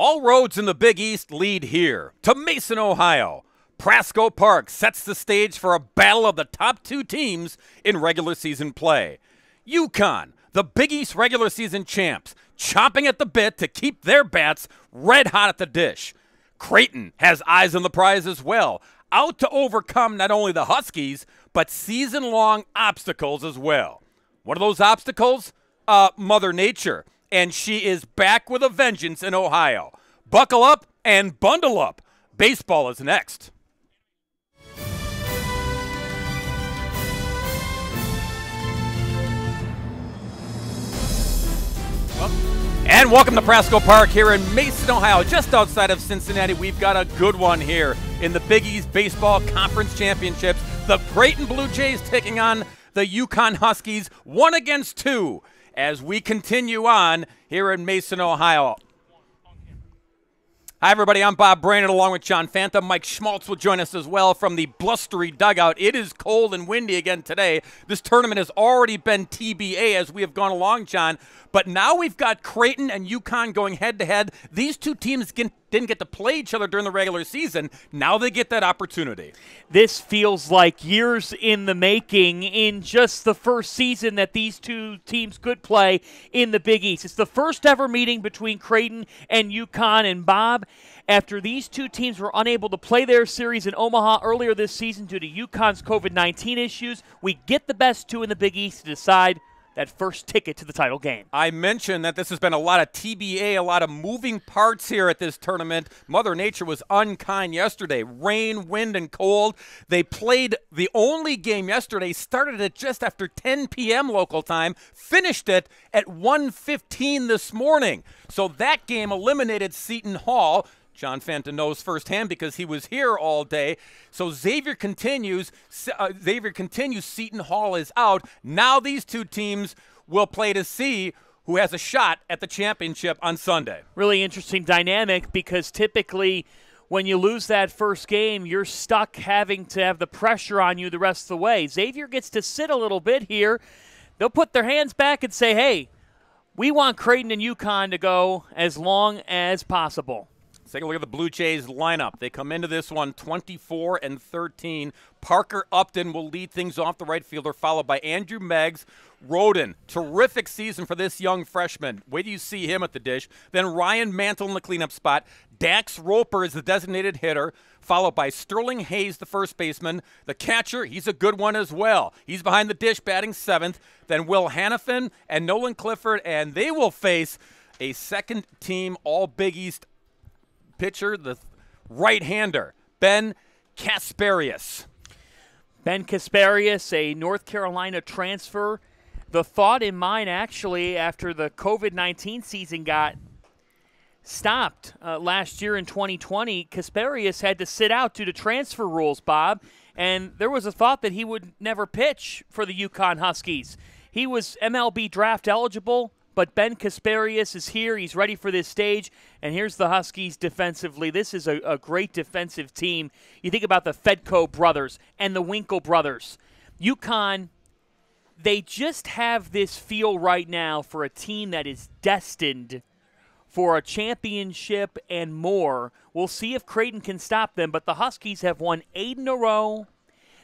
All roads in the Big East lead here to Mason, Ohio. Prasco Park sets the stage for a battle of the top two teams in regular season play. UConn, the Big East regular season champs, chomping at the bit to keep their bats red hot at the dish. Creighton has eyes on the prize as well, out to overcome not only the Huskies, but season long obstacles as well. One of those obstacles? Uh, Mother Nature and she is back with a vengeance in Ohio. Buckle up and bundle up. Baseball is next. And welcome to Prasco Park here in Mason, Ohio, just outside of Cincinnati. We've got a good one here in the Big East Baseball Conference Championships. The Creighton Blue Jays taking on the UConn Huskies, one against two as we continue on here in Mason, Ohio. Hi, everybody. I'm Bob Brainerd along with John Fanta. Mike Schmaltz will join us as well from the blustery dugout. It is cold and windy again today. This tournament has already been TBA as we have gone along, John. But now we've got Creighton and UConn going head to head. These two teams didn't get to play each other during the regular season. Now they get that opportunity. This feels like years in the making in just the first season that these two teams could play in the Big East. It's the first ever meeting between Creighton and UConn and Bob after these two teams were unable to play their series in Omaha earlier this season due to UConn's COVID 19 issues. We get the best two in the Big East to decide that first ticket to the title game. I mentioned that this has been a lot of TBA, a lot of moving parts here at this tournament. Mother Nature was unkind yesterday. Rain, wind, and cold. They played the only game yesterday, started it just after 10 p.m. local time, finished it at 1:15 this morning. So that game eliminated Seton Hall. John Fanta knows firsthand because he was here all day. So Xavier continues. Uh, Xavier continues. Seton Hall is out. Now these two teams will play to see who has a shot at the championship on Sunday. Really interesting dynamic because typically when you lose that first game, you're stuck having to have the pressure on you the rest of the way. Xavier gets to sit a little bit here. They'll put their hands back and say, hey, we want Creighton and UConn to go as long as possible. Let's take a look at the Blue Jays lineup. They come into this one 24 and 13. Parker Upton will lead things off the right fielder, followed by Andrew Meggs. Roden, terrific season for this young freshman. Wait do you see him at the dish. Then Ryan Mantle in the cleanup spot. Dax Roper is the designated hitter, followed by Sterling Hayes, the first baseman. The catcher, he's a good one as well. He's behind the dish, batting seventh. Then Will Hanifin and Nolan Clifford, and they will face a second team All Big East pitcher, the right hander, Ben Kasparius. Ben Kasparius, a North Carolina transfer. The thought in mind, actually, after the COVID 19 season got stopped uh, last year in 2020, Kasparius had to sit out due to transfer rules, Bob. And there was a thought that he would never pitch for the UConn Huskies. He was MLB draft eligible, but Ben Kasparius is here. He's ready for this stage. And here's the Huskies defensively. This is a, a great defensive team. You think about the Fedko brothers and the Winkle brothers. UConn, they just have this feel right now for a team that is destined for a championship and more. We'll see if Creighton can stop them, but the Huskies have won eight in a row.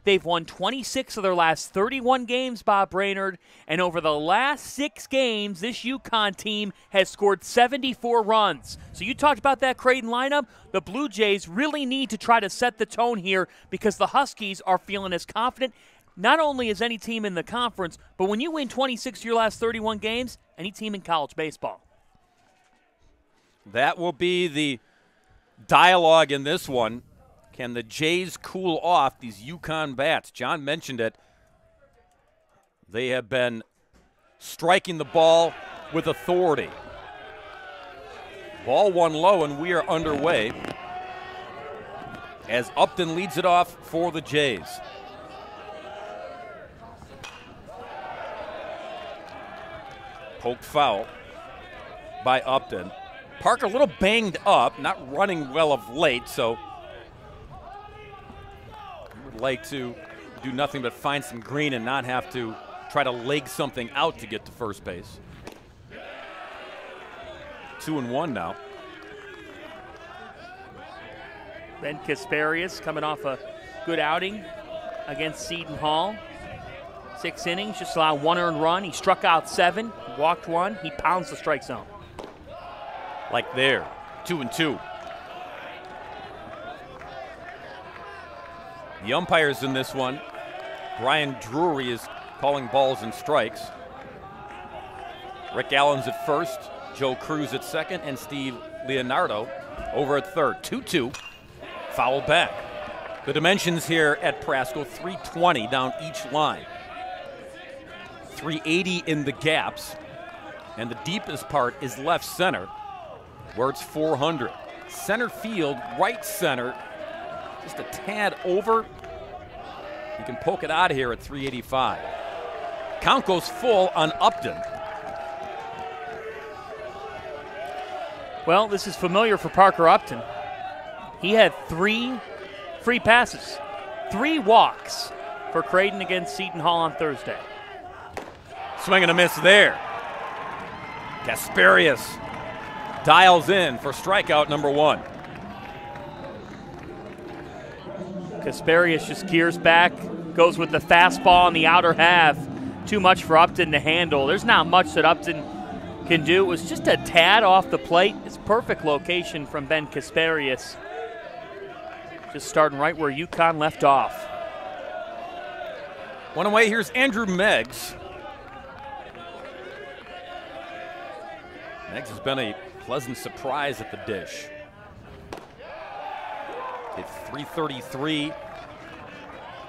They've won 26 of their last 31 games, Bob Brainerd. And over the last six games, this UConn team has scored 74 runs. So you talked about that Creighton lineup. The Blue Jays really need to try to set the tone here because the Huskies are feeling as confident not only as any team in the conference, but when you win 26 of your last 31 games, any team in college baseball. That will be the dialogue in this one. Can the Jays cool off these UConn bats? John mentioned it. They have been striking the ball with authority. Ball one low, and we are underway as Upton leads it off for the Jays. Poke foul by Upton. Parker a little banged up, not running well of late, so like to do nothing but find some green and not have to try to leg something out to get to first base. Two and one now. Ben Kasparius coming off a good outing against Seton Hall. Six innings, just allowed one earned run. He struck out seven, walked one. He pounds the strike zone. Like there, two and two. The umpires in this one, Brian Drury is calling balls and strikes. Rick Allen's at first, Joe Cruz at second, and Steve Leonardo over at third. 2 2, foul back. The dimensions here at Prasco 320 down each line, 380 in the gaps, and the deepest part is left center, where it's 400. Center field, right center, just a tad over. You can poke it out of here at 385. Count goes full on Upton. Well, this is familiar for Parker Upton. He had three free passes, three walks for Creighton against Seton Hall on Thursday. Swing and a miss there. Kasparius dials in for strikeout number one. Kasparius just gears back, goes with the fastball in the outer half. Too much for Upton to handle. There's not much that Upton can do. It was just a tad off the plate. It's perfect location from Ben Kasparius. Just starting right where UConn left off. One away, here's Andrew Meggs. Meggs has been a pleasant surprise at the dish. Hit 333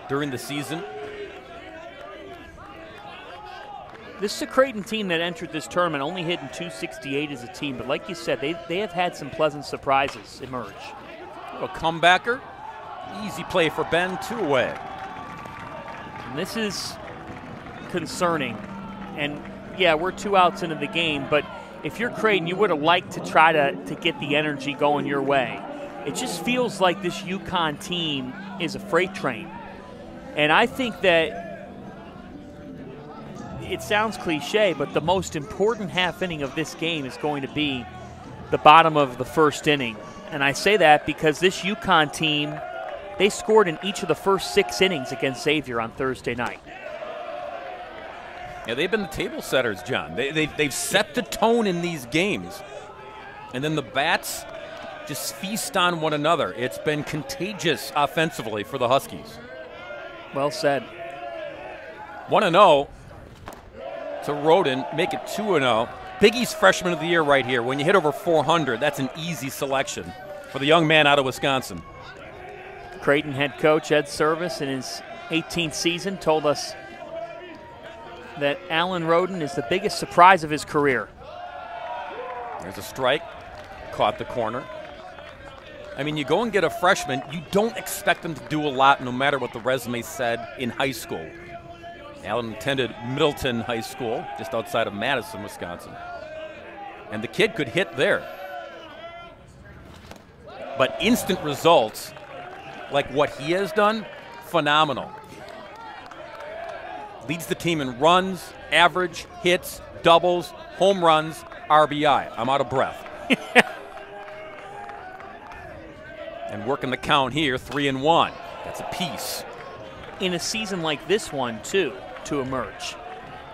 during the season. This is a Creighton team that entered this tournament only hitting 268 as a team, but like you said, they, they have had some pleasant surprises emerge. A comebacker. Easy play for Ben, two away. And this is concerning. And yeah, we're two outs into the game, but if you're Creighton, you would have liked to try to, to get the energy going your way. It just feels like this UConn team is a freight train. And I think that it sounds cliche, but the most important half inning of this game is going to be the bottom of the first inning. And I say that because this UConn team, they scored in each of the first six innings against Xavier on Thursday night. Yeah, they've been the table setters, John. They, they, they've set the tone in these games. And then the Bats just feast on one another. It's been contagious offensively for the Huskies. Well said. 1 0 to Roden, make it 2 0. Big East freshman of the year right here. When you hit over 400, that's an easy selection for the young man out of Wisconsin. Creighton head coach Ed Servais in his 18th season told us that Alan Roden is the biggest surprise of his career. There's a strike, caught the corner. I mean, you go and get a freshman, you don't expect them to do a lot no matter what the resume said in high school. Alan attended Middleton High School, just outside of Madison, Wisconsin. And the kid could hit there. But instant results, like what he has done, phenomenal. Leads the team in runs, average, hits, doubles, home runs, RBI. I'm out of breath. and working the count here, three and one. That's a piece. In a season like this one, too, to emerge.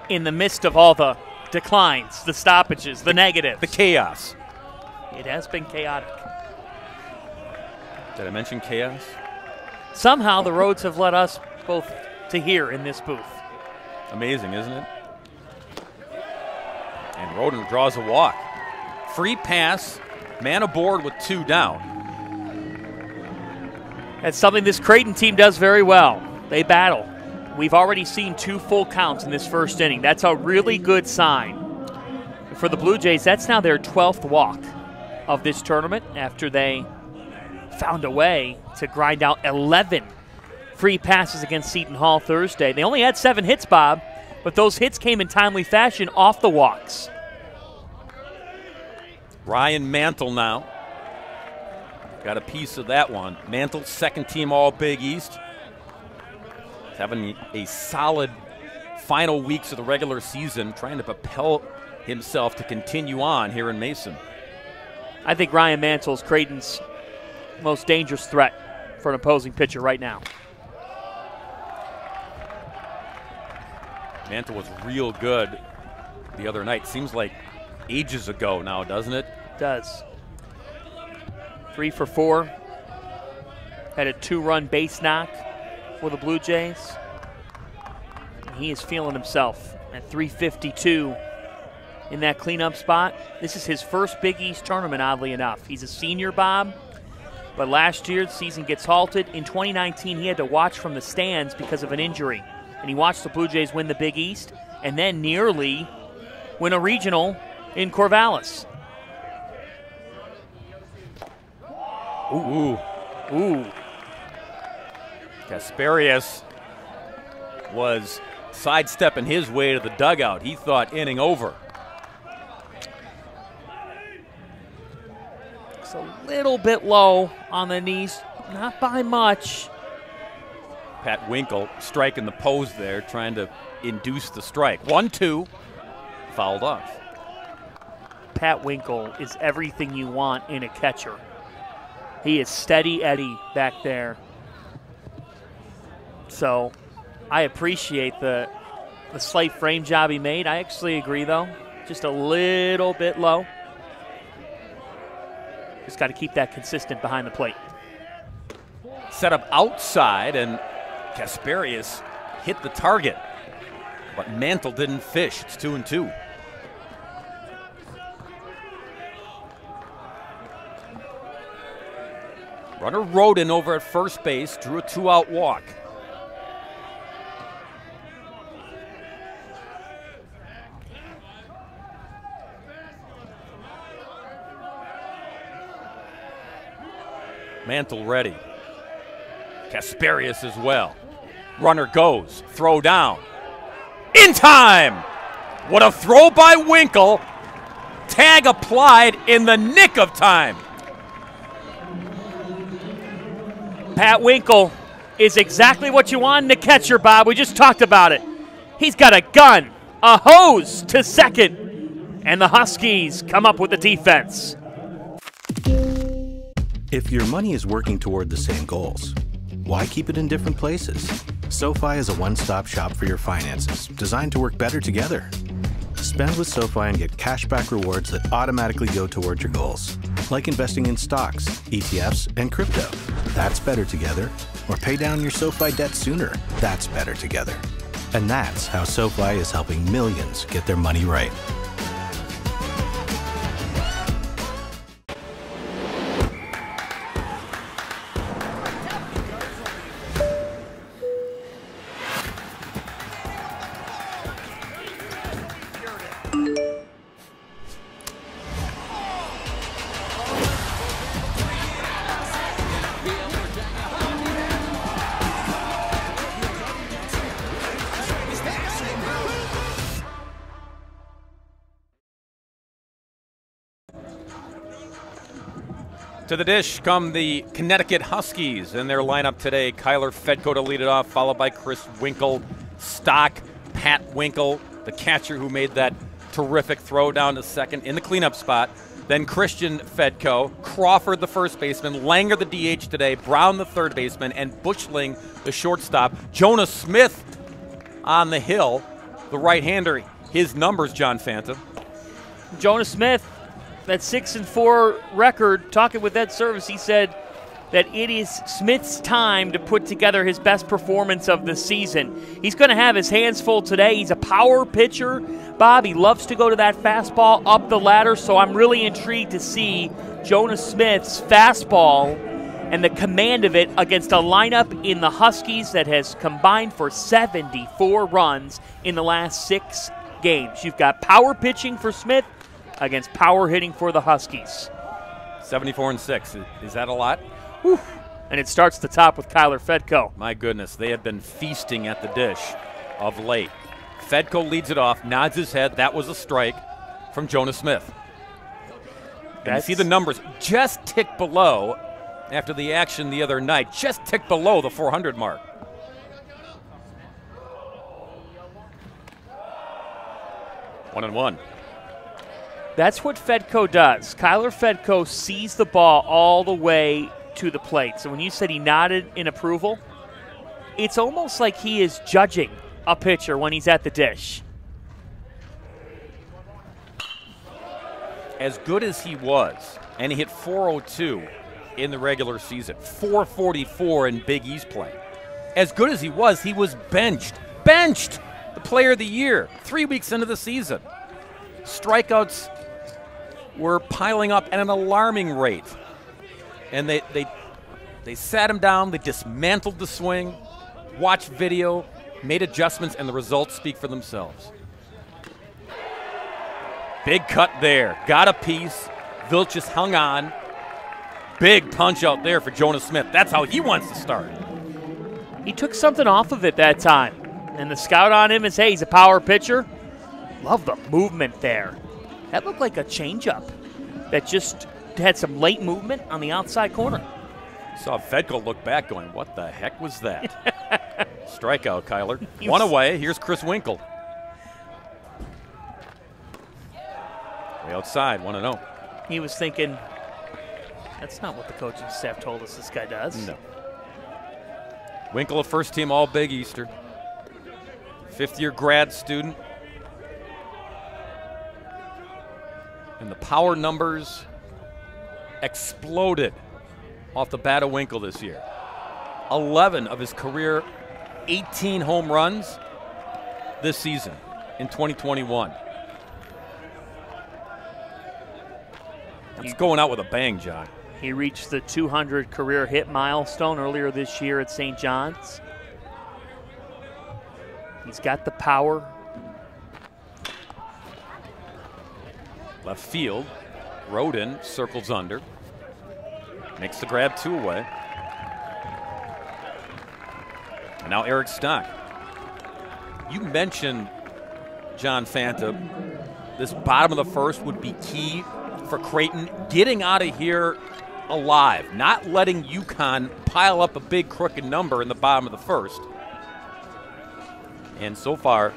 In the midst of all the declines, the stoppages, the negatives. The chaos. It has been chaotic. Did I mention chaos? Somehow the roads have led us both to here in this booth. Amazing, isn't it? And Roden draws a walk. Free pass, man aboard with two down. That's something this Creighton team does very well. They battle. We've already seen two full counts in this first inning. That's a really good sign. For the Blue Jays, that's now their 12th walk of this tournament after they found a way to grind out 11 free passes against Seton Hall Thursday. They only had seven hits, Bob, but those hits came in timely fashion off the walks. Ryan Mantle now. Got a piece of that one. Mantle, second team All Big East. Having a solid final weeks of the regular season, trying to propel himself to continue on here in Mason. I think Ryan Mantle's Creighton's most dangerous threat for an opposing pitcher right now. Mantle was real good the other night. Seems like ages ago now, doesn't it? Does. Three for four. Had a two run base knock for the Blue Jays. He is feeling himself at 352 in that cleanup spot. This is his first Big East tournament, oddly enough. He's a senior, Bob. But last year, the season gets halted. In 2019, he had to watch from the stands because of an injury. And he watched the Blue Jays win the Big East and then nearly win a regional in Corvallis. Ooh. Ooh. Casparius was sidestepping his way to the dugout. He thought inning over. It's a little bit low on the knees, not by much. Pat Winkel striking the pose there, trying to induce the strike. One, two, fouled off. Pat Winkel is everything you want in a catcher. He is steady Eddie back there. So I appreciate the the slight frame job he made. I actually agree though. Just a little bit low. Just got to keep that consistent behind the plate. Set up outside, and Casparius hit the target. But Mantle didn't fish. It's two and two. Runner Roden over at first base, drew a two out walk. Mantle ready. Casparius as well. Runner goes, throw down. In time! What a throw by Winkel. Tag applied in the nick of time. Pat Winkel is exactly what you want in a catcher, Bob. We just talked about it. He's got a gun, a hose to second, and the Huskies come up with the defense. If your money is working toward the same goals, why keep it in different places? SoFi is a one stop shop for your finances, designed to work better together. Spend with SoFi and get cashback rewards that automatically go toward your goals, like investing in stocks, ETFs, and crypto. That's better together. Or pay down your SoFi debt sooner. That's better together. And that's how SoFi is helping millions get their money right. To the dish come the Connecticut Huskies in their lineup today. Kyler Fedko to lead it off, followed by Chris Winkel, Stock, Pat Winkel, the catcher who made that terrific throw down to second in the cleanup spot. Then Christian Fedko, Crawford the first baseman, Langer the DH today, Brown the third baseman, and Bushling the shortstop. Jonah Smith on the hill, the right-hander. His numbers, John Fanta. Jonah Smith, that six and four record, talking with Ed Servais, he said that it is Smith's time to put together his best performance of the season. He's going to have his hands full today. He's a power pitcher. Bob, he loves to go to that fastball up the ladder, so I'm really intrigued to see Jonah Smith's fastball and the command of it against a lineup in the Huskies that has combined for 74 runs in the last six games. You've got power pitching for Smith against power hitting for the Huskies. 74 and 6. Is that a lot? Whew. And it starts the top with Kyler Fedko. My goodness, they have been feasting at the dish of late. Fedko leads it off, nods his head. That was a strike from Jonah Smith. And you see the numbers just tick below after the action the other night, just tick below the 400 mark. One and one. That's what Fedko does. Kyler Fedko sees the ball all the way to the plate. So when you said he nodded in approval, it's almost like he is judging a pitcher when he's at the dish. As good as he was, and he hit 402 in the regular season, 444 in Big East play. As good as he was, he was benched. Benched! The player of the year, three weeks into the season. Strikeouts were piling up at an alarming rate. And they, they, they sat him down, they dismantled the swing, watched video, made adjustments, and the results speak for themselves. Big cut there. Got a piece. Vilchis hung on. Big punch out there for Jonas Smith. That's how he wants to start. He took something off of it that time. And the scout on him is, hey, he's a power pitcher. Love the movement there. That looked like a changeup that just had some late movement on the outside corner. Saw Fedko look back going, what the heck was that? Strikeout, Kyler. One away. Here's Chris Winkel. Way outside, 1 0. He was thinking, that's not what the coaching staff told us this guy does. No. Winkel, a first team All Big Easter. Fifth year grad student. And the power numbers exploded off the bat of Winkel this year. 11 of his career 18 home runs this season in 2021. It's going out with a bang, John. He reached the 200 career hit milestone earlier this year at St. John's. He's got the power. Left field. Roden circles under. Makes the grab two away. And now Eric Stock. You mentioned John Fanta. This bottom of the first would be key for Creighton getting out of here alive, not letting UConn pile up a big crooked number in the bottom of the first. And so far,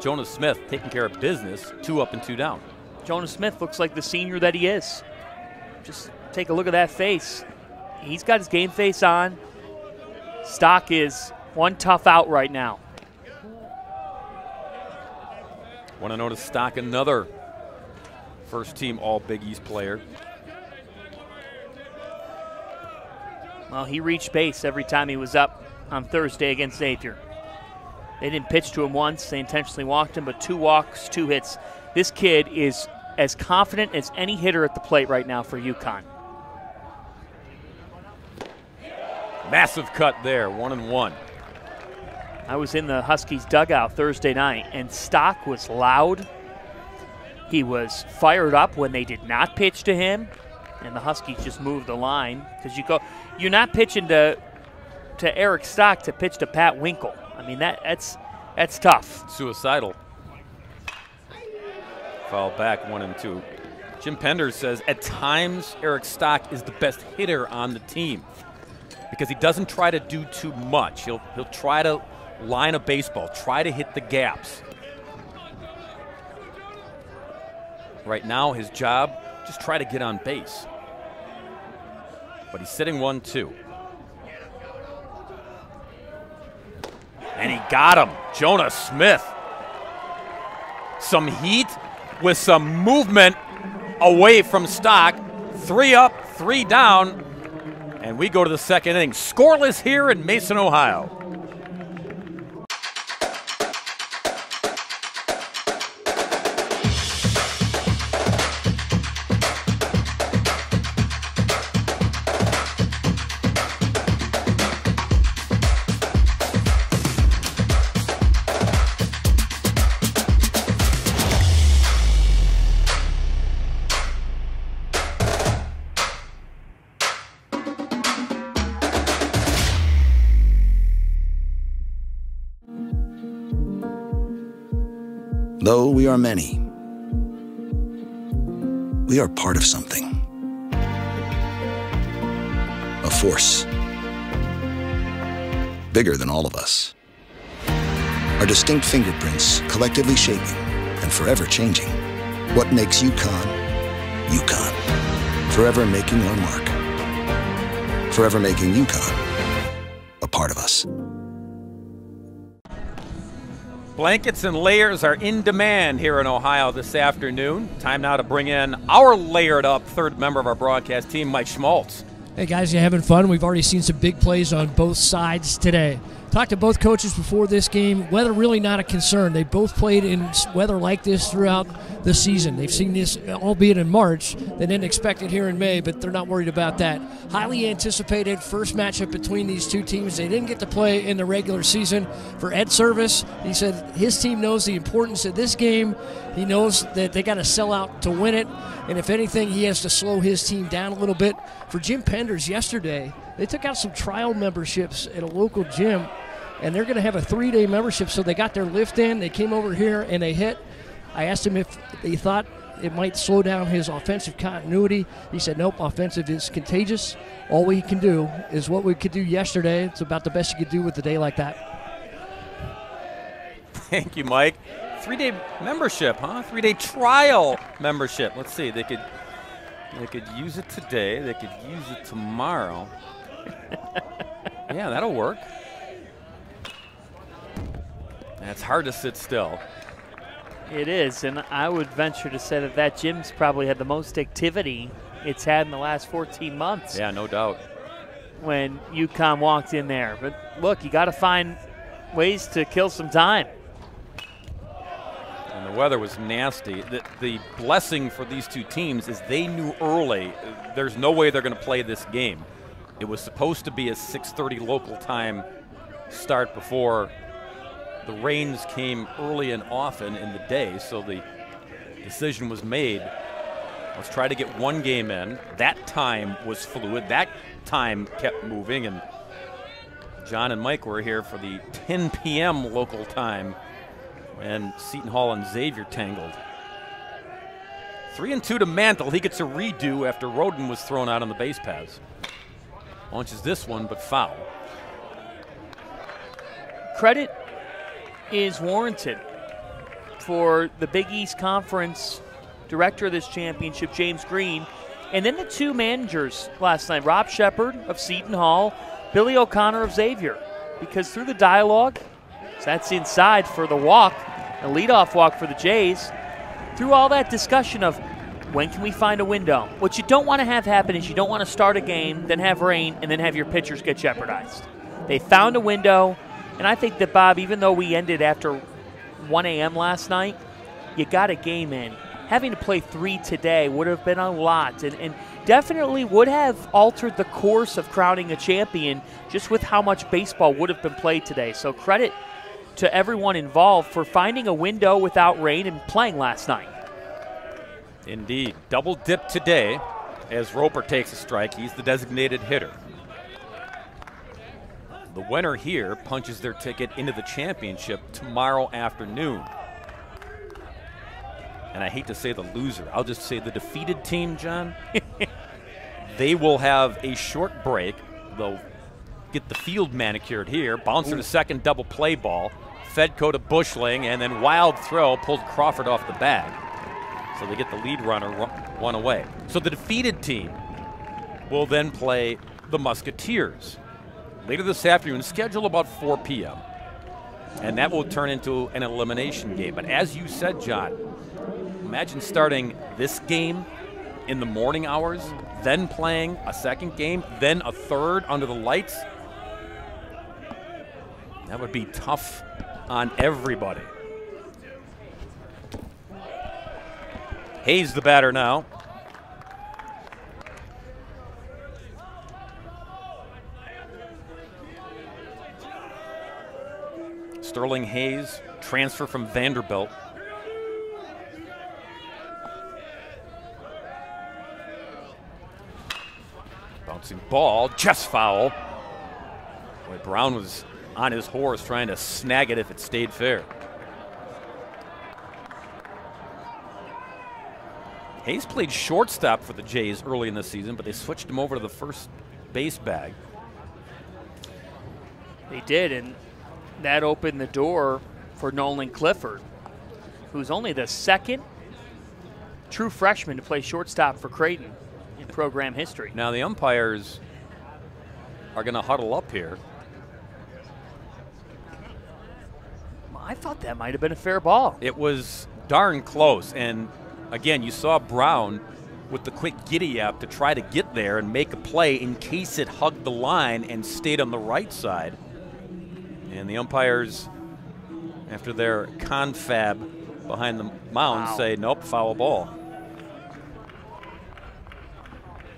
Jonas Smith taking care of business, two up and two down. Jonas Smith looks like the senior that he is. Just take a look at that face. He's got his game face on. Stock is one tough out right now. Want to notice Stock, another first team All Big East player. Well, he reached base every time he was up on Thursday against Xavier. They didn't pitch to him once, they intentionally walked him, but two walks, two hits. This kid is as confident as any hitter at the plate right now for UConn. Massive cut there, one and one. I was in the Huskies dugout Thursday night, and Stock was loud. He was fired up when they did not pitch to him, and the Huskies just moved the line because you go, you're not pitching to to Eric Stock to pitch to Pat Winkel. I mean that that's that's tough. Suicidal. Foul back one and two. Jim Penders says at times Eric Stock is the best hitter on the team because he doesn't try to do too much. He'll he'll try to line a baseball, try to hit the gaps. Right now, his job just try to get on base. But he's sitting one two. And he got him. Jonas Smith. Some heat with some movement away from Stock. Three up, three down. And we go to the second inning. Scoreless here in Mason, Ohio. Are many, we are part of something. A force bigger than all of us. Our distinct fingerprints collectively shaping and forever changing what makes UConn, UConn. Forever making our mark. forever making UConn a part of us. Blankets and layers are in demand here in Ohio this afternoon. Time now to bring in our layered up third member of our broadcast team, Mike Schmaltz. Hey guys, you having fun? We've already seen some big plays on both sides today. Talked to both coaches before this game. Weather really not a concern. They both played in weather like this throughout the season. They've seen this, albeit in March. They didn't expect it here in May, but they're not worried about that. Highly anticipated first matchup between these two teams. They didn't get to play in the regular season. For Ed Servais, he said his team knows the importance of this game. He knows that they got to sell out to win it. And if anything, he has to slow his team down a little bit. For Jim Penders yesterday, they took out some trial memberships at a local gym and they're going to have a three day membership. So they got their lift in, they came over here, and they hit. I asked him if he thought it might slow down his offensive continuity. He said, nope, offensive is contagious. All we can do is what we could do yesterday. It's about the best you could do with a day like that. Thank you, Mike. Three day membership, huh? Three day trial membership. Let's see. They could they could use it today. They could use it tomorrow. yeah, that'll work. It's hard to sit still. It is, and I would venture to say that that gym's probably had the most activity it's had in the last 14 months. Yeah, no doubt. When UConn walked in there. But look, you got to find ways to kill some time. And the weather was nasty. The, the blessing for these two teams is they knew early there's no way they're going to play this game. It was supposed to be a 6:30 local time start before the rains came early and often in the day, so the decision was made. Let's try to get one game in. That time was fluid. That time kept moving, and John and Mike were here for the 10 p.m. local time when Seton Hall and Xavier tangled. Three and two to Mantle. He gets a redo after Roden was thrown out on the base paths. Launches this one, but foul. Credit is warranted for the Big East Conference director of this championship, James Green, and then the two managers last night, Rob Sheppard of Seton Hall, Billy O'Conner of Xavier. Because through the dialogue, that's inside for the walk, a leadoff walk for the Jays, through all that discussion of when can we find a window? What you don't want to have happen is you don't want to start a game, then have rain, and then have your pitchers get jeopardized. They found a window. And I think that, Bob, even though we ended after 1 a.m. last night, you got a game in. Having to play three today would have been a lot and, and definitely would have altered the course of crowning a champion just with how much baseball would have been played today. So, credit to everyone involved for finding a window without rain and playing last night. Indeed. Double dip today as Roper takes a strike. He's the designated hitter. The winner here punches their ticket into the championship tomorrow afternoon. And I hate to say the loser, I'll just say the defeated team, John. they will have a short break. They'll get the field manicured here, bouncer to second, double play ball, Fedko to Bushling, and then wild throw pulled Crawford off the bag. So they get the lead runner one away. So the defeated team will then play the Musketeers later this afternoon, schedule about 4 p.m. And that will turn into an elimination game. But as you said, John, imagine starting this game in the morning hours, then playing a second game, then a third under the lights. That would be tough on everybody. Hayes the batter now. Sterling Hayes, transfer from Vanderbilt. Bouncing ball, just foul. Boy, Brown was on his horse trying to snag it if it stayed fair. Hayes played shortstop for the Jays early in the season, but they switched him over to the first base bag. They did, and that opened the door for Nolan Clifford, who's only the second true freshman to play shortstop for Creighton in program history. Now, the umpires are going to huddle up here. I thought that might have been a fair ball. It was darn close. And again, you saw Brown with the quick giddy up to try to get there and make a play in case it hugged the line and stayed on the right side. And the umpires, after their confab behind the mound, Wow. say, nope, foul ball.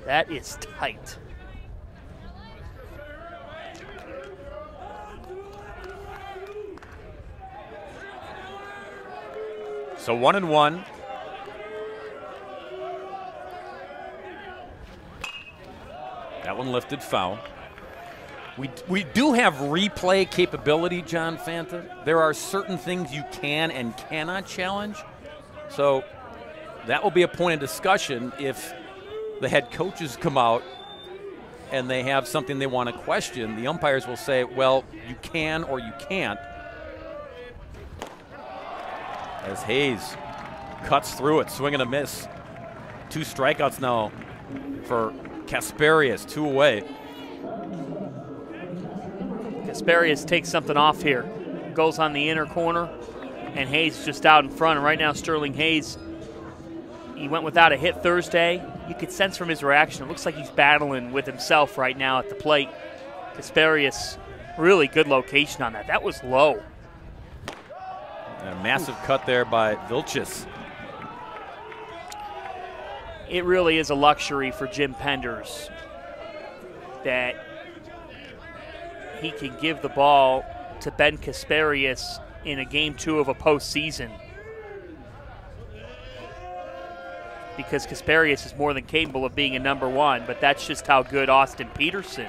That is tight. So one and one. That one lifted foul. We, we do have replay capability, John Fanta. There are certain things you can and cannot challenge. So that will be a point of discussion if the head coaches come out and they have something they want to question. The umpires will say, well, you can or you can't. As Hayes cuts through it, swing and a miss. Two strikeouts now for Casparius, two away. Casparius takes something off here. Goes on the inner corner, and Hayes just out in front. And right now, Sterling Hayes, he went without a hit Thursday. You could sense from his reaction, it looks like he's battling with himself right now at the plate. Casparius, really good location on that. That was low. And a massive cut there by Vilchis. It really is a luxury for Jim Penders that he can give the ball to Ben Casparius in a game two of a postseason. Because Casparius is more than capable of being a number one, but that's just how good Austin Peterson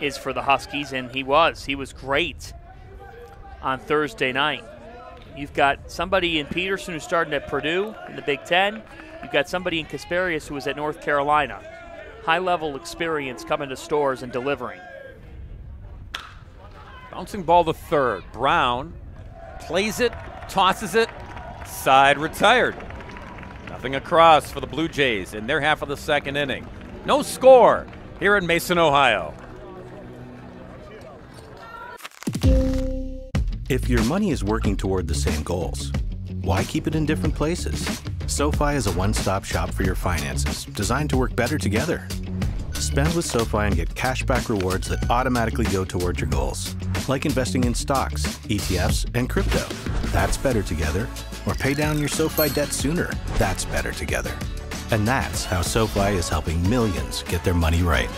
is for the Huskies, and he was. He was great on Thursday night. You've got somebody in Peterson who's starting at Purdue in the Big Ten. You've got somebody in Casparius who was at North Carolina. High level experience coming to Storrs and delivering. Bouncing ball to third. Brown plays it, tosses it, side retired. Nothing across for the Blue Jays in their half of the second inning. No score here in Mason, Ohio. If your money is working toward the same goals, why keep it in different places? SoFi is a one stop shop for your finances, designed to work better together. Spend with SoFi and get cashback rewards that automatically go toward your goals, like investing in stocks, ETFs, and crypto. That's better together. Or pay down your SoFi debt sooner. That's better together. And that's how SoFi is helping millions get their money right.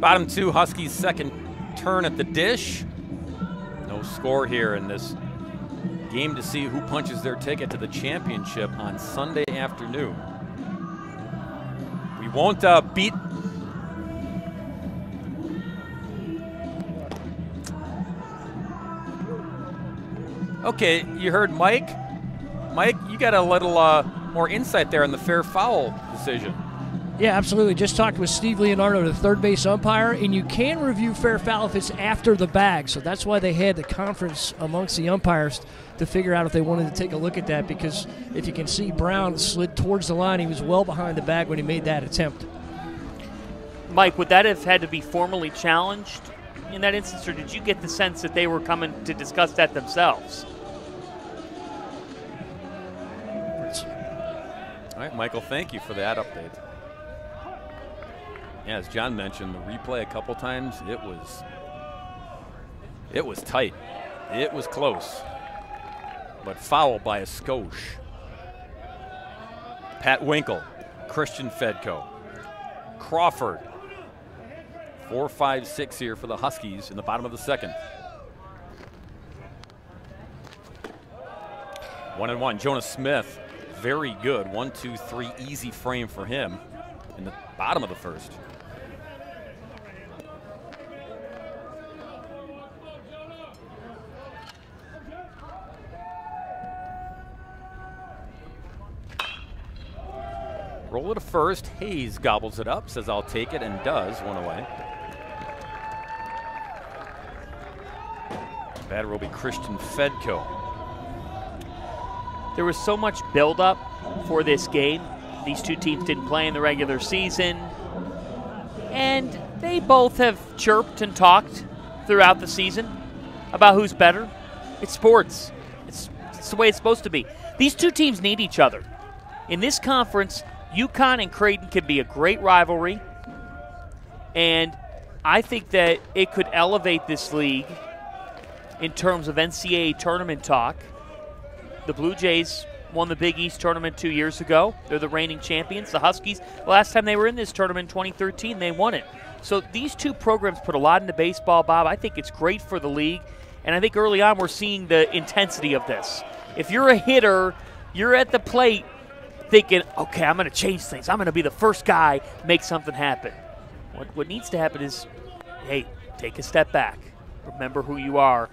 Bottom two, Huskies' second turn at the dish. No score here in this game to see who punches their ticket to the championship on Sunday afternoon. We won't uh, beat. Okay, you heard Mike. Mike, you got a little uh, more insight there on the fair foul decision. Yeah, absolutely. Just talked with Steve Leonardo, the third base umpire, and you can review fair foul if it's after the bag. So that's why they had the conference amongst the umpires to figure out if they wanted to take a look at that. Because if you can see, Brown slid towards the line. He was well behind the bag when he made that attempt. Mike, would that have had to be formally challenged in that instance, or did you get the sense that they were coming to discuss that themselves? All right, Michael, thank you for that update. Yeah, as John mentioned, the replay a couple times, it was it was tight. It was close. But foul by a skosh. Pat Winkel, Christian Fedko, Crawford. Four, five, six here for the Huskies in the bottom of the second. One and one. Jonas Smith, very good. One, two, three, easy frame for him in the bottom of the first. Roll it to first. Hayes gobbles it up, says I'll take it, and does. One away. Batter will be Christian Fedko. There was so much buildup for this game. These two teams didn't play in the regular season. And they both have chirped and talked throughout the season about who's better. It's sports, it's, it's the way it's supposed to be. These two teams need each other. In this conference, UConn and Creighton can be a great rivalry. And I think that it could elevate this league in terms of NCAA tournament talk. The Blue Jays won the Big East tournament two years ago. They're the reigning champions. The Huskies, last time they were in this tournament in 2013, they won it. So these two programs put a lot into baseball, Bob. I think it's great for the league. And I think early on we're seeing the intensity of this. If you're a hitter, you're at the plate thinking, okay, I'm going to change things. I'm going to be the first guy, make something happen. What, what needs to happen is, hey, take a step back. Remember who you are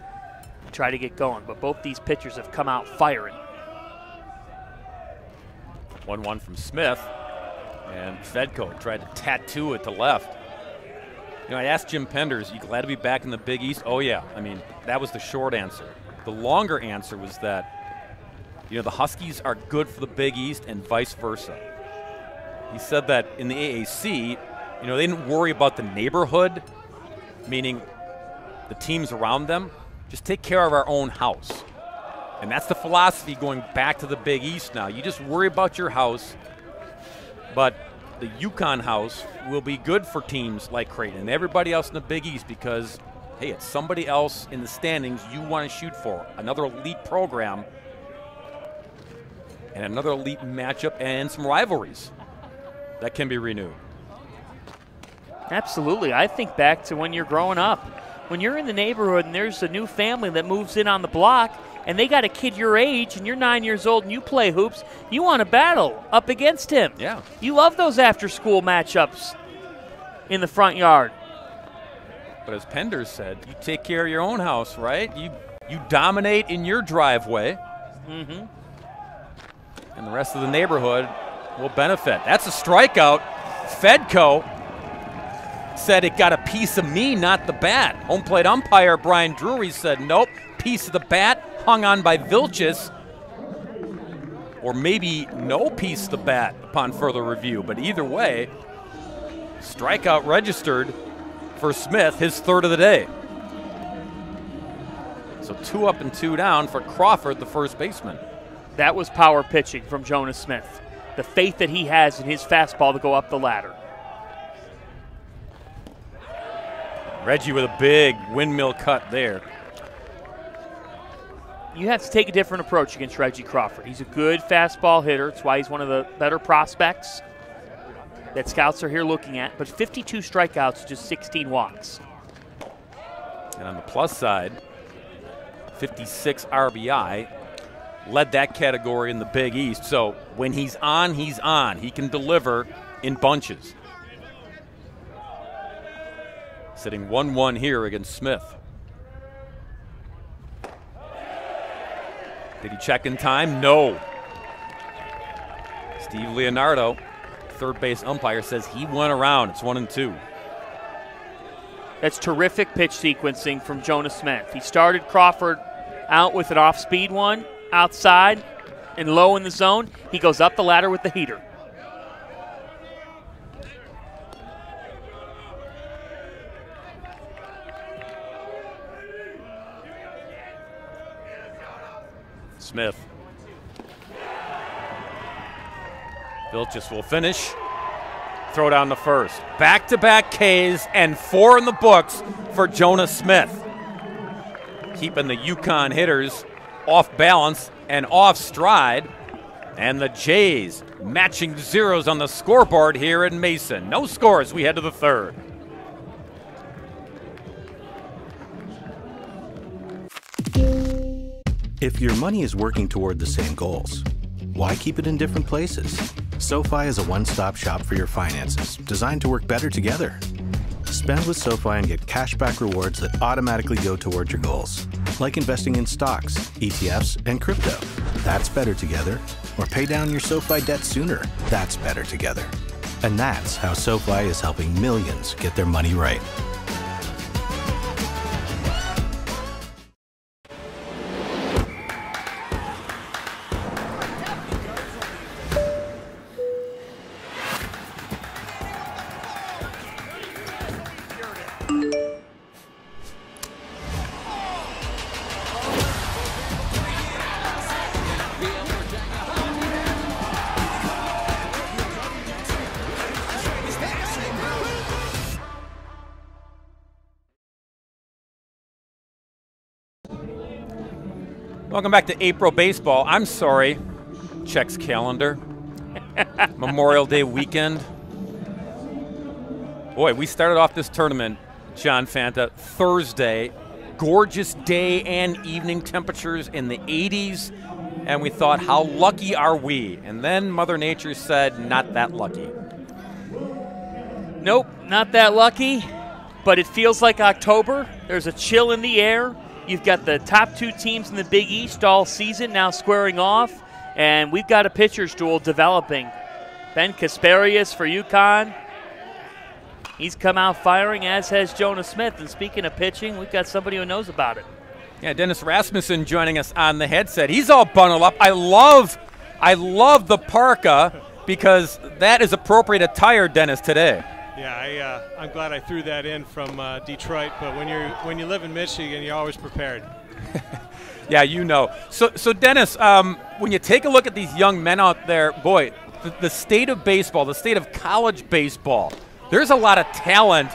try to get going. But both these pitchers have come out firing. 1 1 from Smith. And Fedko tried to tattoo it to left. You know, I asked Jim Penders, you glad to be back in the Big East? Oh, yeah. I mean, that was the short answer. The longer answer was that, you know, the Huskies are good for the Big East and vice versa. He said that in the AAC, you know, they didn't worry about the neighborhood, meaning the teams around them. Just take care of our own house. And that's the philosophy going back to the Big East now. You just worry about your house, but the UConn house will be good for teams like Creighton and everybody else in the Big East because, hey, it's somebody else in the standings you want to shoot for. Another elite program and another elite matchup and some rivalries that can be renewed. Absolutely. I think back to when you're growing up. When you're in the neighborhood and there's a new family that moves in on the block and they got a kid your age and you're nine years old and you play hoops, you want to battle up against him. Yeah. You love those after school matchups in the front yard. But as Penders said, you take care of your own house, right? You you dominate in your driveway. Mm-hmm. And the rest of the neighborhood will benefit. That's a strikeout. Fedko said it got a piece of me, not the bat. Home plate umpire Brian Drury said, nope, piece of the bat hung on by Vilchis. Or maybe no piece of the bat upon further review. But either way, strikeout registered for Smith, his third of the day. So two up and two down for Crawford, the first baseman. That was power pitching from Jonas Smith. The faith that he has in his fastball to go up the ladder. Reggie with a big windmill cut there. You have to take a different approach against Reggie Crawford. He's a good fastball hitter. That's why he's one of the better prospects that scouts are here looking at. But 52 strikeouts, just 16 walks. And on the plus side, 56 RBI led that category in the Big East. So when he's on, he's on. He can deliver in bunches. Sitting 1 1 here against Smith. Did he check in time? No. Steve Leonardo, third base umpire, says he went around. It's 1 and 2. That's terrific pitch sequencing from Jonas Smith. He started Crawford out with an off speed one outside and low in the zone. He goes up the ladder with the heater. Smith. Vilchis will finish. Throw down the first. Back to back Ks and four in the books for Jonas Smith. Keeping the UConn hitters off balance and off stride. And the Jays matching zeros on the scoreboard here in Mason. No scores. We head to the third. If your money is working toward the same goals, why keep it in different places? SoFi is a one stop shop for your finances, designed to work better together. Spend with SoFi and get cashback rewards that automatically go toward your goals, like investing in stocks, ETFs, and crypto. That's better together. Or pay down your SoFi debt sooner. That's better together. And that's how SoFi is helping millions get their money right. Welcome back to April Baseball. I'm sorry, checks calendar. Memorial Day weekend. Boy, we started off this tournament, John Fanta, Thursday. Gorgeous day and evening temperatures in the 80s. And we thought, how lucky are we? And then Mother Nature said, not that lucky. Nope, not that lucky, but it feels like October. There's a chill in the air. You've got the top two teams in the Big East all season now squaring off, and we've got a pitcher's duel developing. Ben Casparius for UConn. He's come out firing, as has Jonah Smith. And speaking of pitching, we've got somebody who knows about it. Yeah, Dennis Rasmussen joining us on the headset. He's all bundled up. I love, I love the parka because that is appropriate attire, Dennis, today. Yeah, I, uh, I'm glad I threw that in from uh, Detroit. But when you're when you live in Michigan, you're always prepared. yeah, you know. So, so Dennis, um, when you take a look at these young men out there, boy, the, the state of baseball, the state of college baseball, there's a lot of talent.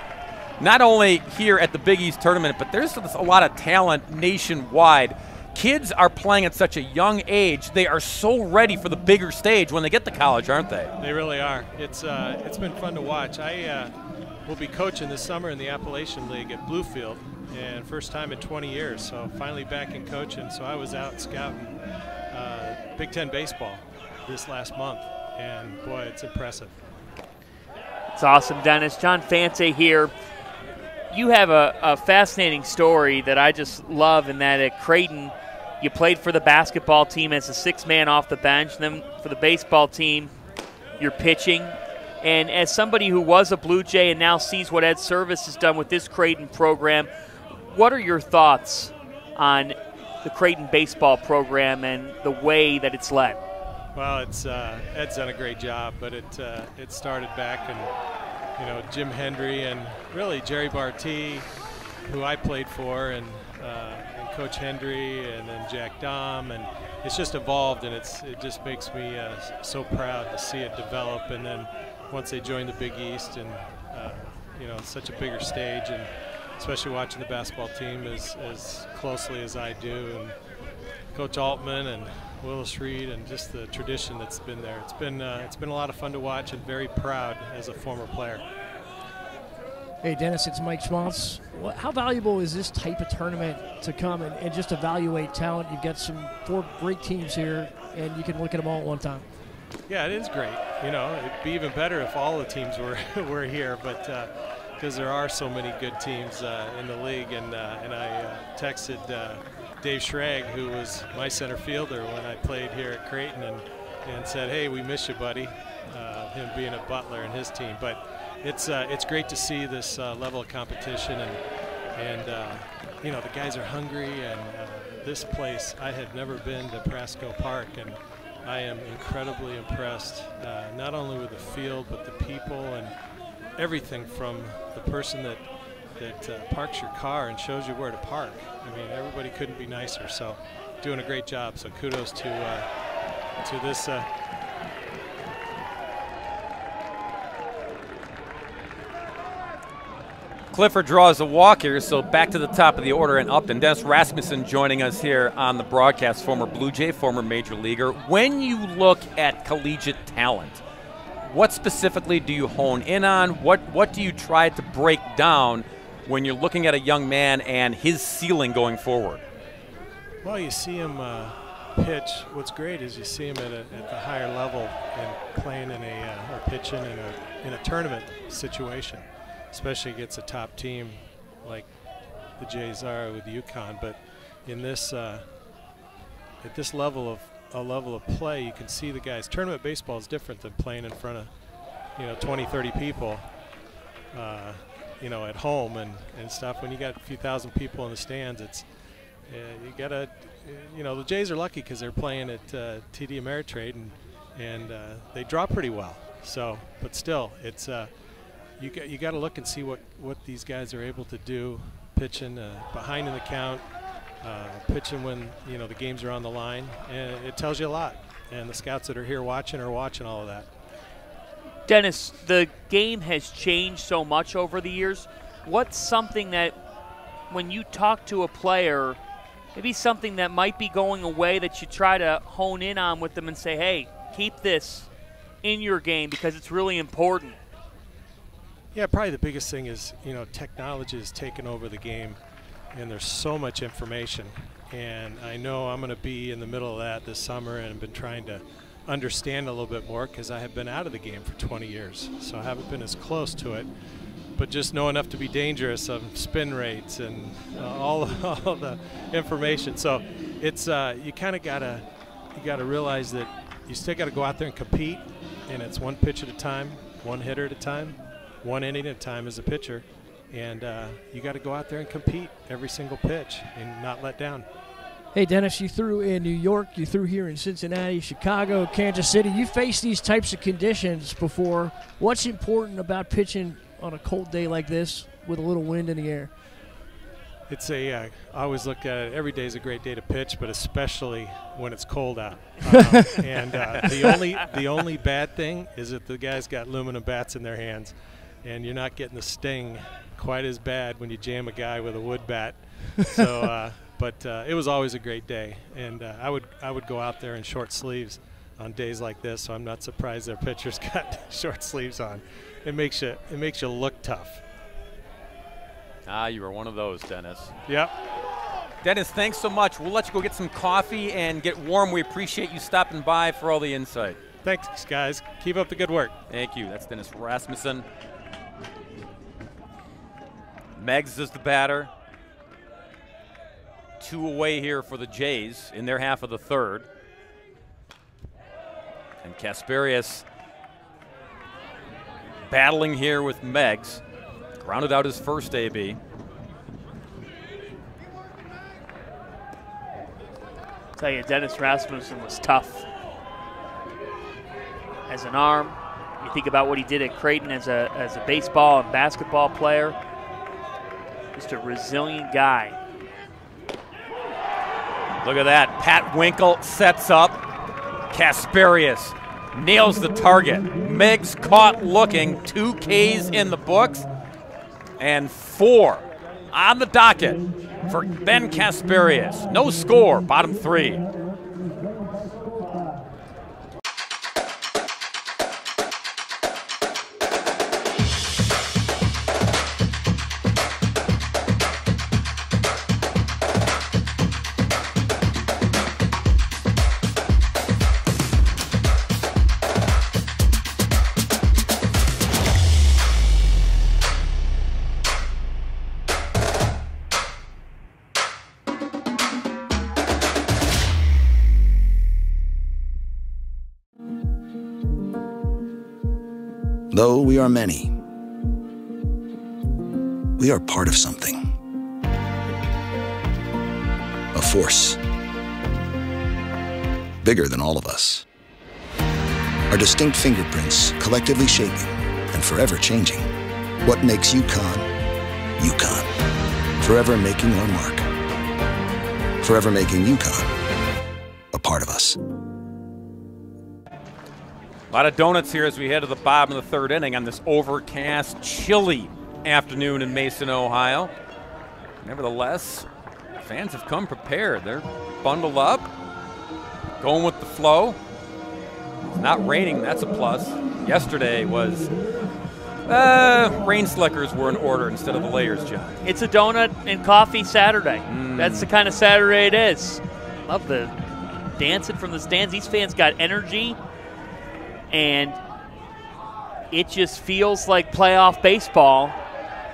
Not only here at the Big East tournament, but there's a lot of talent nationwide kids are playing at such a young age. They are so ready for the bigger stage when they get to college, aren't they? They really are. It's uh, it's been fun to watch. I uh, will be coaching this summer in the Appalachian League at Bluefield, and first time in 20 years. So finally back in coaching. So I was out scouting uh, Big Ten baseball this last month, and boy, it's impressive. It's awesome, Dennis. John Fanta here you have a, a, fascinating story that I just love in that at Creighton, you played for the basketball team as a six man off the bench. Then for the baseball team, you're pitching. And as somebody who was a Blue Jay and now sees what Ed Servais has done with this Creighton program, what are your thoughts on the Creighton baseball program and the way that it's led? Well, it's uh, Ed's done a great job, but it uh, it started back in you know Jim Hendry and really Jerry Barti, who I played for, and uh, Coach Hendry and then Jack Dahm, and it's just evolved, and it's it just makes me uh, so proud to see it develop. And then once they joined the Big East, and uh, you know, such a bigger stage, and especially watching the basketball team as as closely as I do, and Coach Altman and Willis Reed, and just the tradition that's been there. It's been uh, it's been a lot of fun to watch, and very proud as a former player. Hey, Dennis, it's Mike Schmaltz. How valuable is this type of tournament to come and, and, just evaluate talent? You've got some four great teams here, and you can look at them all at one time. Yeah, it is great. You know, it'd be even better if all the teams were, were here, but because uh, there are so many good teams uh, in the league. And, uh, and I uh, texted uh, Dave Schrage, who was my center fielder when I played here at Creighton, and, and said, hey, we miss you, buddy, uh, him being a butler and his team. But it's uh, it's great to see this uh, level of competition and and uh, you know the guys are hungry and uh, this place I had never been to Prasco Park and I am incredibly impressed uh, not only with the field but the people and everything from the person that that uh, parks your car and shows you where to park. I mean everybody couldn't be nicer so doing a great job so kudos to to this Clifford draws a walk here, so back to the top of the order and Upton. Dennis Rasmussen joining us here on the broadcast, former Blue Jay, former Major Leaguer. When you look at collegiate talent, what specifically do you hone in on? What what do you try to break down when you're looking at a young man and his ceiling going forward? Well, you see him uh, pitch, what's great is you see him at, a, at the higher level and playing in a uh, or pitching in a in a tournament situation, especially against a top team like the Jays are with UConn. But in this uh, at this level of a level of play, you can see the guys. Tournament baseball is different than playing in front of you know 20, 30 people. Uh, you know, at home and, and stuff. When you got a few thousand people in the stands, it's uh, you gotta, you know, the Jays are lucky because they're playing at uh, TD Ameritrade and and uh, they draw pretty well. So, but still, it's uh, you got you got to look and see what what these guys are able to do, pitching uh, behind in the count, uh, pitching when you know the games are on the line, and it tells you a lot. And the scouts that are here watching are watching all of that. Dennis, the game has changed so much over the years. What's something that, when you talk to a player, maybe something that might be going away that you try to hone in on with them and say, hey, keep this in your game because it's really important? Yeah, probably the biggest thing is, you know, technology has taken over the game and there's so much information. And I know I'm going to be in the middle of that this summer and I've been trying to understand a little bit more because I have been out of the game for 20 years. So I haven't been as close to it, but just know enough to be dangerous of spin rates and uh, all, all the information. So it's uh, you kind of gotta you gotta realize that you still got to go out there and compete, and it's one pitch at a time, one hitter at a time, one inning at a time as a pitcher, and uh, you got to go out there and compete every single pitch and not let down. Hey, Dennis, you threw in New York, you threw here in Cincinnati, Chicago, Kansas City. You faced these types of conditions before. What's important about pitching on a cold day like this with a little wind in the air? It's a. Uh, I always look at it. Every day is a great day to pitch, but especially when it's cold out. Um, and uh, the only the only bad thing is that the guys got aluminum bats in their hands, and you're not getting the sting quite as bad when you jam a guy with a wood bat. So uh, but uh, it was always a great day, and uh, I would I would go out there in short sleeves on days like this. So I'm not surprised their pitchers got short sleeves on. It makes you it makes you look tough. Ah, you were one of those, Dennis. Yep. Dennis, thanks so much. We'll let you go get some coffee and get warm. We appreciate you stopping by for all the insight. Thanks, guys. Keep up the good work. Thank you. That's Dennis Rasmussen. Meggs is the batter two away here for the Jays in their half of the third. And Casparius battling here with Meggs. Grounded out his first AB. tell you, Dennis Rasmussen was tough. As an arm, you think about what he did at Creighton as a, as a baseball and basketball player. Just a resilient guy. Look at that. Pat Winkel sets up. Casparius nails the target. Meg's caught looking. Two Ks in the books and four on the docket for Ben Casparius. No score, bottom three. Are many, we are part of something. A force. Bigger than all of us. Our distinct fingerprints collectively shaping and forever changing what makes UConn, UConn. Forever making our mark. Forever making UConn a part of us. A lot of donuts here as we head to the bottom of the third inning on this overcast, chilly afternoon in Mason, Ohio. Nevertheless, fans have come prepared. They're bundled up, going with the flow. It's not raining, that's a plus. Yesterday was uh, rain slickers were in order instead of the layers, John. It's a donut and coffee Saturday. Mm. That's the kind of Saturday it is. Love the dancing from the stands. These fans got energy, and it just feels like playoff baseball.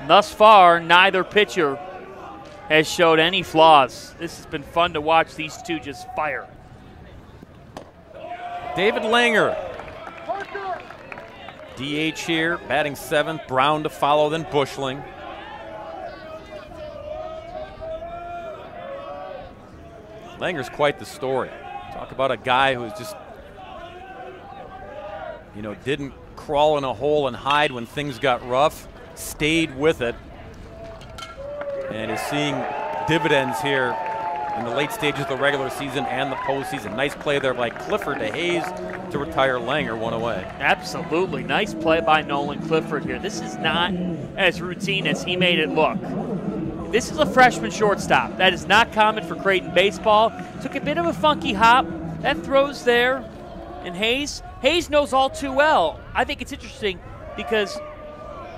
Thus far, neither pitcher has showed any flaws. This has been fun to watch these two just fire. David Langer. DH here, batting seventh. Brown to follow, then Bushling. Langer's quite the story. Talk about a guy who's just, you know, didn't crawl in a hole and hide when things got rough, stayed with it, and is seeing dividends here in the late stages of the regular season and the postseason. Nice play there by Clifford to Hayes to retire Langer one away. Absolutely. Nice play by Nolan Clifford here. This is not as routine as he made it look. This is a freshman shortstop. That is not common for Creighton baseball. Took a bit of a funky hop. That throws there. And Hayes, Hayes knows all too well. I think it's interesting because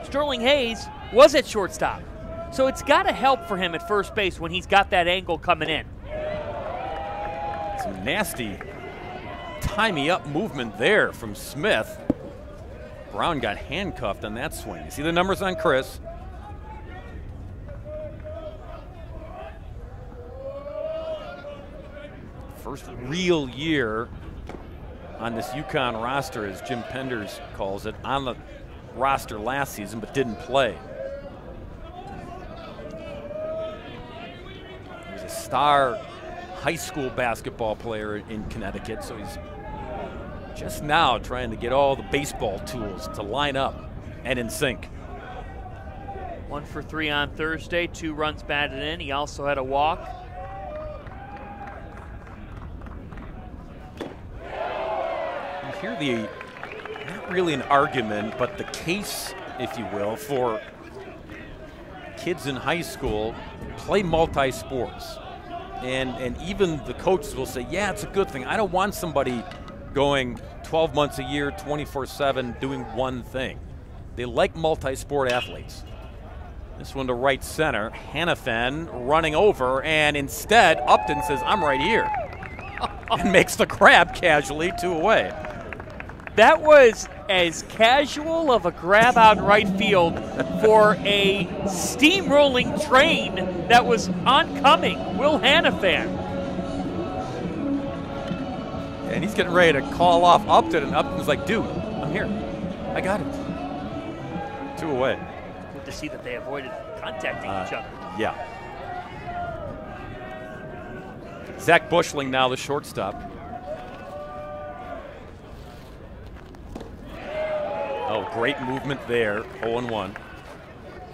Sterling Hayes was at shortstop. So it's got to help for him at first base when he's got that angle coming in. Some nasty timey up movement there from Smith. Brown got handcuffed on that swing. You see the numbers on Chris. First real year on this UConn roster, as Jim Penders calls it, on the roster last season, but didn't play. He was a star high school basketball player in Connecticut, so he's just now trying to get all the baseball tools to line up and in sync. One for three on Thursday, two runs batted in. He also had a walk. Hear the, not really an argument, but the case, if you will, for kids in high school play multi sports. And, and even the coaches will say, yeah, it's a good thing. I don't want somebody going 12 months a year, 24 7, doing one thing. They like multi sport athletes. This one to right center. Hanifan running over, and instead, Upton says, I'm right here. and makes the grab casually, two away. That was as casual of a grab out in right field for a steamrolling train that was oncoming. Will Hanifan. And he's getting ready to call off Upton, and Upton's like, dude, I'm here. I got it. Two away. Good to see that they avoided contacting Uh, each other. Yeah. Zach Bushling now the shortstop. Oh, great movement there. 0 1.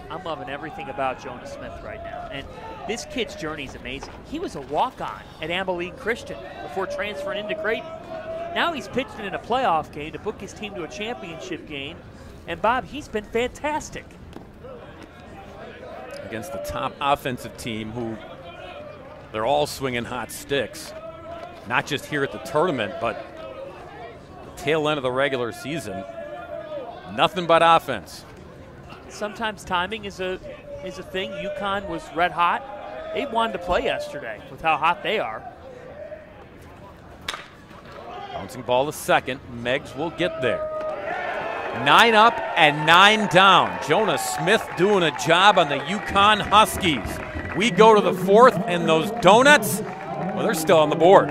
I'm loving everything about Jonas Smith right now. And this kid's journey is amazing. He was a walk on at Abilene Christian before transferring into Creighton. Now he's pitching in a playoff game to book his team to a championship game. And Bob, he's been fantastic. Against the top offensive team who they're all swinging hot sticks. Not just here at the tournament, but the tail end of the regular season. Nothing but offense. Sometimes timing is a is a thing. UConn was red hot. They wanted to play yesterday with how hot they are. Bouncing ball to second. Megs will get there. Nine up and nine down. Jonas Smith doing a job on the UConn Huskies. We go to the fourth, and those donuts, well, they're still on the board.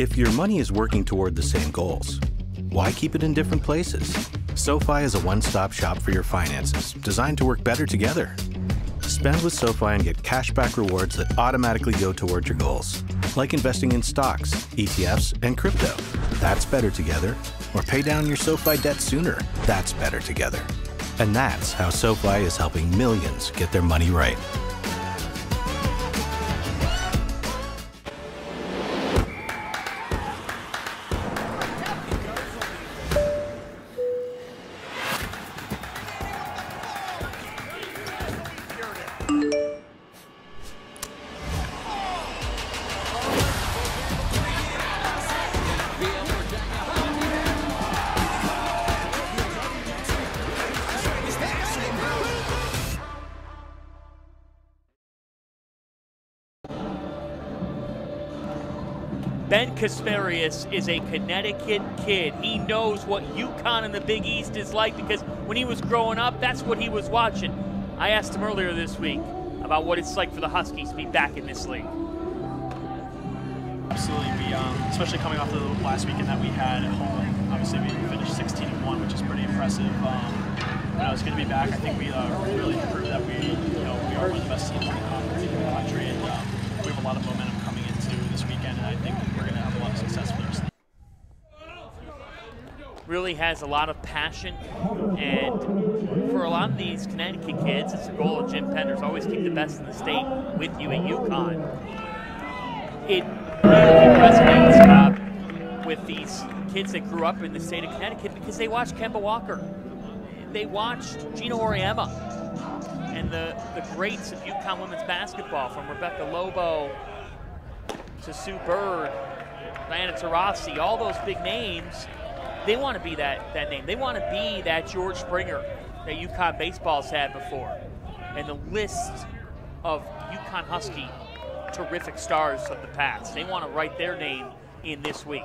If your money is working toward the same goals, why keep it in different places? SoFi is a one stop shop for your finances, designed to work better together. Spend with SoFi and get cashback rewards that automatically go toward your goals, like investing in stocks, ETFs, and crypto. That's better together. Or pay down your SoFi debt sooner. That's better together. And that's how SoFi is helping millions get their money right. Ben Casparius is a Connecticut kid. He knows what UConn and the Big East is like because when he was growing up, that's what he was watching. I asked him earlier this week about what it's like for the Huskies to be back in this league. Absolutely, we, um, especially coming off the last weekend that we had at home. Obviously, we finished 16 and one, which is pretty impressive. Um, know, it's good to be back. I think we uh, really proved that we, you know, we are one of the best teams in the conference in the country, and um, we have a lot of momentum coming into this weekend, and I think we're going to have a lot of success for us. Really has a lot of passion, and for a lot of these Connecticut kids, it's a goal of Jim Penders' always keep the best in the state with you at UConn. It really resonates uh, with these kids that grew up in the state of Connecticut because they watched Kemba Walker. They watched Geno Auriemma and the, the greats of UConn women's basketball from Rebecca Lobo to Sue Bird, Diana Taurasi, all those big names, they want to be that, that name. They want to be that George Springer that UConn baseball's had before. And the list of UConn Husky terrific stars of the past. They want to write their name in this week.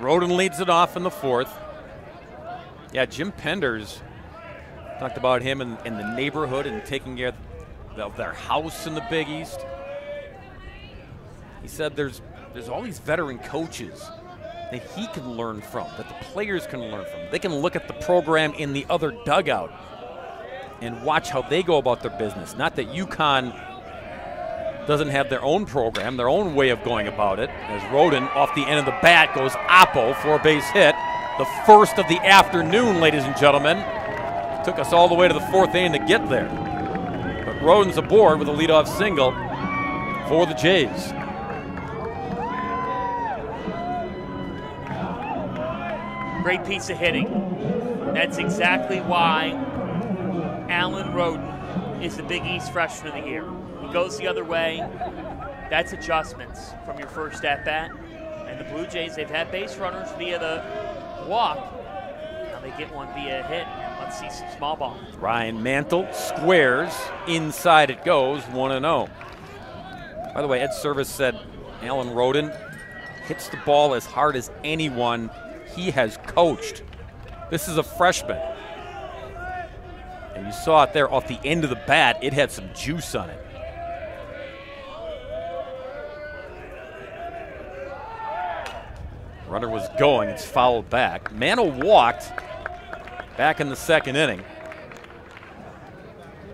Roden leads it off in the fourth. Yeah, Jim Penders talked about him in, in the neighborhood and taking care of their house in the Big East. He said there's there's all these veteran coaches that he can learn from, that the players can learn from. They can look at the program in the other dugout and watch how they go about their business. Not that UConn doesn't have their own program, their own way of going about it. As Roden, off the end of the bat, goes Oppo for a base hit. The first of the afternoon, ladies and gentlemen. Took us all the way to the fourth inning to get there. But Roden's aboard with a leadoff single for the Jays. Great piece of hitting. That's exactly why Alan Roden is the Big East Freshman of the Year. He goes the other way. That's adjustments from your first at bat. And the Blue Jays, they've had base runners via the walk. Now they get one via a hit. Let's see some small ball. Ryan Mantle squares. Inside it goes, 1 0. By the way, Ed Servais said Alan Roden hits the ball as hard as anyone he has coached. This is a freshman. And you saw it there off the end of the bat. It had some juice on it. Runner was going. It's fouled back. Mantle walked back in the second inning.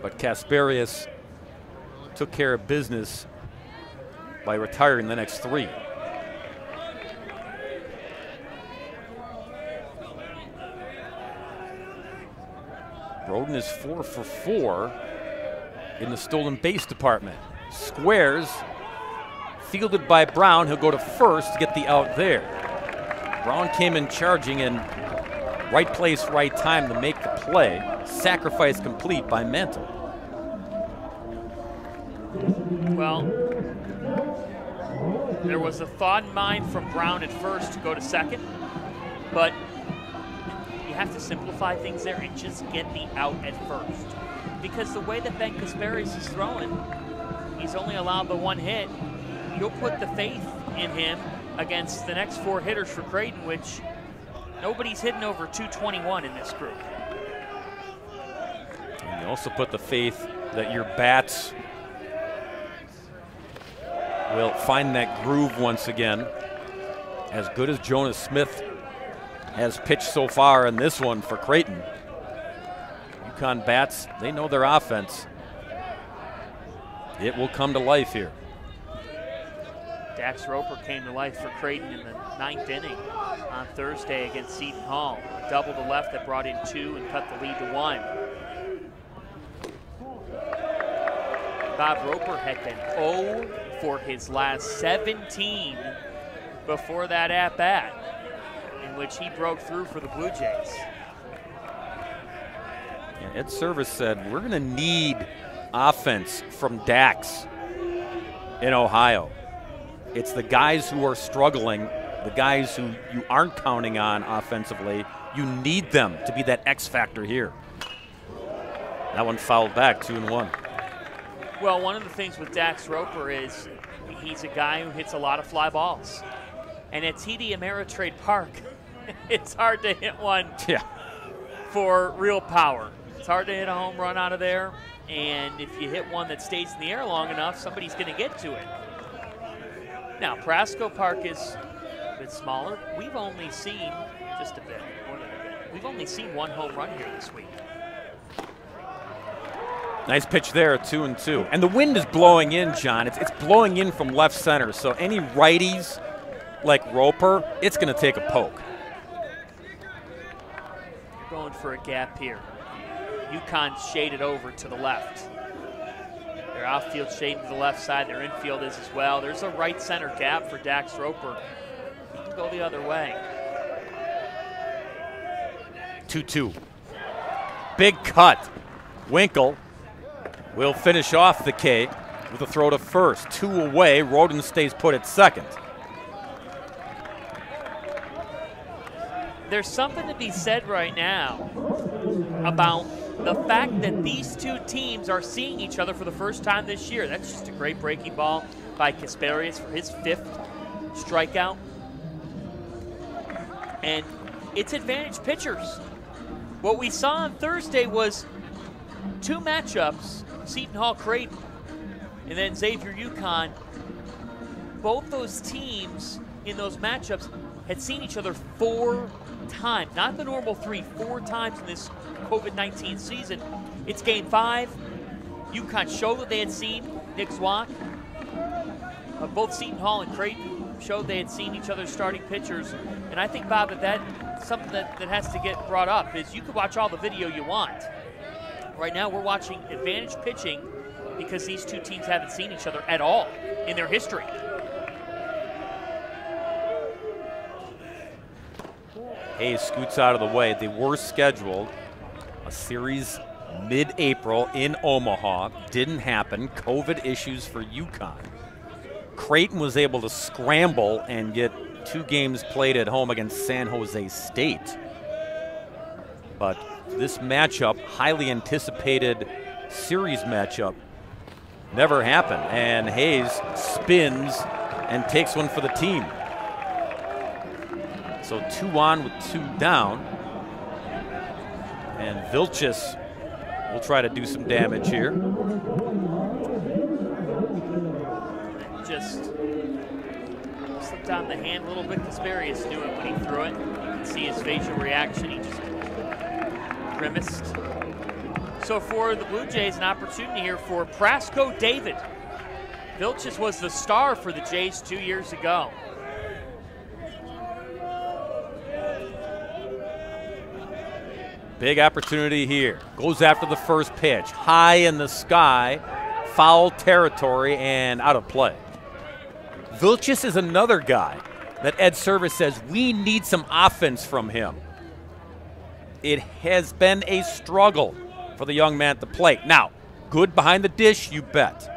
But Casparius took care of business by retiring the next three. Roden is four for four in the stolen base department. Squares, fielded by Brown. He'll go to first to get the out there. Brown came in charging in right place, right time to make the play. Sacrifice complete by Mantle. Well, there was a thought in mind from Brown at first to go to second, but you have to simplify things there and just get the out at first. Because the way that Ben Casparius is throwing, he's only allowed the one hit. You'll put the faith in him against the next four hitters for Creighton, which nobody's hitting over 221 in this group. And you also put the faith that your bats will find that groove once again. As good as Jonas Smith has pitched so far in this one for Creighton. UConn bats, they know their offense. It will come to life here. Dax Roper came to life for Creighton in the ninth inning on Thursday against Seton Hall. A Double the left that brought in two and cut the lead to one. Bob Roper had been 0 for his last 17 before that at bat in which he broke through for the Blue Jays. Yeah, Ed Servais said, we're going to need offense from Dax in Ohio. It's the guys who are struggling, the guys who you aren't counting on offensively. You need them to be that X factor here. That one fouled back, two and one. Well, one of the things with Dax Roper is he's a guy who hits a lot of fly balls. And at TD Ameritrade Park, it's hard to hit one Yeah. for real power. It's hard to hit a home run out of there. And if you hit one that stays in the air long enough, somebody's going to get to it. Now, Prasco Park is a bit smaller. We've only seen just a bit, more than a bit. We've only seen one home run here this week. Nice pitch there, two and two. And the wind is blowing in, John. It's, it's blowing in from left center. So any righties like Roper, it's going to take a poke. For a gap here. UConn shaded over to the left. Their outfield shading to the left side. Their infield is as well. There's a right center gap for Dax Roper. He can go the other way. 2 2. Big cut. Winkel will finish off the K with a throw to first. Two away. Roden stays put at second. There's something to be said right now about the fact that these two teams are seeing each other for the first time this year. That's just a great breaking ball by Casparius for his fifth strikeout. And it's advantage pitchers. What we saw on Thursday was two matchups, Seton Hall Creighton and then Xavier UConn. Both those teams in those matchups had seen each other four times, not the normal three, four times in this COVID 19 season. It's game five. UConn showed that they had seen Nick Zwack. Uh, both Seton Hall and Creighton showed they had seen each other's starting pitchers. And I think, Bob, that that's something that, that has to get brought up is you can watch all the video you want. Right now, we're watching advantage pitching because these two teams haven't seen each other at all in their history. Hayes scoots out of the way. They were scheduled a series mid-April in Omaha. Didn't happen. COVID issues for UConn. Creighton was able to scramble and get two games played at home against San Jose State. But this matchup, highly anticipated series matchup, never happened. And Hayes spins and takes one for the team. So two on with two down. And Vilchis will try to do some damage here. Just slipped on the hand a little bit. because Casparius knew it when he threw it. You can see his facial reaction. He just grimaced. So for the Blue Jays, an opportunity here for Prasco David. Vilchis was the star for the Jays two years ago. Big opportunity here. Goes after the first pitch. High in the sky, foul territory, and out of play. Vilchis is another guy that Ed Servais says we need some offense from him. It has been a struggle for the young man at the plate. Now, good behind the dish, you bet.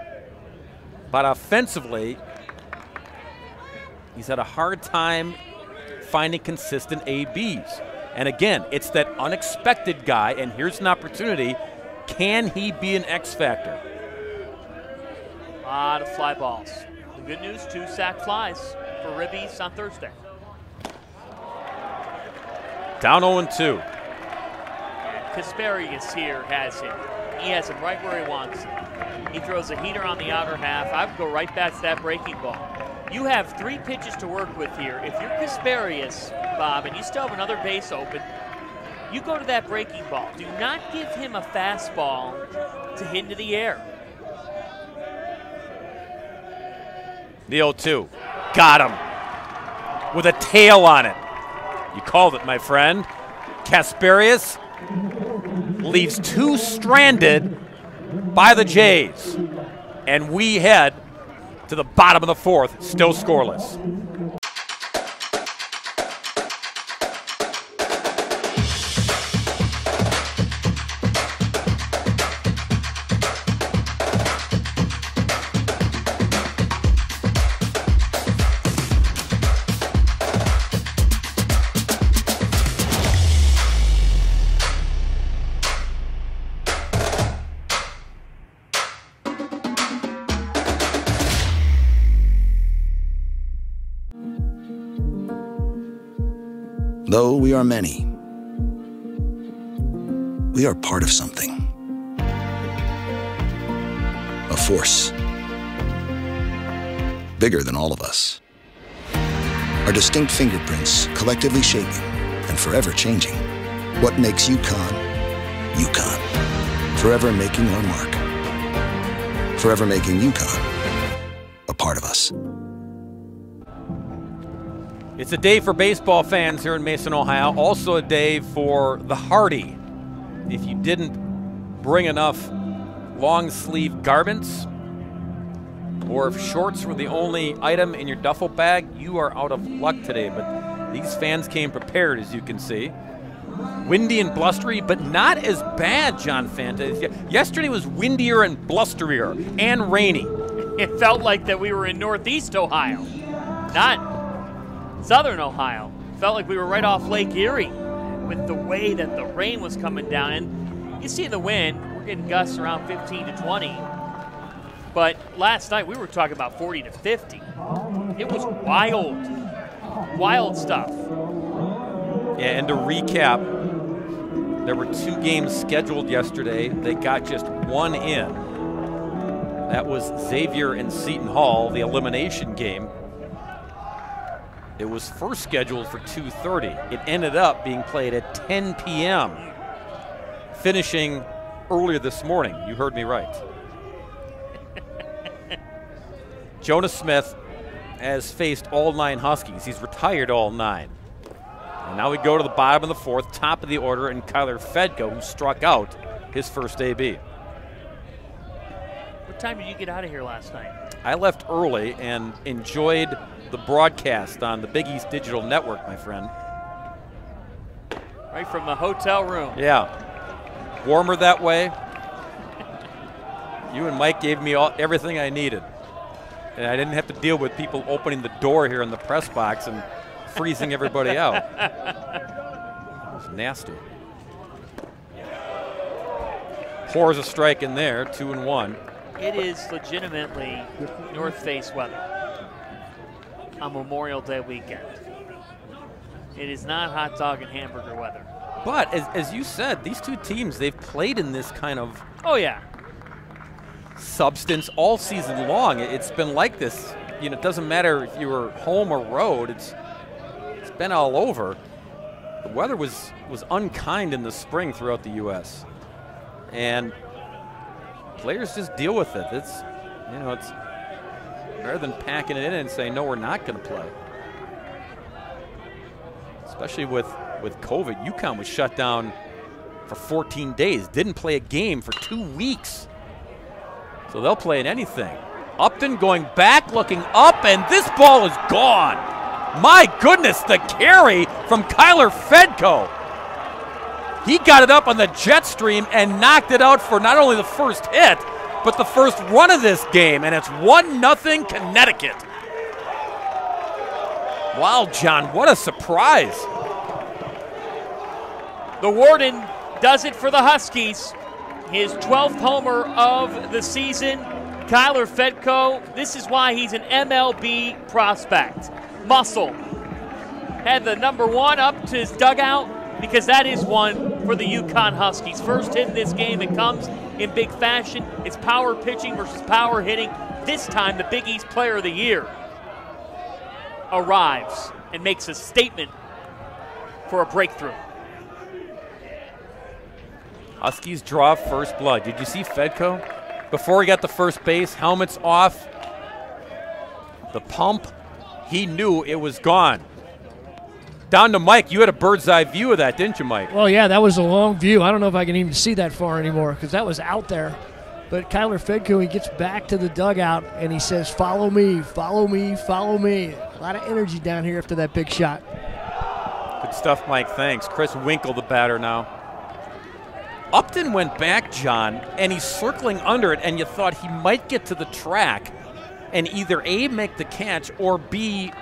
But offensively, he's had a hard time finding consistent ABs. And again, it's that unexpected guy, and here's an opportunity. Can he be an X factor? A lot of fly balls. The good news, two sack flies for Ribbies on Thursday. Down 0 2. Casparius here has him. He has him right where he wants him. He throws a heater on the outer half. I would go right back to that breaking ball. You have three pitches to work with here. If you're Casparius, Bob, and you still have another base open, you go to that breaking ball. Do not give him a fastball to hit into the air. The 0 2. Got him. With a tail on it. You called it, my friend. Casparius leaves two stranded by the Jays. And we head to the bottom of the fourth, still scoreless. Are many, we are part of something. A force bigger than all of us. Our distinct fingerprints collectively shaping and forever changing what makes UConn, UConn. Forever making our mark. Forever making UConn a part of us. It's a day for baseball fans here in Mason, Ohio. Also a day for the hardy. If you didn't bring enough long sleeve garments, or if shorts were the only item in your duffel bag, you are out of luck today. But these fans came prepared, as you can see. Windy and blustery, but not as bad, John Fanta. Yesterday was windier and blusterier and rainy. It felt like that we were in Northeast Ohio, not Southern Ohio. Felt like we were right off Lake Erie with the way that the rain was coming down. And you see the wind, we're getting gusts around 15 to 20. But last night we were talking about 40 to 50. It was wild, wild stuff. Yeah, and to recap, there were two games scheduled yesterday. They got just one in. That was Xavier and Seton Hall, the elimination game. It was first scheduled for 2:30. It ended up being played at 10 p.m. Finishing earlier this morning. You heard me right. Jonas Smith has faced all nine Huskies. He's retired all nine. And now we go to the bottom of the fourth, top of the order, and Kyler Fedko, who struck out his first AB. What time did you get out of here last night? I left early and enjoyed the broadcast on the Big East Digital Network, my friend. Right from the hotel room. Yeah. Warmer that way. You and Mike gave me all, everything I needed. And I didn't have to deal with people opening the door here in the press box and freezing everybody out. It was nasty. Pours a strike in there, two and one. It is legitimately north face weather on Memorial Day weekend. It is not hot dog and hamburger weather. But as, as you said, these two teams, they've played in this kind of Oh, yeah. substance all season long. It- It's been like this. You know, it doesn't matter if you were home or road. It's it's been all over. The weather was was unkind in the spring throughout the U.S. and players just deal with it. It's you know it's better than packing it in and saying no, we're not going to play. Especially with with COVID, UConn was shut down for 14 days. Didn't play a game for two weeks. So they'll play in anything. Upton going back, looking up, and this ball is gone. My goodness, the carry from Kyler Fedko. He got it up on the jet stream and knocked it out for not only the first hit, but the first run of this game, and it's 1 0 Connecticut. Wow, John, what a surprise. The Warden does it for the Huskies. His 12th homer of the season. Kyler Fedko, this is why he's an MLB prospect. Muscle. Had the number one up to his dugout because that is one for the UConn Huskies. First hit in this game, it comes in big fashion. It's power pitching versus power hitting. This time, the Big East Player of the Year arrives and makes a statement for a breakthrough. Huskies draw first blood. Did you see Fedko? Before he got the first base, helmets off, the pump, he knew it was gone. Down to Mike. You had a bird's eye view of that, didn't you, Mike? Well, yeah, that was a long view. I don't know if I can even see that far anymore because that was out there. But Kyler Fedko, he gets back to the dugout and he says, "Follow me, follow me, follow me." A lot of energy down here after that big shot. Good stuff, Mike. Thanks. Chris Winkel, the batter now. Upton went back, John, and he's circling under it, and you thought he might get to the track and either A, make the catch, or B,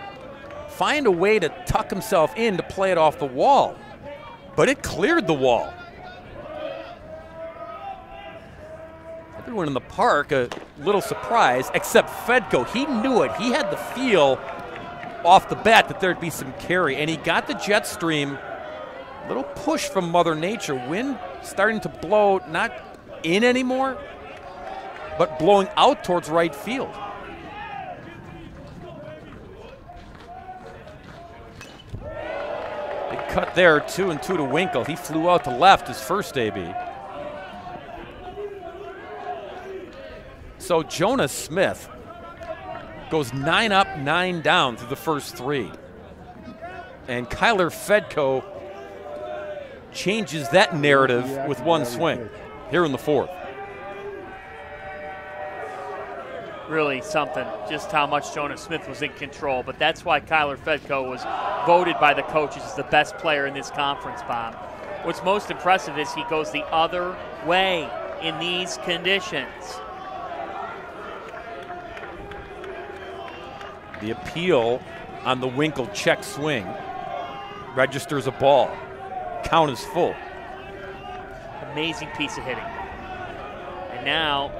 find a way to tuck himself in to play it off the wall. But it cleared the wall. Everyone in the park, a little surprised, except Fedko. He knew it. He had the feel off the bat that there'd be some carry, and he got the jet stream. Little push from Mother Nature. Wind starting to blow, not in anymore, but blowing out towards right field. Cut there, two and two to Winkel. He flew out to left his first AB. So Jonas Smith goes nine up, nine down through the first three. And Kyler Fedko changes that narrative with one swing here in the fourth. Really something, just how much Jonas Smith was in control. But that's why Kyler Fedko was voted by the coaches as the best player in this conference, Bob. What's most impressive is he goes the other way in these conditions. The appeal on the Winkel check swing registers a ball. Count is full. Amazing piece of hitting. And now,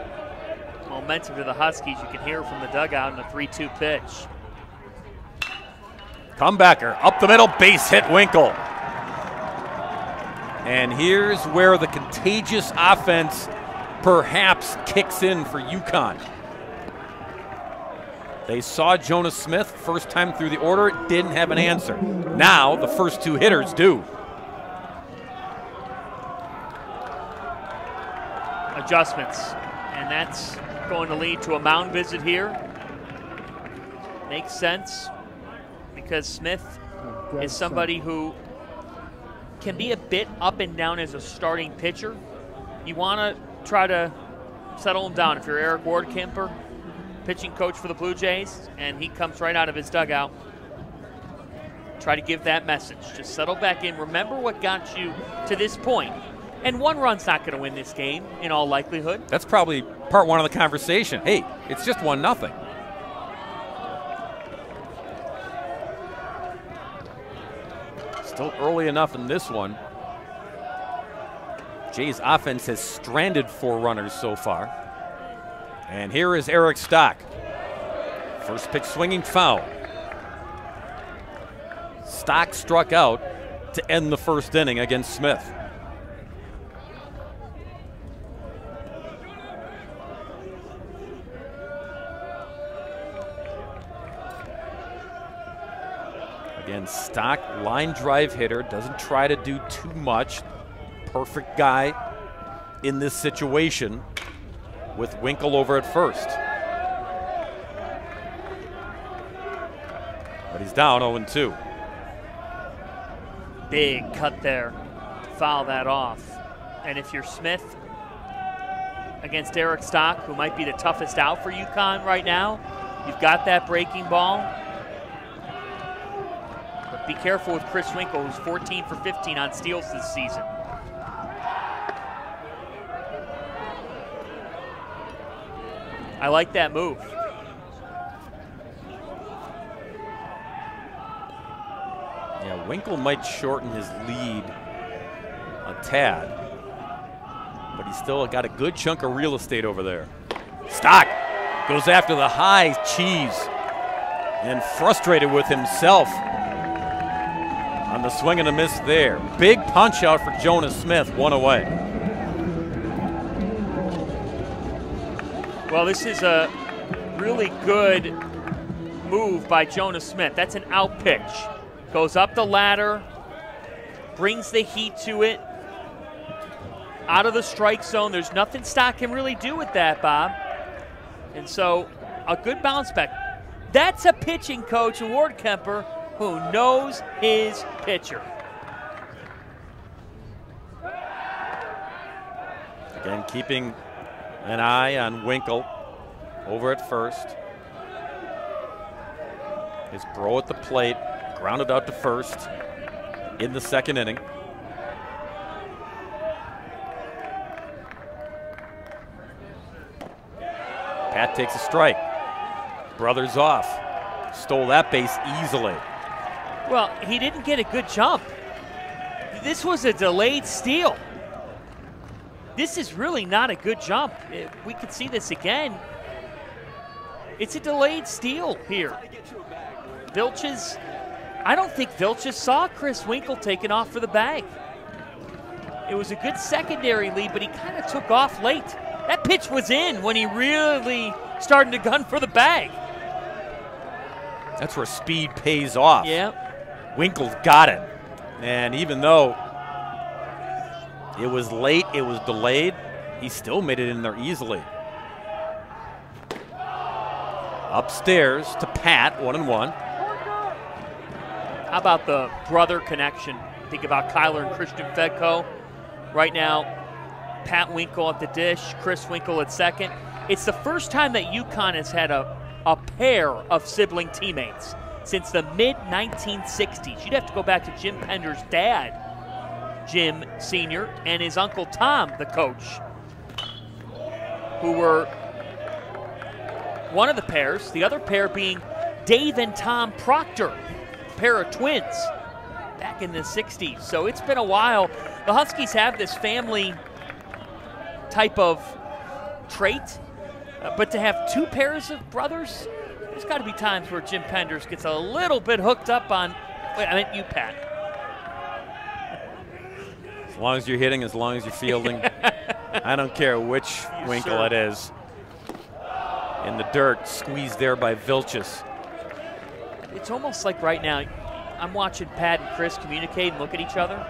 momentum to the Huskies. You can hear from the dugout in the 3 2 pitch. Comebacker up the middle, base hit Winkel. And here's where the contagious offense perhaps kicks in for UConn. They saw Jonas Smith first time through the order, didn't have an answer. Now the first two hitters do. Adjustments. And that's going to lead to a mound visit here. Makes sense because Smith is somebody who can be a bit up and down as a starting pitcher. You want to try to settle him down if you're Eric Wardkemper, pitching coach for the Blue Jays, and he comes right out of his dugout. Try to give that message. Just settle back in. Remember what got you to this point. And one run's not going to win this game in all likelihood. That's probably part one of the conversation. Hey, it's just one nothing. Still early enough in this one. Jay's offense has stranded four runners so far. And here is Eric Stock. First pitch swinging foul. Stock struck out to end the first inning against Smith. Stock line drive hitter, doesn't try to do too much. Perfect guy in this situation with Winkel over at first. But he's down 0 2. Big cut there. Foul that off. And if you're Smith against Eric Stock, who might be the toughest out for UConn right now, you've got that breaking ball. Be careful with Chris Winkel, who's 14 for 15 on steals this season. I like that move. Yeah, Winkel might shorten his lead a tad, but he's still got a good chunk of real estate over there. Stock goes after the high cheese and frustrated with himself on the swing and a miss there. Big punch out for Jonas Smith, one away. Well, this is a really good move by Jonas Smith. That's an out pitch. Goes up the ladder, brings the heat to it, out of the strike zone. There's nothing Stock can really do with that, Bob. And so, a good bounce back. That's a pitching coach, Wardkemper, who knows his pitcher. Again, keeping an eye on Winkel over at first. His bro at the plate, grounded out to first in the second inning. Pat takes a strike. Brothers off. Stole that base easily. Well, he didn't get a good jump. This was a delayed steal. This is really not a good jump. Eh, We could see this again. It's a delayed steal here. Vilchis, I don't think Vilchis saw Chris Winkel taking off for the bag. It was a good secondary lead, but he kind of took off late. That pitch was in when he really started to gun for the bag. That's where speed pays off. Yeah. Winkel's got it. And even though it was late, it was delayed, he still made it in there easily. Upstairs to Pat, one and one. How about the brother connection? Think about Kyler and Christian Fedko. Right now, Pat Winkel at the dish, Chris Winkel at second. It's the first time that UConn has had a, a pair of sibling teammates since the mid 1960s. You'd have to go back to Jim Penders' dad, Jim Sr., and his uncle Tom, the coach, who were one of the pairs, the other pair being Dave and Tom Proctor, pair of twins back in the 60s. So it's been a while. The Huskies have this family type of trait, uh, but to have two pairs of brothers, there's got to be times where Jim Penders gets a little bit hooked up on. Wait, I meant you, Pat. As long as you're hitting, as long as you're fielding, I don't care which Winkel sure? it is. In the dirt, squeezed there by Vilchis. It's almost like right now, I'm watching Pat and Chris communicate and look at each other.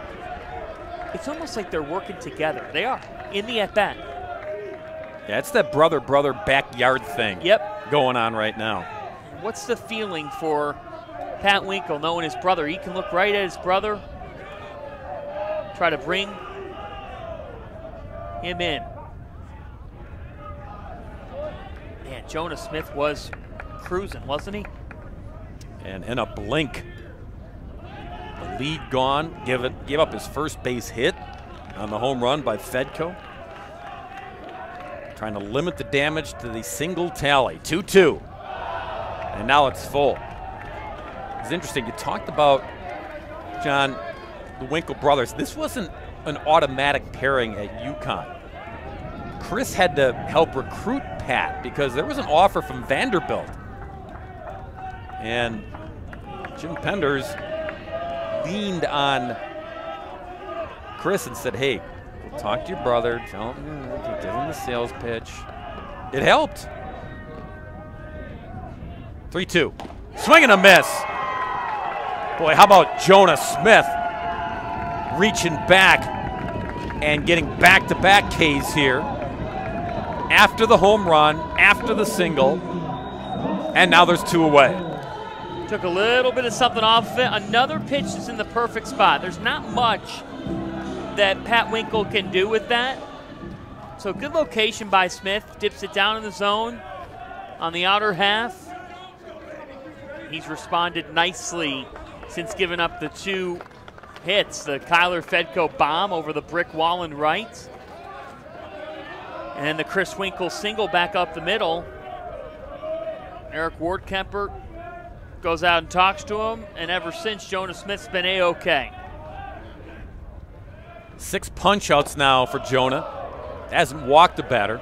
It's almost like they're working together. They are in the at bat. Yeah, it's that brother brother backyard thing Yep. Going on right now. What's the feeling for Pat Winkel knowing his brother? He can look right at his brother, try to bring him in. Man, Jonah Smith was cruising, wasn't he? And in a blink, the lead gone. Give it, give up his first base hit on the home run by Fedko. Trying to limit the damage to the single tally. 2 2. And now it's full. It's interesting. You talked about, John, the Winkel brothers. This wasn't an automatic pairing at UConn. Chris had to help recruit Pat because there was an offer from Vanderbilt. And Jim Penders leaned on Chris and said, hey, talk to your brother, tell him, give him the sales pitch. It helped. 3 2. Swing and a miss. Boy, how about Jonah Smith reaching back and getting back to back Ks here after the home run, after the single, and now there's two away. Took a little bit of something off of it. Another pitch is in the perfect spot. There's not much that Pat Winkel can do with that. So good location by Smith. Dips it down in the zone on the outer half. He's responded nicely since giving up the two hits. The Kyler Fedko bomb over the brick wall and right. And the Chris Winkel single back up the middle. Eric Ward Kemper goes out and talks to him, and ever since, Jonah Smith's been A-OK. Six punch outs now for Jonah. Hasn't walked a batter.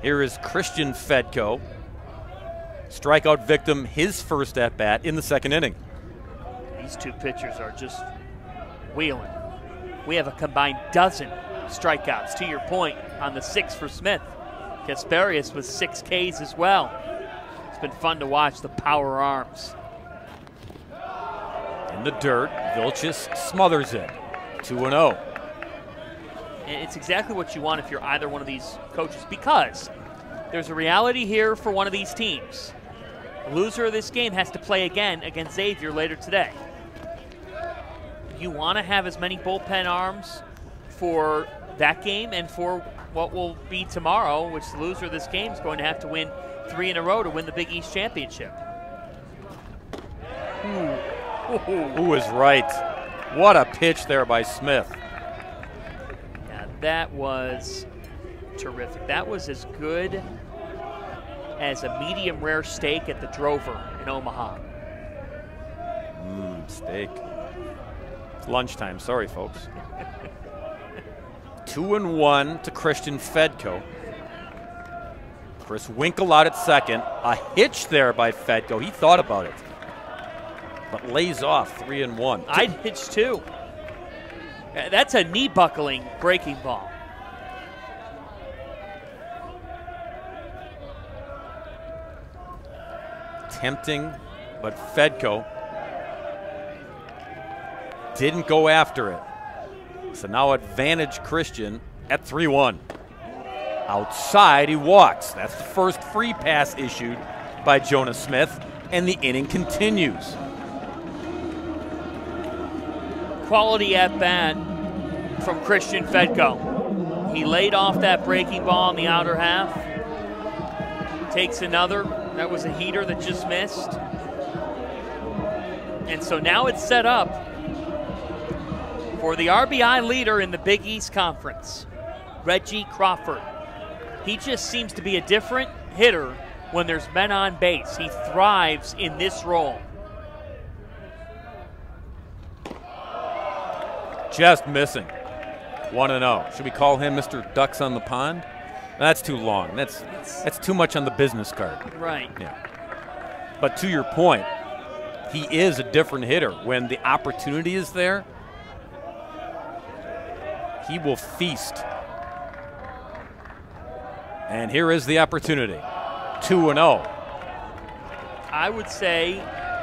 Here is Christian Fedko. Strikeout victim, his first at bat in the second inning. These two pitchers are just wheeling. We have a combined dozen strikeouts, to your point, on the six for Smith. Casparius with six Ks as well. It's been fun to watch the power arms. In the dirt, Vilchis smothers it. 2 0. It's exactly what you want if you're either one of these coaches because there's a reality here for one of these teams. The loser of this game has to play again against Xavier later today. You want to have as many bullpen arms for that game and for what will be tomorrow, which the loser of this game is going to have to win three in a row to win the Big East Championship. Who is right? What a pitch there by Smith. Yeah, that was terrific. That was as good as a medium rare steak at the Drover in Omaha. Mmm, steak. It's lunchtime. Sorry, folks. Two and one to Christian Fedko. Chris Winkel out at second. A hitch there by Fedko. He thought about it, but lays off three and one. I'd hitch too. Uh, That's a knee buckling breaking ball. Tempting, but Fedko didn't go after it. So now advantage Christian at 3 1. Outside, he walks. That's the first free pass issued by Jonah Smith, and the inning continues. Quality at bat from Christian Fedko. He laid off that breaking ball in the outer half. Takes another. That was a heater that just missed. And so now it's set up for the RBI leader in the Big East Conference, Reggie Crawford. He just seems to be a different hitter when there's men on base. He thrives in this role. Just missing. 1 0. Should we call him Mr. Ducks on the Pond? That's too long. That's that's too much on the business card. Right. Yeah. But to your point, he is a different hitter. When the opportunity is there, he will feast. And here is the opportunity 2 0. I would say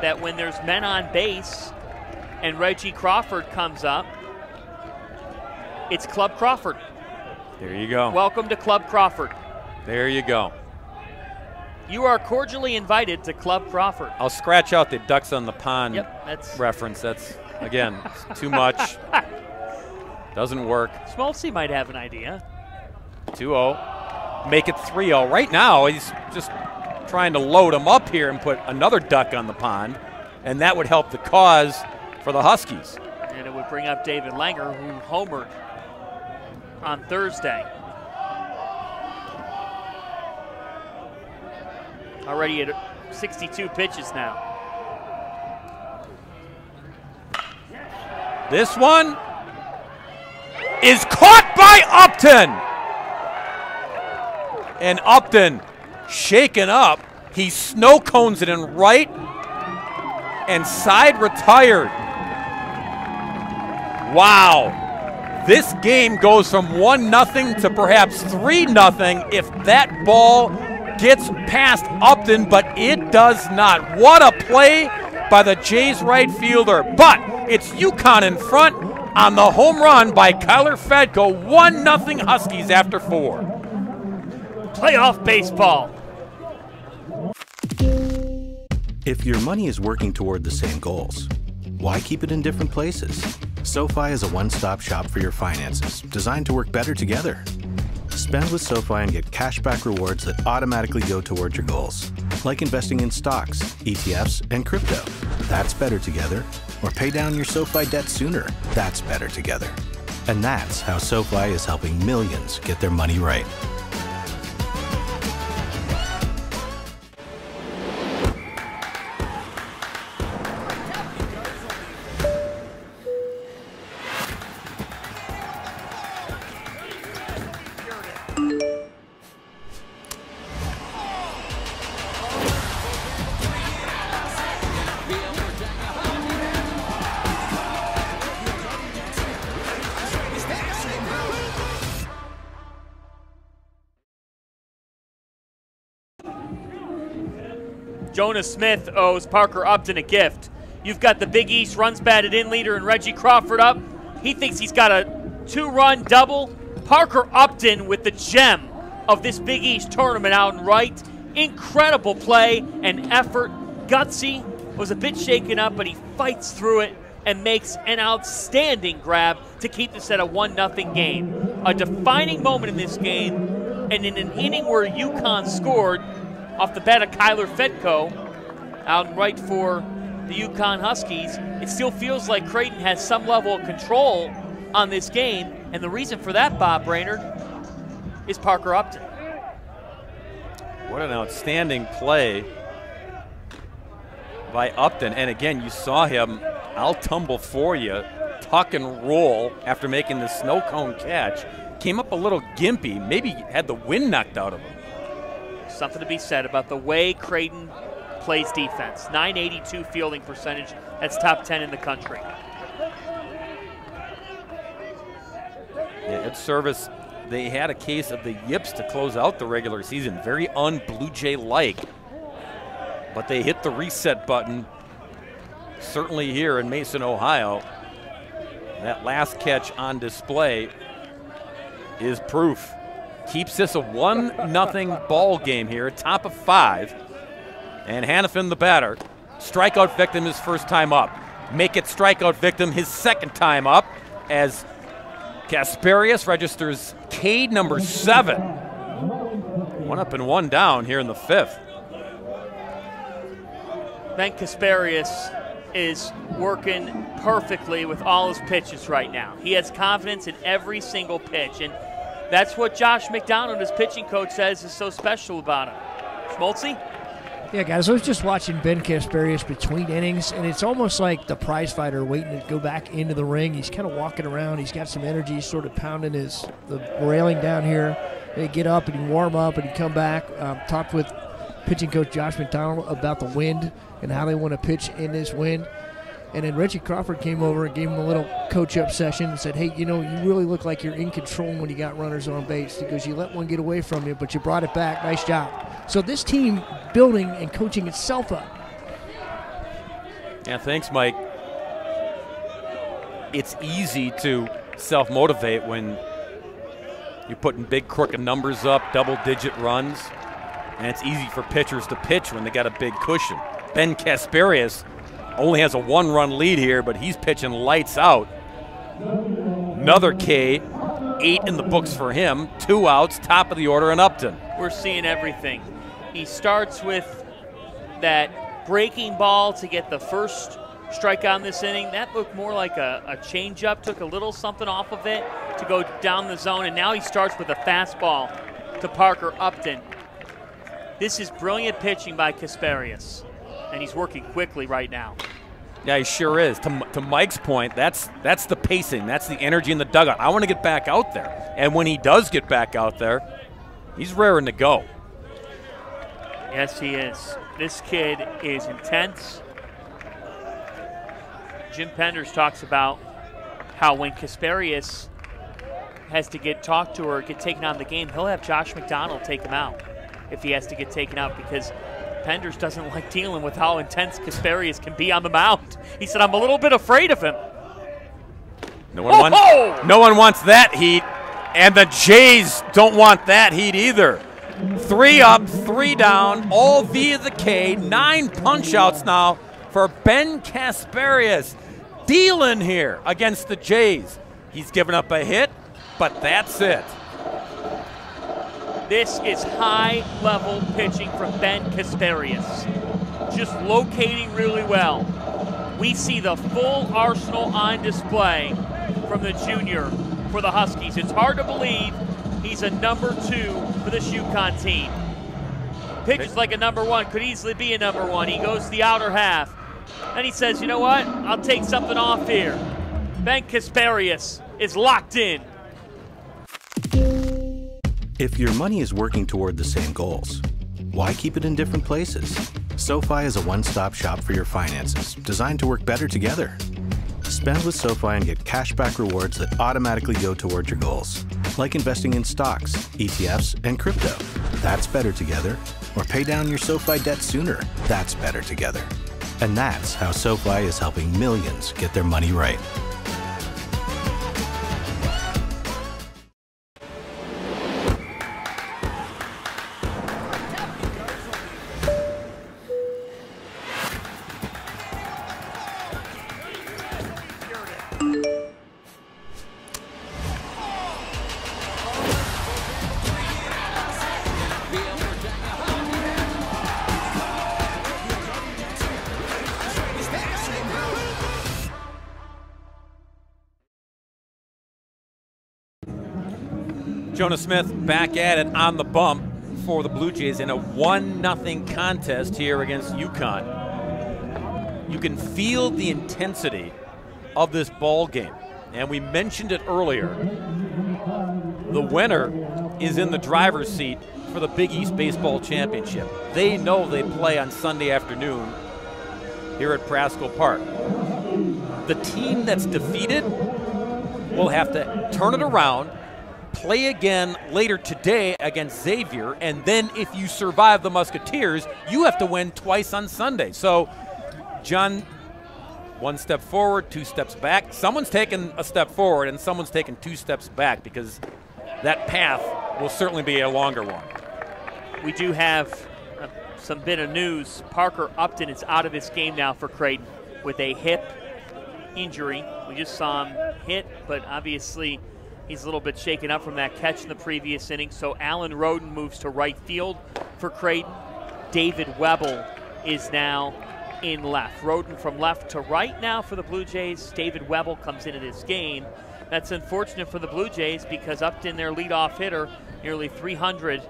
that when there's men on base and Reggie Crawford comes up, it's Club Crawford. There you go. Welcome to Club Crawford. there you go. You are cordially invited to Club Crawford. I'll scratch out the Ducks on the Pond Yep, that's reference. That's, again, too much. Doesn't work. Smoltzy might have an idea. 2 0. Make it 3 0. Right now, he's just trying to load him up here and put another duck on the pond, and that would help the cause for the Huskies. And it would bring up David Langer, who homered on Thursday. Already at 62 pitches now. This one is caught by Upton. And Upton shaken up. He snow cones it in right and side retired. Wow. This game goes from 1 0 to perhaps 3 0 if that ball gets past Upton, but it does not. What a play by the Jays right fielder. But it's UConn in front on the home run by Kyler Fedko. 1 0 Huskies after four. Playoff baseball. If your money is working toward the same goals, why keep it in different places? SoFi is a one stop shop for your finances, designed to work better together. Spend with SoFi and get cashback rewards that automatically go toward your goals, like investing in stocks, ETFs, and crypto. That's better together. Or pay down your SoFi debt sooner. That's better together. And that's how SoFi is helping millions get their money right. Jonah Smith owes Parker Upton a gift. You've got the Big East runs batted in leader and Reggie Crawford up. He thinks he's got a two run double. Parker Upton with the gem of this Big East tournament out and right. Incredible play and effort. Gutsy was a bit shaken up, but he fights through it and makes an outstanding grab to keep this at a 1 0 game. A defining moment in this game, and in an inning where UConn scored off the bat of Kyler Fedko out right for the UConn Huskies, it still feels like Creighton has some level of control on this game. And the reason for that, Bob Brainerd, is Parker Upton. What an outstanding play by Upton. And again, you saw him, I'll tumble for you, tuck and roll after making the snow cone catch. Came up a little gimpy, maybe had the wind knocked out of him. something to be said about the way Creighton plays defense. 982 fielding percentage. That's top 10 in the country. Yeah, at service, they had a case of the yips to close out the regular season. Very un Blue Jay like. But they hit the reset button, certainly here in Mason, Ohio. That last catch on display is proof. Keeps this a 1 nothing ball game here, top of five. And Hannafin, the batter, strikeout victim his first time up. Make it strikeout victim his second time up as Casparius registers K number seven. One up and one down here in the fifth. Ben Casparius is working perfectly with all his pitches right now. He has confidence in every single pitch, and that's what Josh McDonald, his pitching coach, says is so special about him. Schmaltzy? Yeah, guys, I was just watching Ben Casparius between innings, and it's almost like the prize fighter waiting to go back into the ring. He's kind of walking around. He's got some energy, He's sort of pounding his the railing down here. They get up and he warm up and he come back. Um, talked with pitching coach Josh McDonald about the wind and how they want to pitch in this wind. And then Reggie Crawford came over and gave him a little coach up session and said, Hey, you know, you really look like you're in control when you got runners on base because you let one get away from you, but you brought it back. Nice job. So this team building and coaching itself up. Yeah, thanks, Mike. It's easy to self motivate when you're putting big crooked numbers up, double digit runs, and it's easy for pitchers to pitch when they got a big cushion. Ben Casparius only has a one run lead here, but he's pitching lights out. Another K, eight in the books for him, two outs, top of the order in Upton. We're seeing everything. He starts with that breaking ball to get the first strikeout in this inning. That looked more like a, a changeup, took a little something off of it to go down the zone, and now he starts with a fastball to Parker Upton. This is brilliant pitching by Casparius and he's working quickly right now. Yeah, he sure is. To, to Mike's point, that's that's the pacing, that's the energy in the dugout. I want to get back out there, and when he does get back out there, he's raring to go. Yes, he is. This kid is intense. Jim Penders talks about how when Casparius has to get talked to or get taken out of the game, he'll have Josh McDonald take him out if he has to get taken out because Penders doesn't like dealing with how intense Casparius can be on the mound. He said, I'm a little bit afraid of him. No one, oh, wants, oh! no one wants that heat, and the Jays don't want that heat either. Three up, three down, all via the K. Nine punchouts now for Ben Casparius. Dealing here against the Jays. He's given up a hit, but that's it. This is high level pitching from Ben Casparius. Just locating really well. We see the full arsenal on display from the junior for the Huskies. It's hard to believe he's a number two for this UConn team. Pitches like a number one, could easily be a number one. He goes the outer half. And he says, you know what? I'll take something off here. Ben Casparius is locked in. If your money is working toward the same goals, why keep it in different places? SoFi is a one stop shop for your finances, designed to work better together. Spend with SoFi and get cashback rewards that automatically go toward your goals, like investing in stocks, ETFs, and crypto. That's better together. Or pay down your SoFi debt sooner. That's better together. And that's how SoFi is helping millions get their money right. Jonah Smith back at it on the bump for the Blue Jays in a 1 0 contest here against UConn. You can feel the intensity of this ball game. And we mentioned it earlier. The winner is in the driver's seat for the Big East Baseball Championship. They know they play on Sunday afternoon here at Prasco Park. The team that's defeated will have to turn it around, play again later today against Xavier, and then if you survive the Musketeers, you have to win twice on Sunday. So, John, one step forward, two steps back. Someone's taken a step forward, and someone's taken two steps back because that path will certainly be a longer one. We do have uh, some bit of news. Parker Upton is out of this game now for Creighton with a hip injury. We just saw him hit, but obviously he's a little bit shaken up from that catch in the previous inning. So Alan Roden moves to right field for Creighton. David Webble is now in left. Roden from left to right now for the Blue Jays. David Webble comes into this game. That's unfortunate for the Blue Jays because Upton, their leadoff hitter, nearly 300.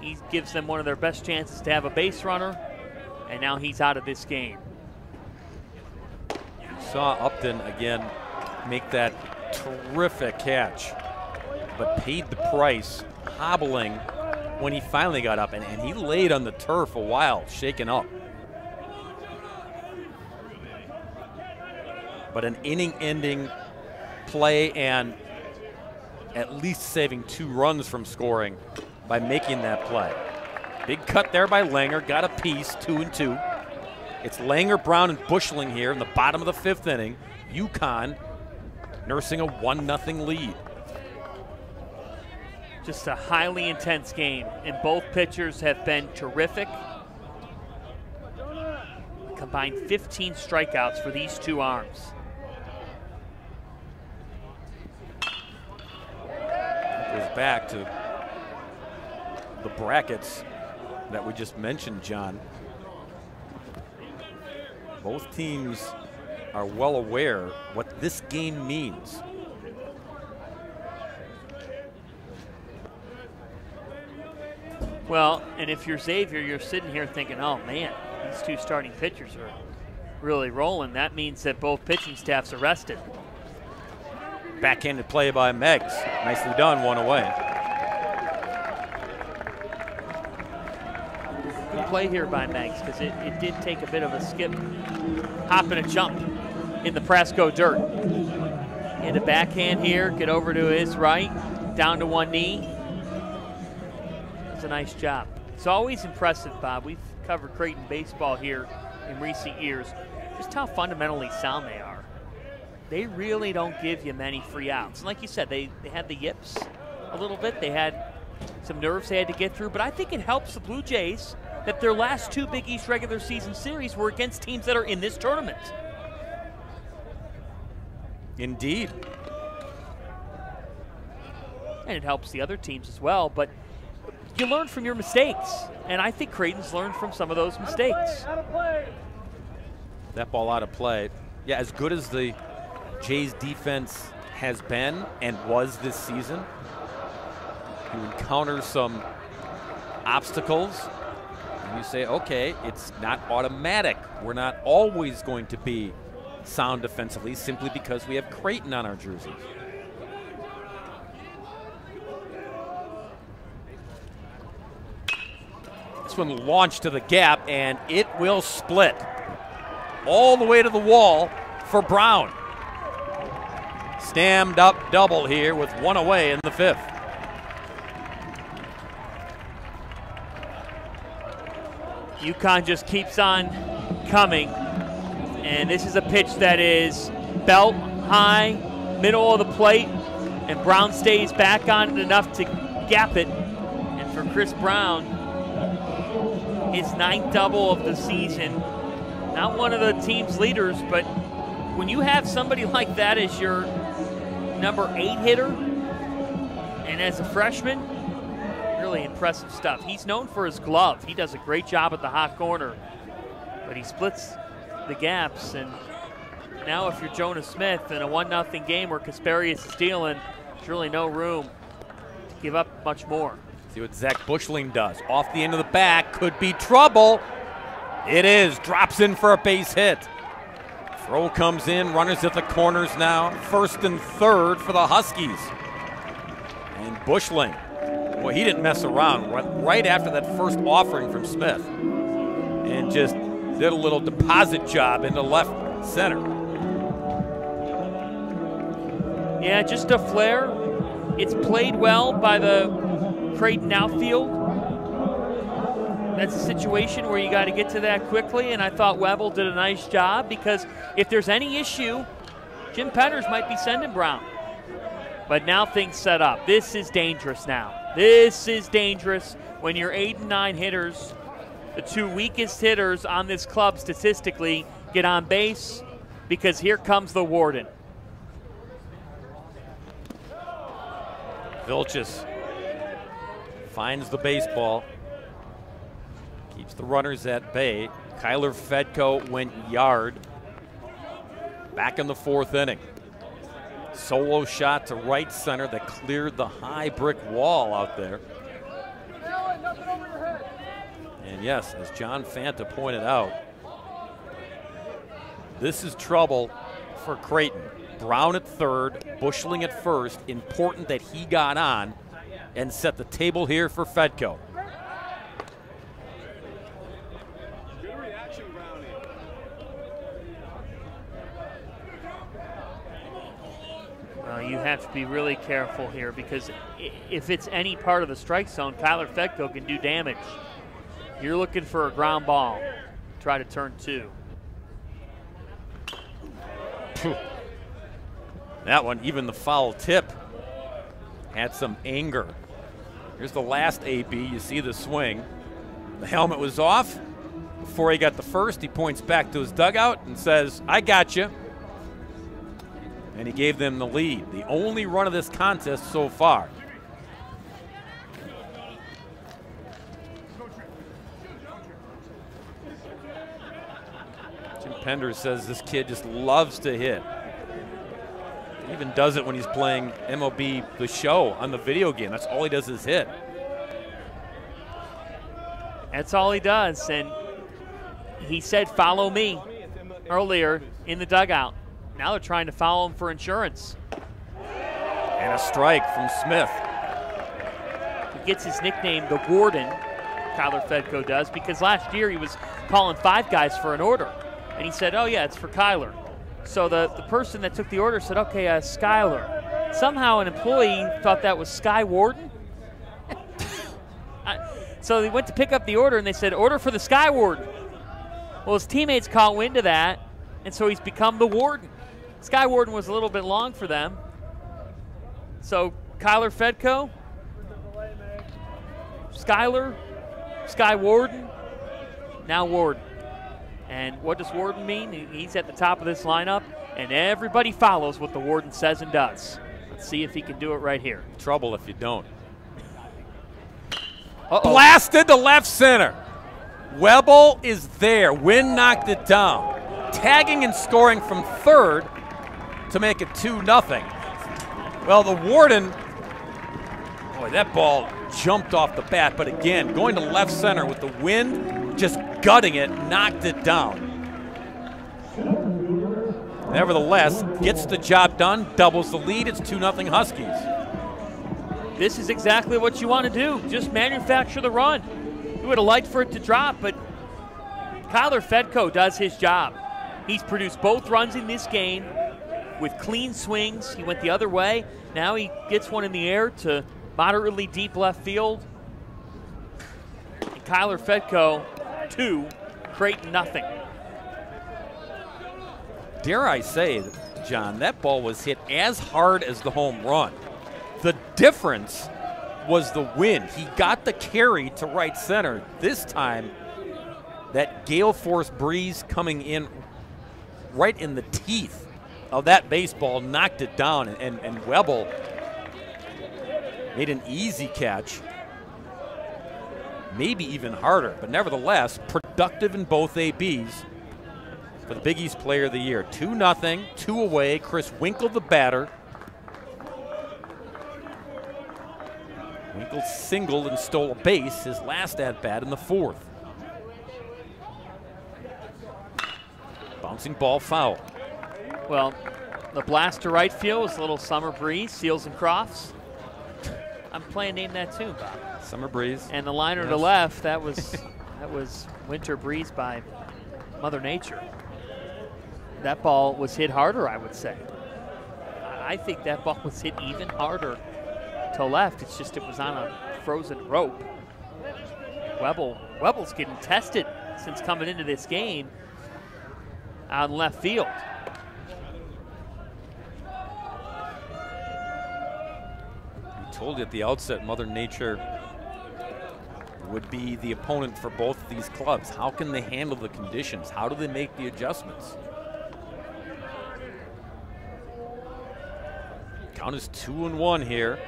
He gives them one of their best chances to have a base runner, and now he's out of this game. You Saw Upton again make that terrific catch, but paid the price, hobbling when he finally got up, and, and he laid on the turf a while, shaken up. But an inning ending play and at least saving two runs from scoring by making that play. Big cut there by Langer, got a piece, two and two. It's Langer, Brown, and Bushling here in the bottom of the fifth inning. UConn nursing a 1 0 lead. Just a highly intense game, and both pitchers have been terrific. Combined 15 strikeouts for these two arms. Goes back to the brackets that we just mentioned, John. Both teams are well aware what this game means. Well, and if you're Xavier, you're sitting here thinking, oh man, these two starting pitchers are really rolling. That means that both pitching staffs are rested. Backhanded play by Meggs. Nicely done, one away. Good play here by Meggs because it, it did take a bit of a skip, hop and a jump in the Prasco dirt. And a backhand here, get over to his right, down to one knee. That's a nice job. It's always impressive, Bob. We've covered Creighton baseball here in recent years, just how fundamentally sound they are. They really don't give you many free outs. And like you said, they, they had the yips a little bit. They had some nerves they had to get through, but I think it helps the Blue Jays that their last two Big East regular season series were against teams that are in this tournament. Indeed. And it helps the other teams as well, but you learn from your mistakes. And I think Creighton's learned from some of those mistakes. That ball out of play. Yeah, as good as the Jays defense has been and was this season, you encounter some obstacles and you say, okay, it's not automatic. We're not always going to be sound defensively simply because we have Creighton on our jerseys. This one launched to the gap and it will split all the way to the wall for Brown. Stammed up double here with one away in the fifth. UConn just keeps on coming. And this is a pitch that is belt high, middle of the plate, and Brown stays back on it enough to gap it. And for Chris Brown, his ninth double of the season. Not one of the team's leaders, but when you have somebody like that as your number eight hitter, and as a freshman, really impressive stuff. He's known for his glove. He does a great job at the hot corner, but he splits the gaps. And now, if you're Jonah Smith in a one nothing game where Casparius is dealing, there's really no room to give up much more. See what Zach Bushling does. Off the end of the back, could be trouble. It is. Drops in for a base hit. Throw comes in. Runners at the corners now. First and third for the Huskies. And Bushling Well, he didn't mess around. Went right after that first offering from Smith and just did a little deposit job into left center. Yeah, just a flare. It's played well by the Creighton outfield. That's a situation where you got to get to that quickly, and I thought Webble did a nice job because if there's any issue, Jim Penders might be sending Brown. But now things set up. This is dangerous now. This is dangerous when your eight and nine hitters, the two weakest hitters on this club statistically, get on base because here comes the warden. Vilchis finds the baseball, keeps the runners at bay. Kyler Fedko went yard. Back in the fourth inning. Solo shot to right center that cleared the high brick wall out there. And yes, as John Fanta pointed out, this is trouble for Creighton. Brown at third, Bushling at first. Important that he got on and set the table here for Fedko. Well, you have to be really careful here because if it's any part of the strike zone, Tyler Fedko can do damage. You're looking for a ground ball. Try to turn two. That one, even the foul tip, had some anger. Here's the last AB. You see the swing. The helmet was off. Before he got the first, he points back to his dugout and says, I got you. And he gave them the lead. The only run of this contest so far. Pender says this kid just loves to hit. He even does it when he's playing MLB The Show on the video game. That's all he does is hit. That's all he does. And he said, Follow me earlier in the dugout. Now they're trying to follow him for insurance. And a strike from Smith. He gets his nickname, the Warden, Tyler Fedko does, because last year he was calling five guys for an order. And he said, Oh, yeah, it's for Kyler. So the, the person that took the order said, Okay, uh, Skyler. Somehow an employee thought that was Sky Warden. so they went to pick up the order and they said, Order for the Sky Warden. Well, his teammates caught wind of that, and so he's become the Warden. Sky Warden was a little bit long for them. So Kyler Fedko, Skyler, Sky Warden, now Warden. And what does Warden mean? He's at the top of this lineup, and everybody follows what the Warden says and does. Let's see if he can do it right here. Trouble if you don't. Uh-oh. Blasted to left center. Webble is there. Wynn knocked it down. Tagging and scoring from third to make it 2 0. Well, the Warden, boy, that ball jumped off the bat, but again, going to left center with the wind just gutting it, knocked it down. Nevertheless, gets the job done, doubles the lead. It's 2 0 Huskies. This is exactly what you want to do. Just manufacture the run. You would have liked for it to drop, but Kyler Fedko does his job. He's produced both runs in this game with clean swings. He went the other way. Now he gets one in the air to moderately deep left field. And Kyler Fedko, two, Creighton, nothing. Dare I say, John, that ball was hit as hard as the home run. The difference was the wind. He got the carry to right center. This time, that gale force breeze coming in right in the teeth of that baseball knocked it down, and, and Webble made an easy catch. Maybe even harder, but nevertheless, productive in both ABs for the Big East Player of the Year. 2 0, two away. Chris Winkel, the batter. Winkel singled and stole a base his last at bat in the fourth. Bouncing ball foul. Well, the blast to right field was a little summer breeze, Seals and Crofts. I'm playing Name That Tune, Bob. Summer breeze. And the liner to Yes. left, that was that was Winter Breeze by Mother Nature. That ball was hit harder, I would say. I I think that ball was hit even harder to left. It's just it was on a frozen rope. Webble Webble's getting tested since coming into this game on left field. Told you at the outset, Mother Nature would be the opponent for both of these clubs. How can they handle the conditions? How do they make the adjustments? Count is two and one here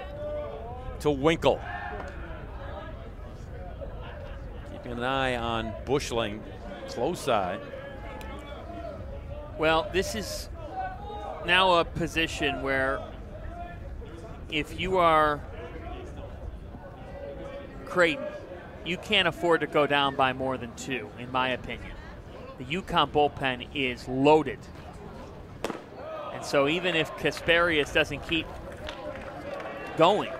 to Winkel. Keeping an eye on Bushling, close eye. Well, this is now a position where if you are Creighton, you can't afford to go down by more than two, in my opinion. The UConn bullpen is loaded. And so even if Casparius doesn't keep going,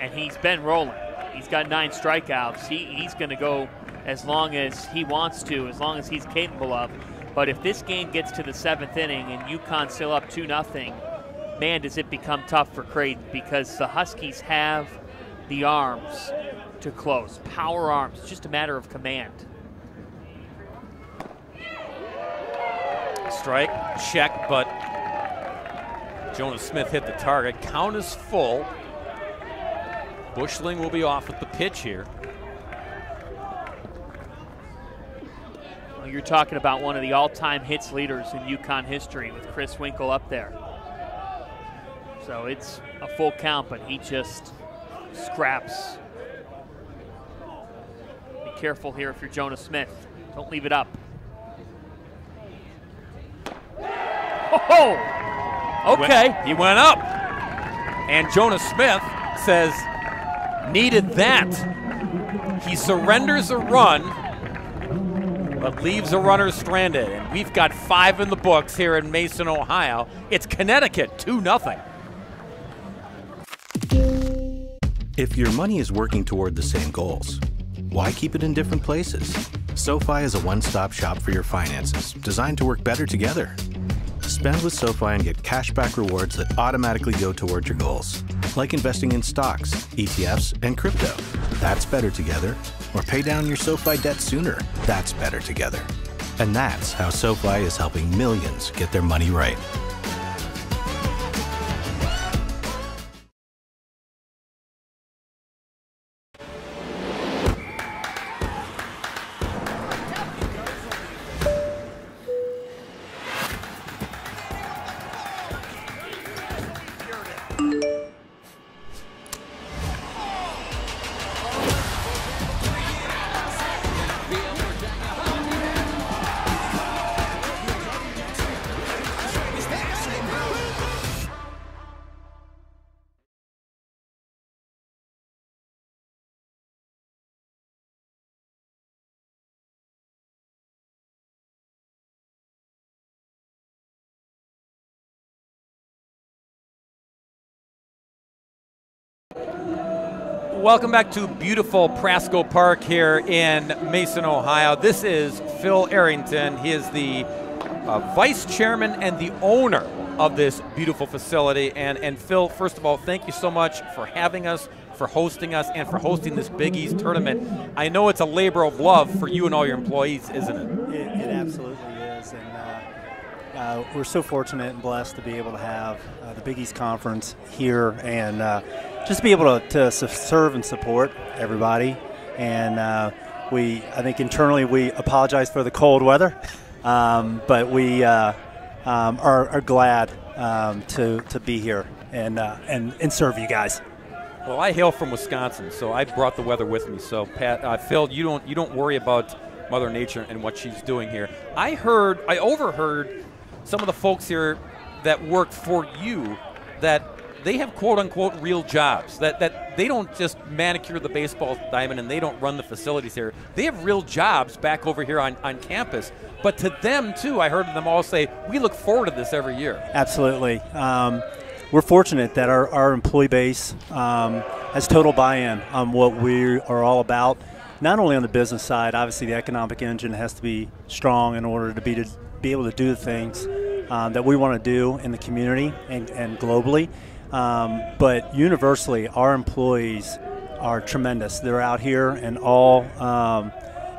and he's been rolling, he's got nine strikeouts, he, he's going to go as long as he wants to, as long as he's capable of. But if this game gets to the seventh inning and UConn still up 2 nothing, man, does it become tough for Creighton because the Huskies have the arms to close. Power arms, it's just a matter of command. Strike, check, but Jonas Smith hit the target. Count is full. Bushling will be off with the pitch here. Well, you're talking about one of the all-time hits leaders in UConn history with Chris Winkel up there. So it's a full count, but he just scraps. Be careful here if you're Jonah Smith. Don't leave it up. Oh, okay. He went up. And Jonah Smith says, needed that. He surrenders a run, but leaves a runner stranded. And we've got five in the books here in Mason, Ohio. It's Connecticut, 2 0. If your money is working toward the same goals, why keep it in different places? SoFi is a one stop shop for your finances, designed to work better together. Spend with SoFi and get cashback rewards that automatically go toward your goals, like investing in stocks, ETFs, and crypto. That's better together. Or pay down your SoFi debt sooner. That's better together. And that's how SoFi is helping millions get their money right. Welcome back to beautiful Prasco Park here in Mason, Ohio. This is Phil Arrington. He is the uh, vice chairman and the owner of this beautiful facility. And, and Phil, first of all, thank you so much for having us, for hosting us, and for hosting this Big East tournament. I know it's a labor of love for you and all your employees, isn't it? It, it absolutely is, and uh, uh, we're so fortunate and blessed to be able to have uh, the Big East Conference here and uh, just be able to, to serve and support everybody. And uh, we, I think internally, we apologize for the cold weather, um, but we uh, um, are, are glad um, to to be here and uh, and and serve you guys. Well, I hail from Wisconsin, so I brought the weather with me. So, Pat, uh, Phil, you don't you don't worry about Mother Nature and what she's doing here. I heard, I overheard some of the folks here that work for you that they have quote unquote real jobs. That that they don't just manicure the baseball diamond and they don't run the facilities here. They have real jobs back over here on, on campus. But to them too, I heard them all say, "We look forward to this every year." Absolutely. Um, we're fortunate that our, our employee base um, has total buy-in on what we are all about. Not only on the business side, obviously the economic engine has to be strong in order to be to be able to do the things uh, that we want to do in the community and, and globally. Um, but universally, our employees are tremendous. They're out here in all um,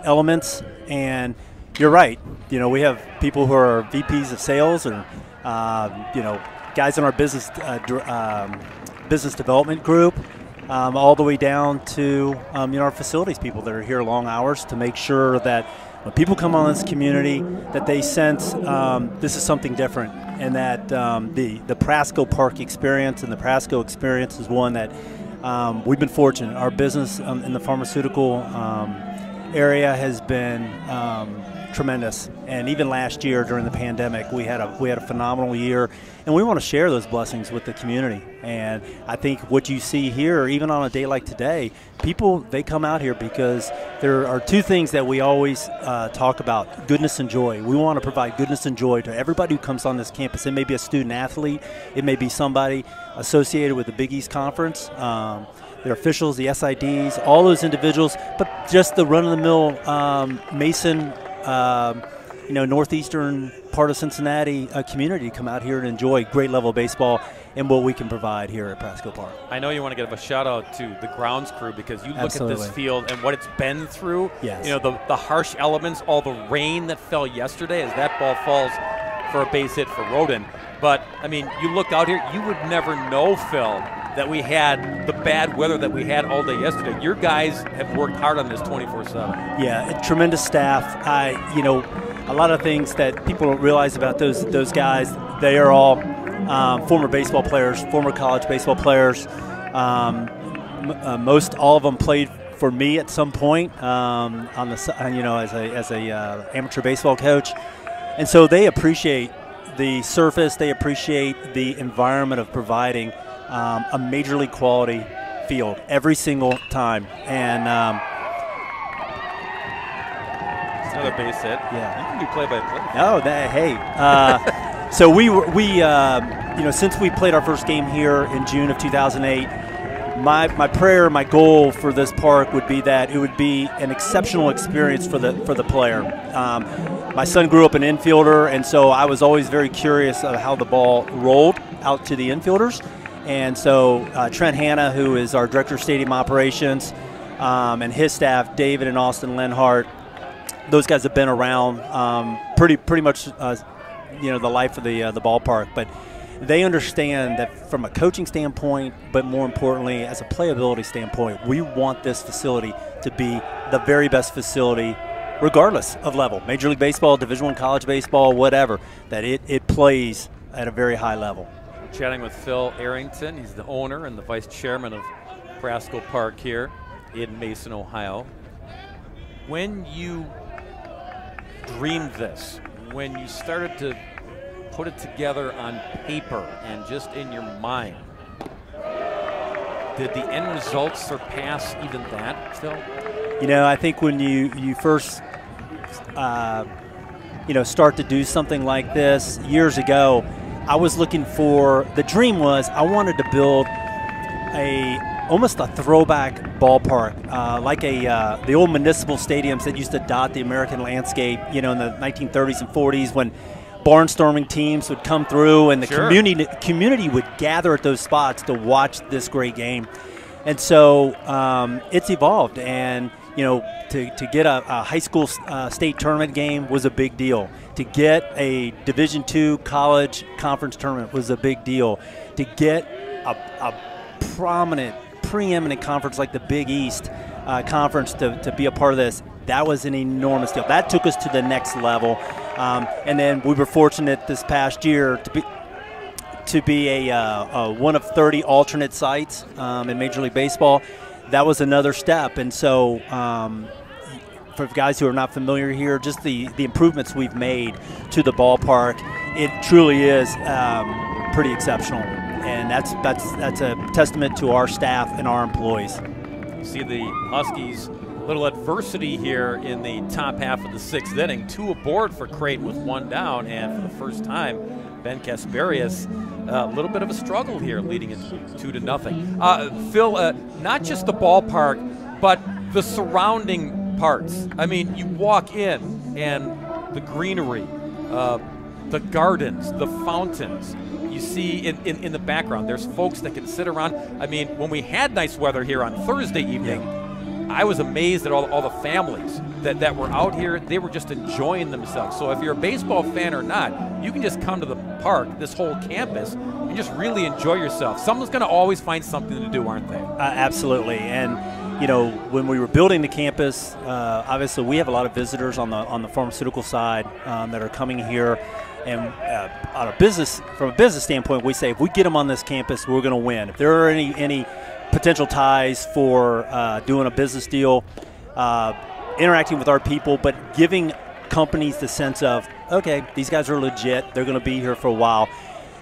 elements, and you're right. You know, we have people who are VPs of sales or uh, you know guys in our business uh, um, business development group, um, all the way down to um, you know our facilities people that are here long hours to make sure that when people come on this community, that they sense um, this is something different, and that um, the the Prasco Park experience and the Prasco experience is one that um, we've been fortunate. Our business in the pharmaceutical area has been tremendous. And even last year during the pandemic, we had a we had a phenomenal year, and we want to share those blessings with the community. And I think what you see here, even on a day like today, people they come out here because there are two things that we always uh, talk about: goodness and joy. We want to provide goodness and joy to everybody who comes on this campus. It may be a student athlete, it may be somebody associated with the Big East Conference. Um, their officials, the SIDs, all those individuals, but just the run-of-the-mill um, Mason um, you know, northeastern part of Cincinnati uh, community come out here and enjoy great level baseball and what we can provide here at Prasco Park. I know you want to give a shout out to the grounds crew because you look Absolutely. at this field and what it's been through. Yes. You know, the, the harsh elements, all the rain that fell yesterday as that ball falls for a base hit for Roden. But, I mean, you look out here, you would never know, Phil, that we had the bad weather that we had all day yesterday. Your guys have worked hard on this 24/7. Yeah, tremendous staff. I, you know, a lot of things that people don't realize about those those guys. They are all um, former baseball players, former college baseball players. Um, uh, most all of them played for me at some point um, on the you know as a as a uh, amateur baseball coach, and so they appreciate the surface. They appreciate the environment of providing um, a major league quality field every single time. And um, another base hit. Yeah, you can do play by play. No, that, hey. Uh, so we we uh, you know since we played our first game here in June of 2008. My, my prayer, my goal for this park would be that it would be an exceptional experience for the for the player. Um, my son grew up an infielder, and so I was always very curious of how the ball rolled out to the infielders. And so uh, Trent Hanna, who is our director of stadium operations, um, and his staff, David and Austin Lenhart, those guys have been around um, pretty pretty much, uh, you know, the life of the uh, the ballpark. But they understand that from a coaching standpoint, but more importantly, as a playability standpoint, we want this facility to be the very best facility regardless of level major league baseball division one college baseball whatever that it, it plays at a very high level chatting with Phil Arrington. He's the owner and the vice chairman of Prasco Park here in Mason, Ohio. When you dreamed this, when you started to put it together on paper and just in your mind, did the end result surpass even that, Phil? You know, I think when you you first, uh, you know, start to do something like this years ago, I was looking for the dream was I wanted to build a almost a throwback ballpark, uh, like a uh, the old municipal stadiums that used to dot the American landscape. You know, in the 1930s and 40s when barnstorming teams would come through and the sure. community community would gather at those spots to watch this great game. And so um, it's evolved, and you know, to, to get a, a high school uh, state tournament game was a big deal. To get a Division two college conference tournament was a big deal. To get a, a prominent, preeminent conference like the Big East uh, Conference to, to be a part of this, that was an enormous deal. That took us to the next level. Um, and then we were fortunate this past year to be to be a, uh, a one of 30 alternate sites um, in Major League Baseball that was another step. And so, um, for guys who are not familiar here, just the, the improvements we've made to the ballpark, it truly is um, pretty exceptional. And that's, that's, that's a testament to our staff and our employees. You see the Huskies little adversity here in the top half of the sixth inning. Two aboard for Creighton with one down, and for the first time, Ben Casparius, a little bit of a struggle here, leading it two to nothing. Uh, Phil, uh, not just the ballpark, but the surrounding parts. I mean, you walk in and the greenery, uh, the gardens, the fountains. You see in, in, in, the background, there's folks that can sit around. I mean, when we had nice weather here on Thursday evening, I was amazed at all, all the families that, that were out here. They were just enjoying themselves. So if you're a baseball fan or not, you can just come to the park, this whole campus, and just really enjoy yourself. Someone's going to always find something to do, aren't they? Uh, absolutely. And you know, when we were building the campus, uh, obviously we have a lot of visitors on the on the pharmaceutical side um, that are coming here, and uh, on a business from a business standpoint, we say if we get them on this campus, we're going to win. If there are any any potential ties for uh, doing a business deal, uh, interacting with our people, but giving companies the sense of okay, these guys are legit. They're going to be here for a while,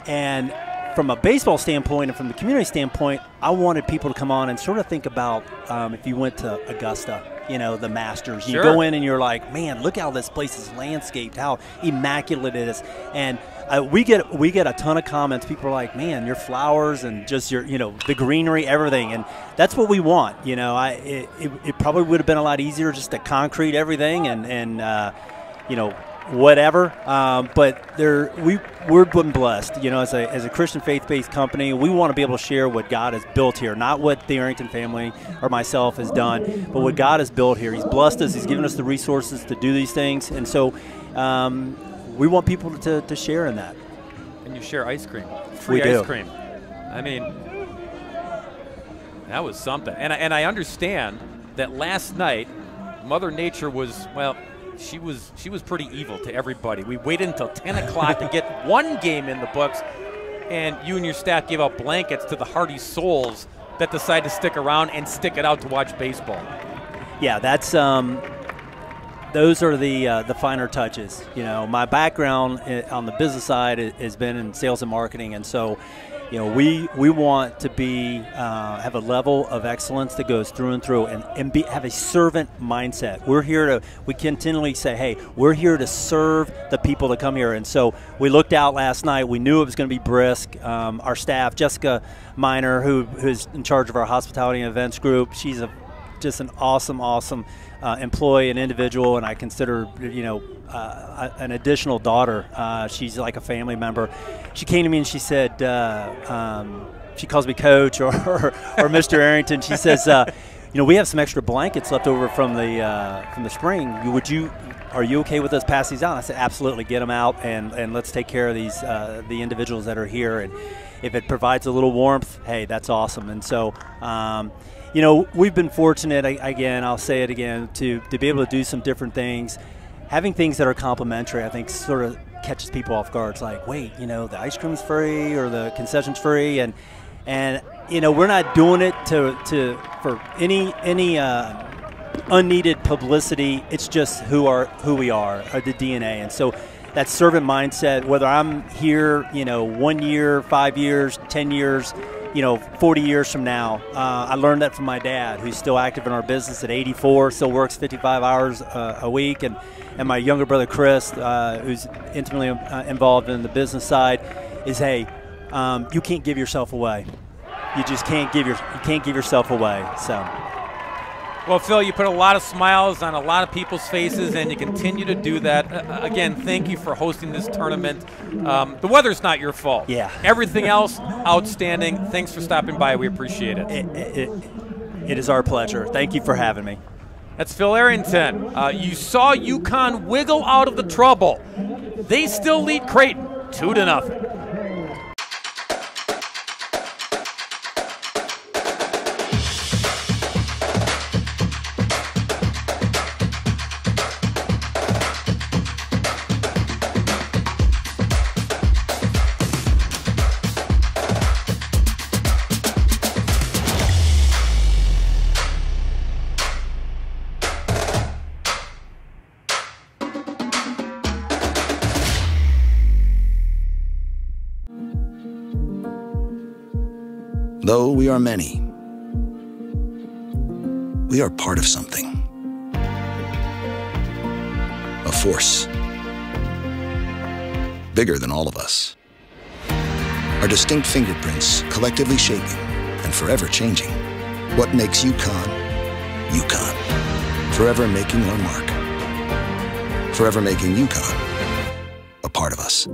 and from a baseball standpoint and from the community standpoint, I wanted people to come on and sort of think about um, if you went to Augusta, you know, the Masters. You go in and you're like, man, look how this place is landscaped, how immaculate it is, and uh, we get we get a ton of comments. People are like, man, your flowers and just your you know the greenery, everything, and that's what we want. You know, I it, it, it probably would have been a lot easier just to concrete everything and and uh, you know whatever. Um, but there, we we're been blessed. You know, as a as a Christian faith based company, we want to be able to share what God has built here, not what the Arrington family or myself has done, but what God has built here. He's blessed us. He's given us the resources to do these things, and so. Um, we want people to, to share in that. And you share ice cream, free ice cream. I mean, that was something. And I, and I understand that last night, Mother Nature was well, she was she was pretty evil to everybody. We waited until 10 o'clock to get one game in the books, and you and your staff gave out blankets to the hardy souls that decide to stick around and stick it out to watch baseball. Yeah, that's um, those are the uh, the finer touches. You know, my background eh, on the business side has been in sales and marketing, and so you know, we we want to be uh, have a level of excellence that goes through and through, and and be, have a servant mindset. We're here to we continually say, hey, we're here to serve the people that come here, and so we looked out last night. We knew it was going to be brisk. Um, our staff, Jessica Miner, who who's in charge of our hospitality and events group, she's a just an awesome, awesome uh, employee and individual, and I consider you know uh, an additional daughter. Uh, she's like a family member. She came to me and she said, uh, um, she calls me coach or, or, or Mr. Arrington. She says, uh, you know, we have some extra blankets left over from the uh, from the spring. Would you? Are you okay with us passing these out? I said, absolutely. Get them out and, and let's take care of these the individuals that are here. And if it provides a little warmth, hey, that's awesome. And so. Um, you know, we've been fortunate, again, I'll say it again, to, to be able to do some different things. Having things that are complimentary, I think, sort of catches people off guard. It's like, wait, you know, the ice cream's free or the concession's free, and and you know, we're not doing it to to for any any uh, unneeded publicity. It's just who are who we are, or the DNA, and so that servant mindset. Whether I'm here, you know, one year, five years, ten years you know, 40 years from now. Uh, I learned that from my dad, who's still active in our business at 84, still works 55 hours uh, a week, and, and my younger brother Chris, uh, who's intimately uh, involved in the business side, is hey, um, you can't give yourself away. You just can't give your you can't give yourself away. So. Well, Phil, you put a lot of smiles on a lot of people's faces, and you continue to do that. Uh, again, thank you for hosting this tournament. Um, the weather's not your fault. Yeah. Everything else, outstanding. Thanks for stopping by. We appreciate it. It, it, it is our pleasure. Thank you for having me. That's Phil Arrington. Uh, you saw UConn wiggle out of the trouble. They still lead Creighton two to nothing. Are many, we are part of something. A force bigger than all of us. Our distinct fingerprints collectively shaping and forever changing what makes UConn, UConn. Forever making our mark. Forever making UConn a part of us.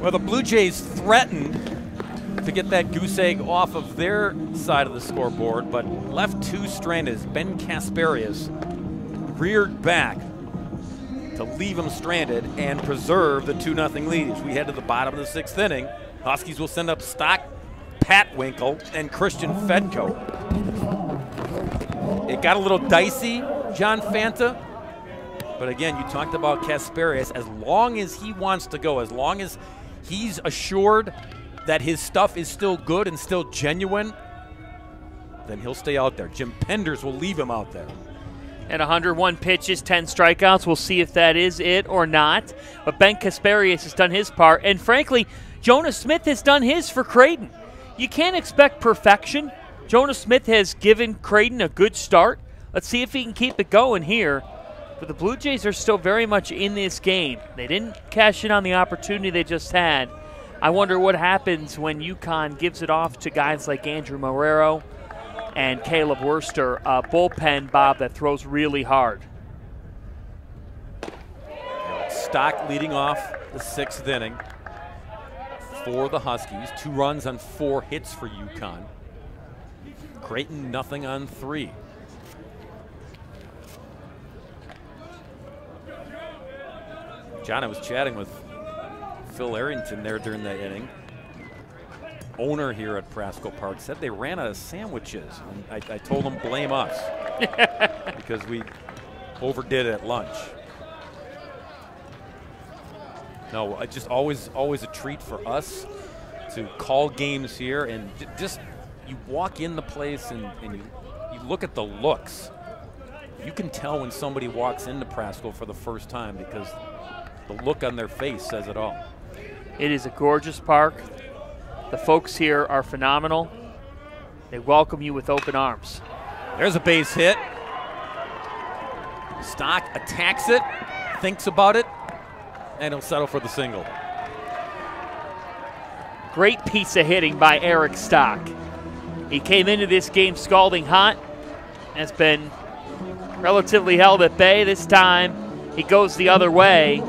Well, the Blue Jays threatened to get that goose egg off of their side of the scoreboard, but left two stranded. Ben Casparius reared back to leave him stranded and preserve the 2 0 lead. As we head to the bottom of the sixth inning, Huskies will send up Stock, Pat Winkel, and Christian Fedko. It got a little dicey, John Fanta. But again, you talked about Casparius. As long as he wants to go, as long as he's assured that his stuff is still good and still genuine, then he'll stay out there. Jim Penders will leave him out there at 101 pitches, 10 strikeouts. We'll see if that is it or not. But Ben Casparius has done his part. And frankly, Jonas Smith has done his for Creighton. You can't expect perfection. Jonas Smith has given Creighton a good start. Let's see if he can keep it going here. But the Blue Jays are still very much in this game. They didn't cash in on the opportunity they just had. I wonder what happens when UConn gives it off to guys like Andrew Marrero and Caleb Wurster, a bullpen, Bob, that throws really hard. Stock leading off the sixth inning for the Huskies. Two runs on four hits for UConn. Creighton nothing on three. John, I was chatting with Phil Arrington there during the inning owner here at Prasco Park said they ran out of sandwiches. And I, I told him blame us because we overdid it at lunch. No, just always always a treat for us to call games here and just you walk in the place and, and you, you look at the looks. You can tell when somebody walks into Prasco for the first time because the look on their face says it all. It is a gorgeous park. The folks here are phenomenal. They welcome you with open arms. There's a base hit. Stock attacks it, thinks about it, and he'll settle for the single. Great piece of hitting by Eric Stock. He came into this game scalding hot, has been relatively held at bay this time. He goes the other way,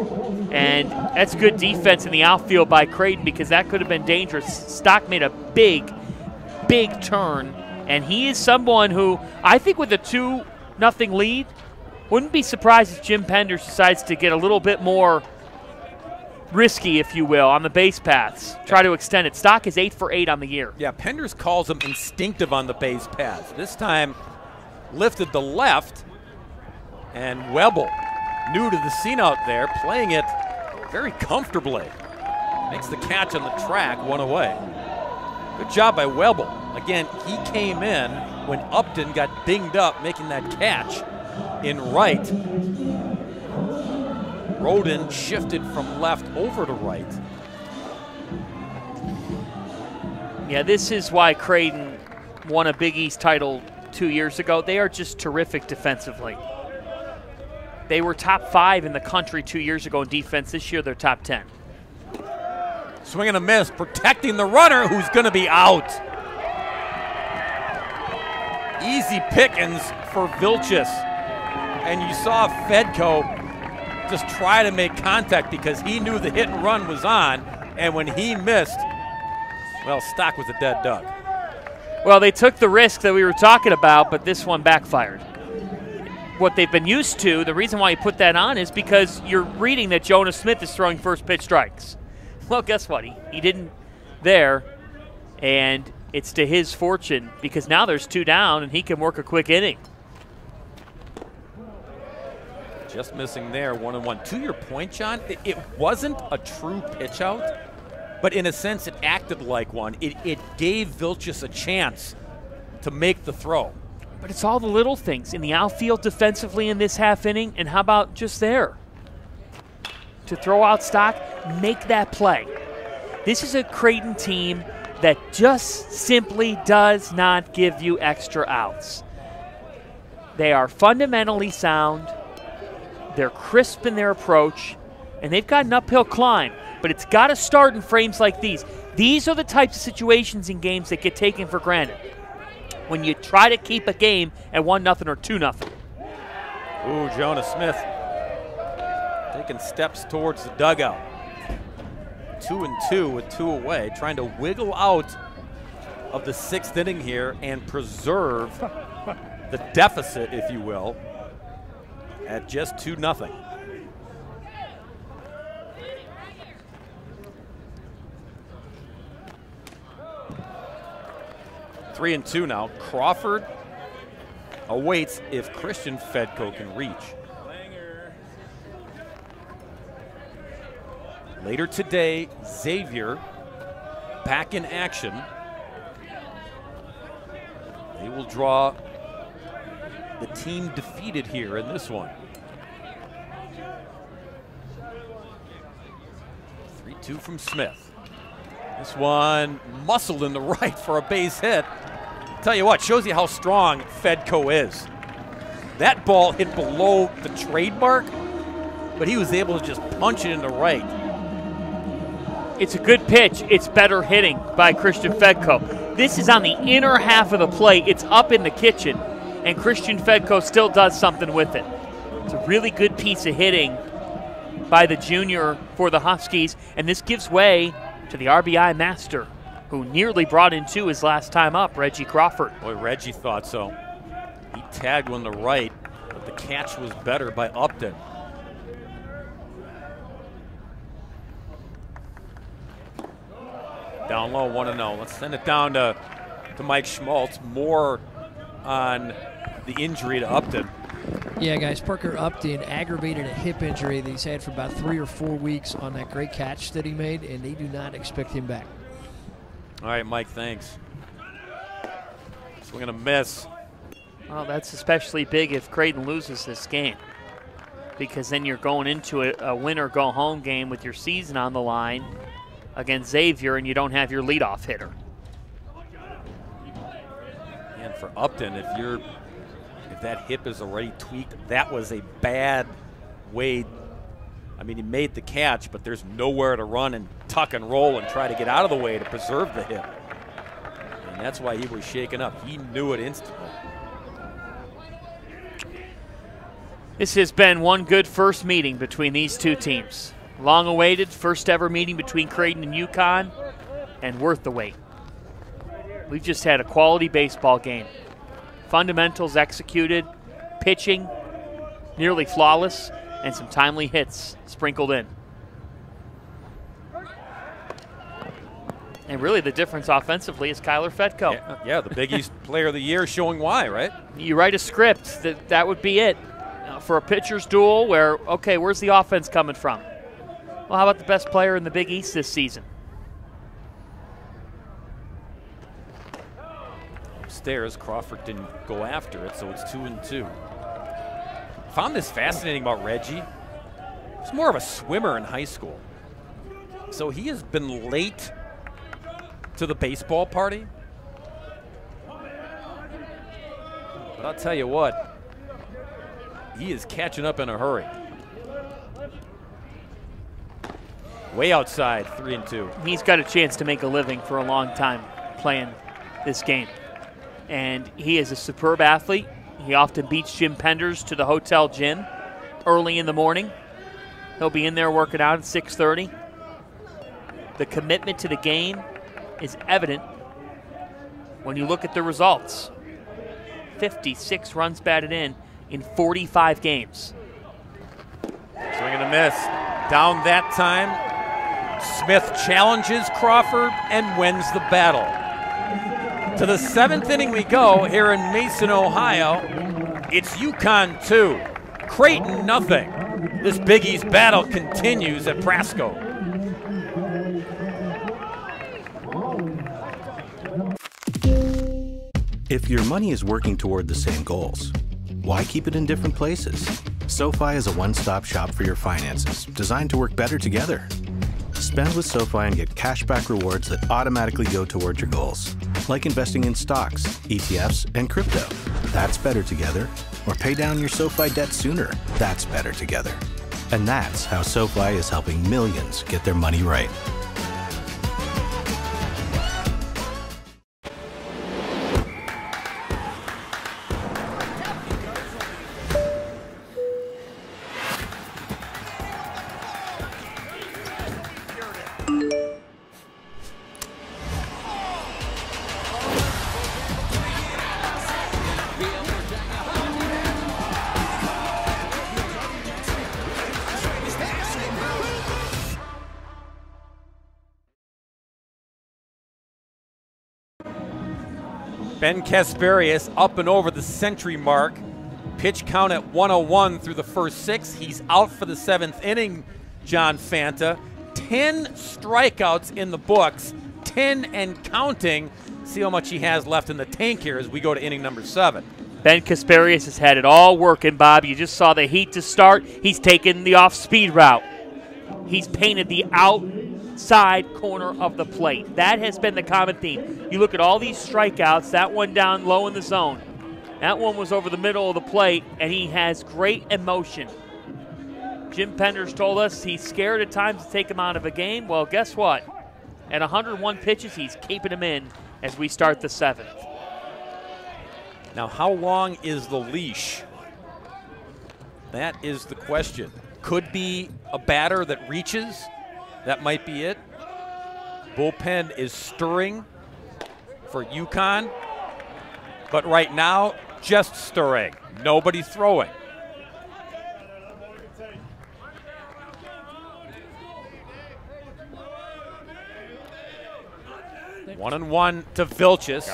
and that's good defense in the outfield by Creighton because that could have been dangerous. Stock made a big, big turn, and he is someone who I think with a 2 nothing lead, wouldn't be surprised if Jim Penders decides to get a little bit more risky, if you will, on the base paths. Try to extend it. Stock is 8 for 8 on the year. Yeah, Penders calls him instinctive on the base paths. This time lifted the left, and Webble new to the scene out there, playing it very comfortably. Makes the catch on the track, one away. Good job by Webble. Again, he came in when Upton got dinged up making that catch in right. Roden shifted from left over to right. Yeah, this is why Creighton won a Big East title two years ago. They are just terrific defensively. They were top five in the country two years ago in defense. This year, they're top 10. Swing and a miss, protecting the runner who's going to be out. Easy pickings for Vilchis. And you saw Fedko just try to make contact because he knew the hit and run was on. And when he missed, well, Stock was a dead duck. Well, they took the risk that we were talking about, but this one backfired what they've been used to. The reason why you put that on is because you're reading that Jonah Smith is throwing first pitch strikes. Well, guess what? He, he didn't there, and it's to his fortune because now there's two down and he can work a quick inning. Just missing there, one and one. To your point, John, it, it wasn't a true pitch out, but in a sense, it acted like one. It, it gave Vilchis a chance to make the throw. But it's all the little things in the outfield defensively in this half inning, and how about just there? To throw out stock, make that play. This is a Creighton team that just simply does not give you extra outs. They are fundamentally sound, they're crisp in their approach, and they've got an uphill climb. but it's got to start in frames like these. These are the types of situations in games that get taken for granted. When you try to keep a game at 1 nothing or 2 nothing. Ooh, Jonah Smith taking steps towards the dugout. Two and two with two away, trying to wiggle out of the sixth inning here and preserve the deficit, if you will, at just 2 nothing. Three and two now. Crawford awaits if Christian Fedko can reach. Later today, Xavier back in action. They will draw the team defeated here in this one. 3 2 from Smith. This one muscled in the right for a base hit. Tell you what, shows you how strong Fedko is. That ball hit below the trademark, but he was able to just punch it in the right. It's a good pitch. It's better hitting by Christian Fedko. This is on the inner half of the plate. It's up in the kitchen, and Christian Fedko still does something with it. It's a really good piece of hitting by the junior for the Huskies, and this gives way to the RBI master, who nearly brought in two his last time up, Reggie Crawford. Boy, Reggie thought so. He tagged one to right, but the catch was better by Upton. Down low, 1 0. Let's send it down to, to Mike Schmaltz. More on the injury to Upton. Yeah, guys, Parker Upton aggravated a hip injury that he's had for about three or four weeks on that great catch that he made, and they do not expect him back. All right, Mike, thanks. So we're going to miss. Well, that's especially big if Creighton loses this game because then you're going into a, a win or go home game with your season on the line against Xavier and you don't have your leadoff hitter. And for Upton, if you're that hip is already tweaked, that was a bad way. I mean, he made the catch, but there's nowhere to run and tuck and roll and try to get out of the way to preserve the hip. And that's why he was shaken up. He knew it instantly. This has been one good first meeting between these two teams. Long awaited, first ever meeting between Creighton and UConn, and worth the wait. We've just had a quality baseball game. Fundamentals executed, pitching nearly flawless, and some timely hits sprinkled in. And really, the difference offensively is Kyler Fedko. Yeah, yeah the Big East Player of the Year showing why, right? You write a script that that would be it uh, for a pitcher's duel. Where okay, where's the offense coming from? Well, how about the best player in the Big East this season? Upstairs, Crawford didn't go after it, so it's two and two. Found this fascinating about Reggie. He's more of a swimmer in high school. So he has been late to the baseball party. But I'll tell you what, he is catching up in a hurry. Way outside, three and two. He's got a chance to make a living for a long time playing this game. And he is a superb athlete. He often beats Jim Penders to the hotel gym early in the morning. He'll be in there working out at 6:30. The commitment to the game is evident when you look at the results. 56 runs batted in in 45 games. Swing and a miss. Down that time. Smith challenges Crawford and wins the battle. To the seventh inning we go here in Mason, Ohio. It's UConn 2, Creighton nothing. This Big East battle continues at Prasco. If your money is working toward the same goals, why keep it in different places? SoFi is a one stop shop for your finances, designed to work better together. Spend with SoFi and get cashback rewards that automatically go toward your goals, like investing in stocks, ETFs, and crypto. That's better together. Or pay down your SoFi debt sooner. That's better together. And that's how SoFi is helping millions get their money right. Ben Casparius up and over the century mark. Pitch count at 101 through the first six. He's out for the seventh inning, John Fanta. 10 strikeouts in the books, 10 and counting. See how much he has left in the tank here as we go to inning number seven. Ben Casparius has had it all working, Bob. You just saw the heat to start. He's taken the off speed route. He's painted the outside corner of the plate. That has been the common theme. You look at all these strikeouts, that one down low in the zone. That one was over the middle of the plate, and he has great emotion. Jim Penders told us he's scared at times to take him out of a game. Well, guess what? At 101 pitches, he's keeping him in as we start the seventh. Now, how long is the leash? That is the question. Could be a batter that reaches. That might be it. Bullpen is stirring for UConn. But right now, just stirring. Nobody throwing. One and one to Vilchis.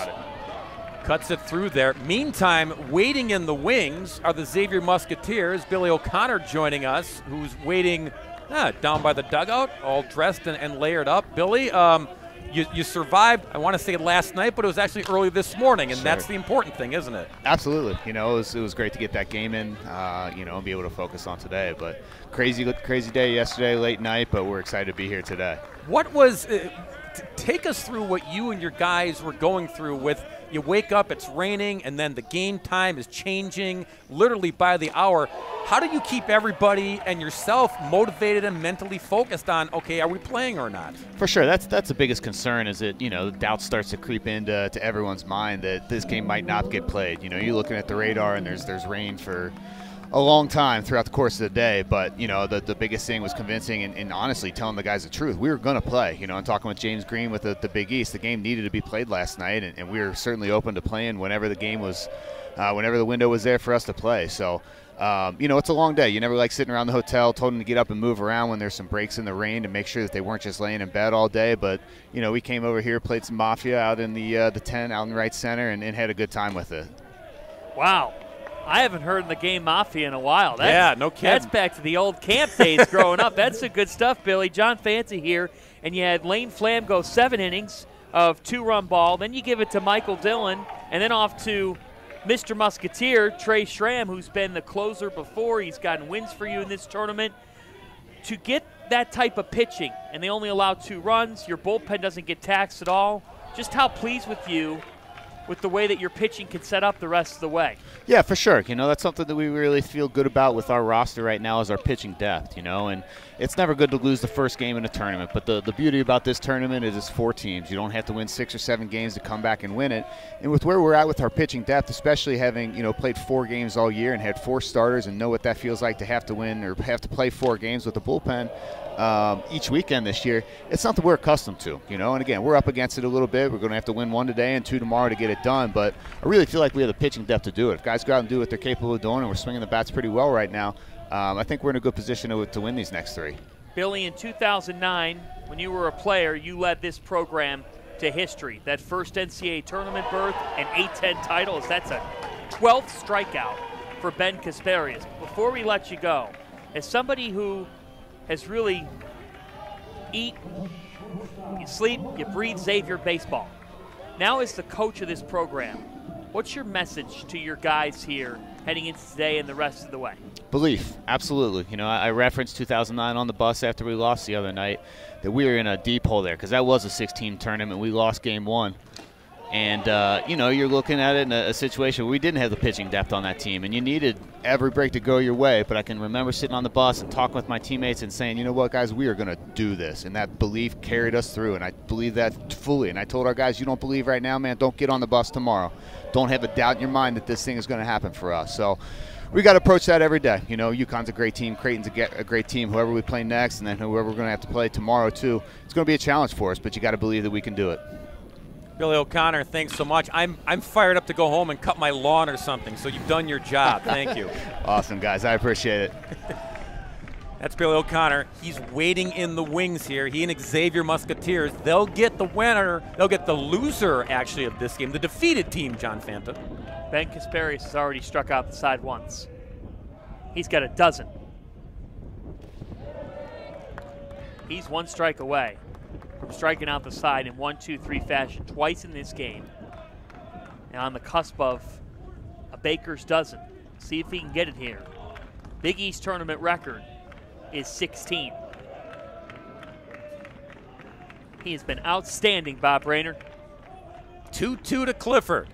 Cuts it through there. Meantime, waiting in the wings are the Xavier Musketeers. Billy O'Conner joining us, who's waiting ah, down by the dugout, all dressed and, and layered up. Billy, um, you, you, survived, I want to say last night, but it was actually early this morning, and sure. that's the important thing, isn't it? Absolutely. You know, it was, it was great to get that game in, uh, you know, and be able to focus on today. But crazy, crazy day yesterday, late night, but we're excited to be here today. What was, uh, take us through what you and your guys were going through with you wake up, it's raining, and then the game time is changing literally by the hour. How do you keep everybody and yourself motivated and mentally focused on, okay, are we playing or not? For sure, that's that's the biggest concern. Is that you know doubt starts to creep into to everyone's mind that this game might not get played. You know, you're looking at the radar and there's there's rain for a long time throughout the course of the day. But you know, the, the biggest thing was convincing and, and honestly telling the guys the truth. We were going to play. You know, and talking with James Green with the, the Big East, the game needed to be played last night, and, and we were certainly open to playing whenever the game was, uh, whenever the window was there for us to play. So. Um, you know, it's a long day. You never like sitting around the hotel, told them to get up and move around when there's some breaks in the rain to make sure that they weren't just laying in bed all day. But you know, we came over here, played some mafia out in the uh, the tent out in the right center, and, and had a good time with it. Wow, I haven't heard in the game Mafia in a while. That's, yeah, no kidding. That's back to the old camp days growing up. That's some good stuff, Billy. John Fanta here, and you had Lane Flam go seven innings of two-run ball. Then you give it to Michael Dillon, and then off to Mr. Musketeer, Trey Schramm, who's been the closer before. He's gotten wins for you in this tournament. To get that type of pitching, and they only allow two runs, your bullpen doesn't get taxed at all. Just how pleased with you with the way that your pitching can set up the rest of the way. Yeah, for sure. You know, that's something that we really feel good about with our roster right now is our pitching depth, you know, and it's never good to lose the first game in a tournament, but the, the beauty about this tournament is it's four teams. You don't have to win six or seven games to come back and win it. And with where we're at with our pitching depth, especially having, you know, played four games all year and had four starters and know what that feels like to have to win or have to play four games with the bullpen, um, each weekend this year, it's something we're accustomed to, you know. And again, we're up against it a little bit. We're going to have to win one today and two tomorrow to get it done. But I really feel like we have the pitching depth to do it. If guys go out and do what they're capable of doing, and we're swinging the bats pretty well right now, um, I think we're in a good position to, to win these next three. Billy, in 2009, when you were a player, you led this program to history. That first NCAA tournament berth and A10 titles. That's a 12th strikeout for Ben Casparius. Before we let you go, as somebody who has really eat, you sleep, you breathe Xavier baseball. Now as the coach of this program, what's your message to your guys here heading into today and the rest of the way? Belief, absolutely. You know, I, referenced 2009 on the bus after we lost the other night that we were in a deep hole there because that was a 16 tournament. We lost game one. And, uh, you know, you're looking at it in a, a, situation where we didn't have the pitching depth on that team, and you needed every break to go your way. But I can remember sitting on the bus and talking with my teammates and saying, you know what, guys, we are going to do this. And that belief carried us through, and I believe that fully. And I told our guys, you don't believe right now, man, don't get on the bus tomorrow. Don't have a doubt in your mind that this thing is going to happen for us. So we got to approach that every day. You know, UConn's a great team, Creighton's a, a great team. Whoever we play next, and then whoever we're going to have to play tomorrow, too, it's going to be a challenge for us, but you got to believe that we can do it. Billy O'Conner, thanks so much. I'm I'm fired up to go home and cut my lawn or something. So you've done your job. Thank you. awesome, guys. I appreciate it. That's Billy O'Conner. He's waiting in the wings here. He and Xavier Musketeers. They'll get the winner. They'll get the loser, actually, of this game. The defeated team, John Fanta. Ben Casparius has already struck out the side once. He's got a dozen. He's one strike away from striking out the side in one, two, three fashion twice in this game. And on the cusp of a Baker's dozen. See if he can get it here. Big East tournament record is 16. He has been outstanding, Bob Rayner. 2 2 to Clifford.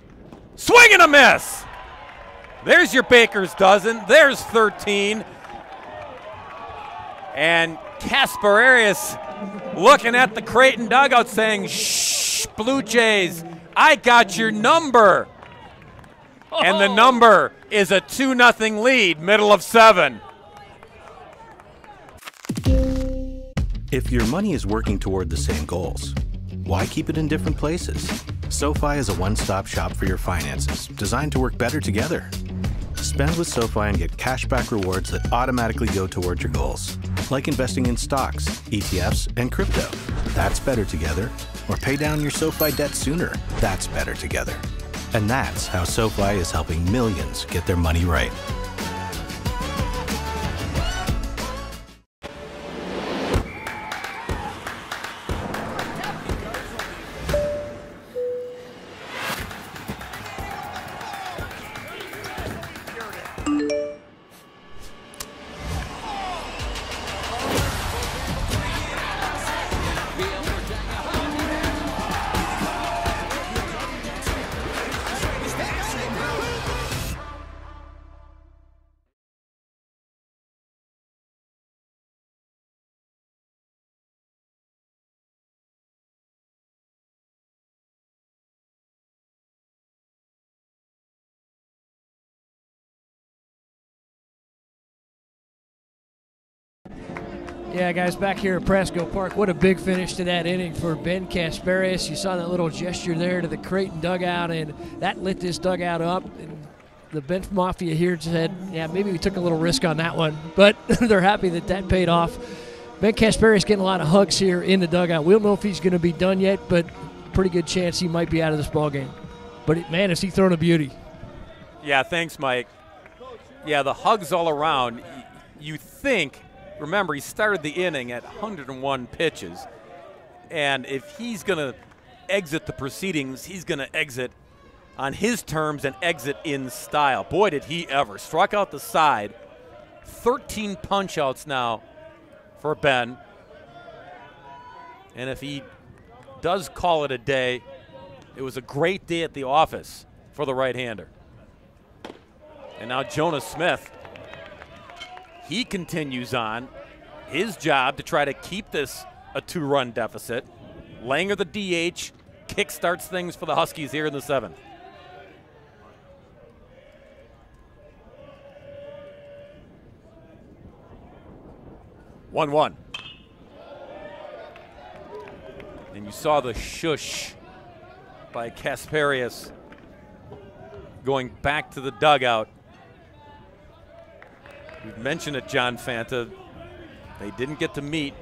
Swing and a miss! There's your Baker's dozen. There's 13. And Casparius looking at the Creighton dugout saying, Shh, Blue Jays, I got your number. Oh. And the oh. number is a 2 0 lead, middle of seven. If your money is working toward the same goals, why keep it in different places? SoFi is a one stop shop for your finances, designed to work better together. Spend with SoFi and get cashback rewards that automatically go towards your goals, like investing in stocks, ETFs, and crypto. That's better together. Or pay down your SoFi debt sooner. That's better together. And that's how SoFi is helping millions get their money right. Guys, back here at Prasco Park, what a big finish to that inning for Ben Casparius. You saw that little gesture there to the Creighton dugout, and that lit this dugout up. And the Bench Mafia here said, yeah, maybe we took a little risk on that one, but they're happy that that paid off. Ben Casparius getting a lot of hugs here in the dugout. We don't know if he's going to be done yet, but pretty good chance he might be out of this ball game. But man, is he throwing a beauty? Yeah, thanks, Mike. Yeah, the hugs all around. You think remember, he started the inning at 101 pitches. And if he's going to exit the proceedings, he's going to exit on his terms and exit in style. Boy, did he ever. Struck out the side. 13 punch outs now for Ben. And if he does call it a day, it was a great day at the office for the right hander. And now Jonas Smith he continues on his job to try to keep this a two run deficit. Langer, the DH, kick starts things for the Huskies here in the seventh. One one. And you saw the shush by Casparius going back to the dugout We've mentioned it, John Fanta. They didn't get to meet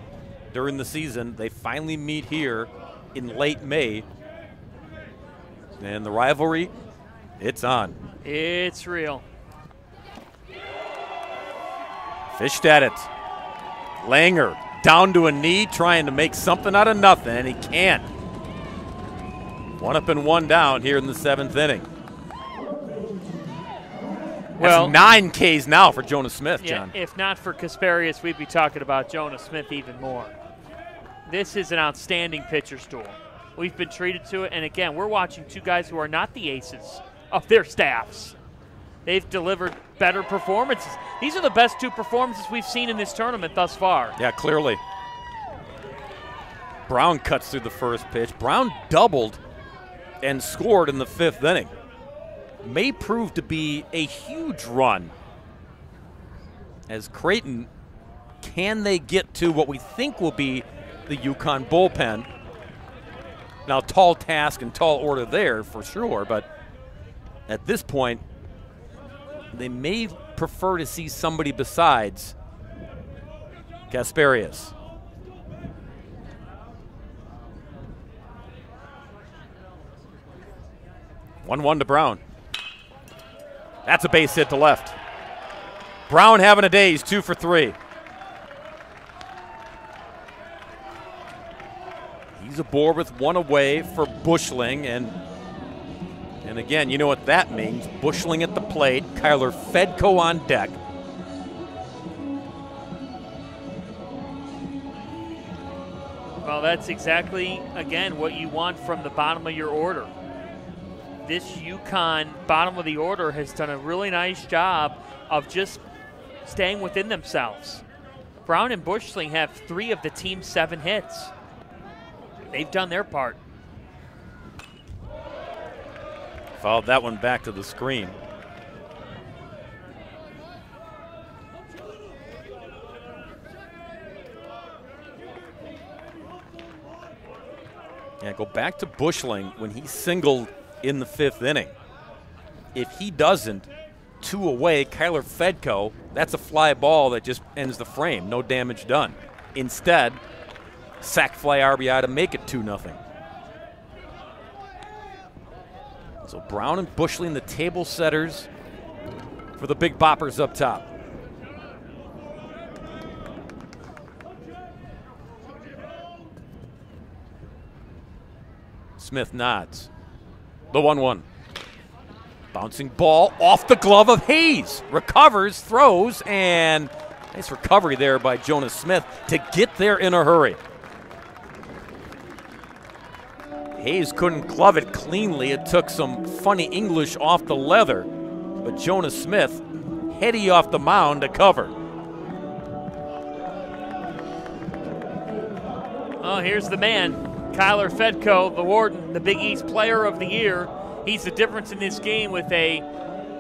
during the season. They finally meet here in late May. And the rivalry, it's on. It's real. Fished at it. Langer down to a knee, trying to make something out of nothing, and he can't. One up and one down here in the seventh inning. Well, That's nine Ks now for Jonas Smith, John. If not for Casparius, we'd be talking about Jonas Smith even more. This is an outstanding pitcher's duel. we've been treated to it. And again, we're watching two guys who are not the aces of their staffs. They've delivered better performances. These are the best two performances we've seen in this tournament thus far. Yeah, clearly. Brown cuts through the first pitch. Brown doubled and scored in the fifth inning. May prove to be a huge run. As Creighton, can they get to what we think will be the UConn bullpen? Now, tall task and tall order there for sure, but at this point, they may prefer to see somebody besides Casparius. One one to Brown. That's a base hit to left. Brown having a day. He's two for three. He's aboard with one away for Bushling, and and again, you know what that means. Bushling at the plate, Kyler Fedko on deck. Well, that's exactly, again, what you want from the bottom of your order. This UConn bottom of the order has done a really nice job of just staying within themselves. Brown and Bushling have three of the team's seven hits. They've done their part. Fouled that one back to the screen. Yeah, go back to Bushling when he singled in the fifth inning. If he doesn't, two away, Kyler Fedko, that's a fly ball that just ends the frame. No damage done. Instead, sac fly RBI to make it 2 0. So Brown and Bushley Bushling, the table setters for the big boppers up top. Smith nods. The 1 1. Bouncing ball off the glove of Hayes. Recovers, throws, and nice recovery there by Jonas Smith to get there in a hurry. Hayes couldn't glove it cleanly. It took some funny English off the leather. But Jonas Smith, heady off the mound to cover. Oh, here's the man, Kyler Fedko, the Warden, the Big East Player of the Year. He's the difference in this game with a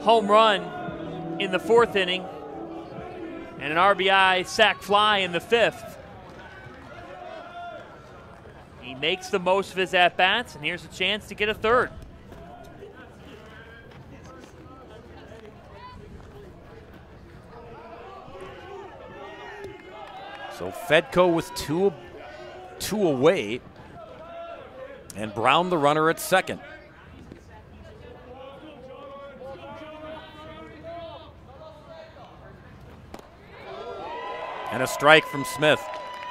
home run in the fourth inning and an RBI sac fly in the fifth. He makes the most of his at bats, and here's a chance to get a third. So Fedko with two, two away, and Brown the runner at second. And a strike from Smith.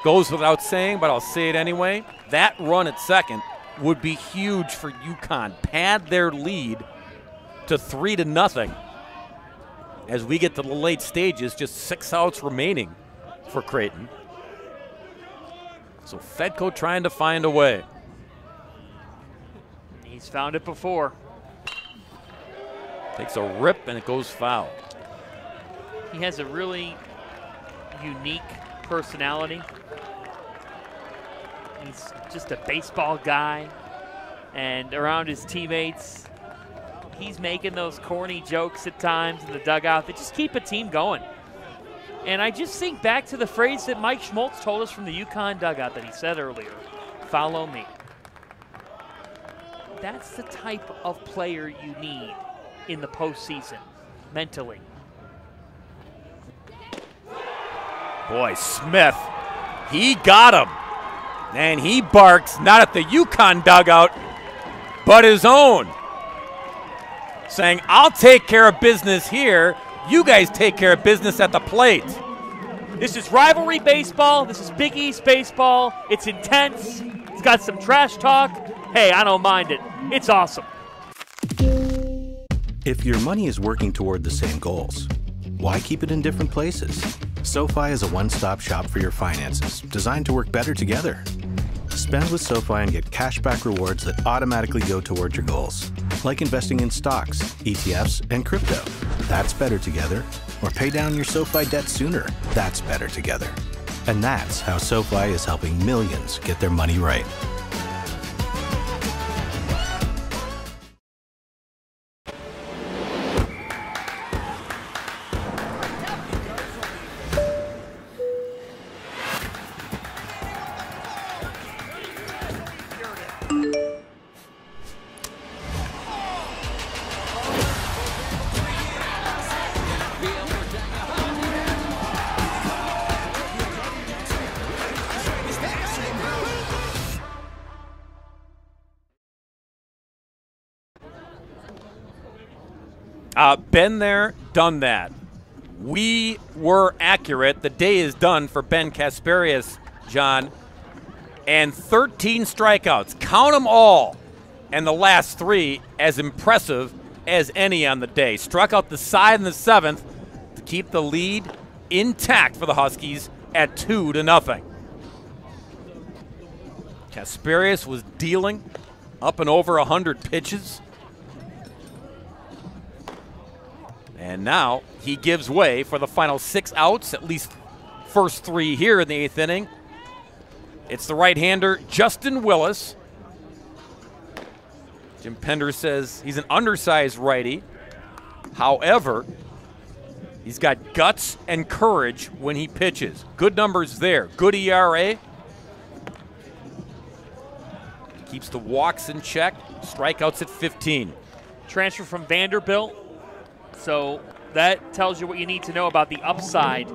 Goes without saying, but I'll say it anyway. That run at second would be huge for UConn. Pad their lead to three to nothing. As we get to the late stages, just six outs remaining for Creighton. So Fedko trying to find a way. He's found it before. Takes a rip and it goes foul. He has a really unique personality. He's just a baseball guy. And around his teammates, he's making those corny jokes at times in the dugout that just keep a team going. And I just think back to the phrase that Mike Schmoltz told us from the UConn dugout that he said earlier follow me. That's the type of player you need in the postseason, mentally. Boy, Smith, he got him. And he barks not at the UConn dugout, but his own. Saying, I'll take care of business here. You guys take care of business at the plate. This is rivalry baseball. This is Big East baseball. It's intense. It's got some trash talk. Hey, I don't mind it. It's awesome. If your money is working toward the same goals, why keep it in different places? SoFi is a one stop shop for your finances, designed to work better together. Spend with SoFi and get cashback rewards that automatically go toward your goals, like investing in stocks, ETFs, and crypto. That's better together. Or pay down your SoFi debt sooner. That's better together. And that's how SoFi is helping millions get their money right. Uh, been there, done that. We were accurate. The day is done for Ben Casparius, John. And 13 strikeouts. Count them all. And the last three as impressive as any on the day. Struck out the side in the seventh to keep the lead intact for the Huskies at two to nothing. Casparius was dealing up and over 100 pitches. And now he gives way for the final six outs, at least first three here in the eighth inning. It's the right hander, Justin Willis. Jim Penders says he's an undersized righty. However, he's got guts and courage when he pitches. Good numbers there. Good ERA. Keeps the walks in check. Strikeouts at 15. Transfer from Vanderbilt. So that tells you what you need to know about the upside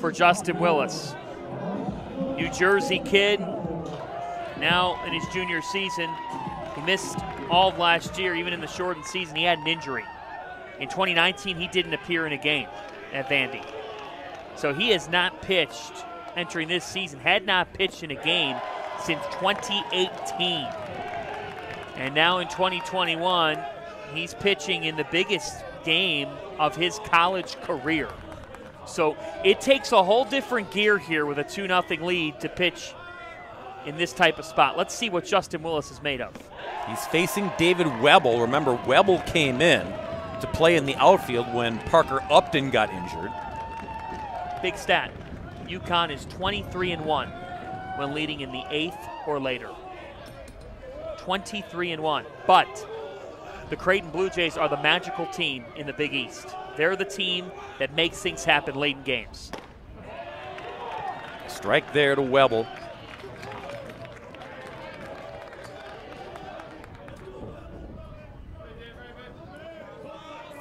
for Justin Willis. New Jersey kid, now in his junior season. He missed all of last year, even in the shortened season. He had an injury. In 2019, he didn't appear in a game at Vandy. So he has not pitched entering this season, had not pitched in a game since 2018. And now in 2021, he's pitching in the biggest game of his college career. So it takes a whole different gear here with a 2 0 lead to pitch in this type of spot. Let's see what Justin Willis is made of. He's facing David Webble. Remember, Webble came in to play in the outfield when Parker Upton got injured. Big stat. UConn is 23 and 1 when leading in the eighth or later. 23 and 1. But the Creighton Blue Jays are the magical team in the Big East. They're the team that makes things happen late in games. Strike there to Webble.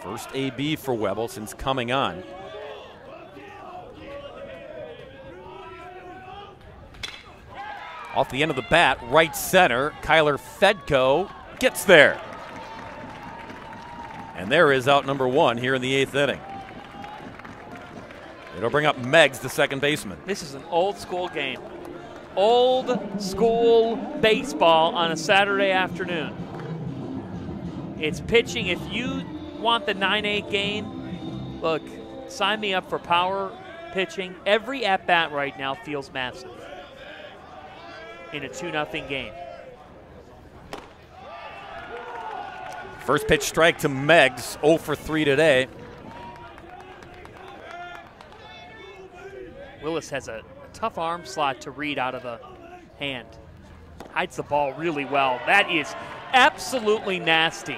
First AB for Webble since coming on. Off the end of the bat, right center, Kyler Fedko gets there. And there is out number one here in the eighth inning. It'll bring up Meggs, the second baseman. This is an old school game. Old school baseball on a Saturday afternoon. It's pitching. If you want the 9 8 game, look, sign me up for power pitching. Every at bat right now feels massive in a 2 0 game. First pitch strike to Meggs, 0 for 3 today. Willis has a, a, tough arm slot to read out of the hand. Hides the ball really well. That is absolutely nasty.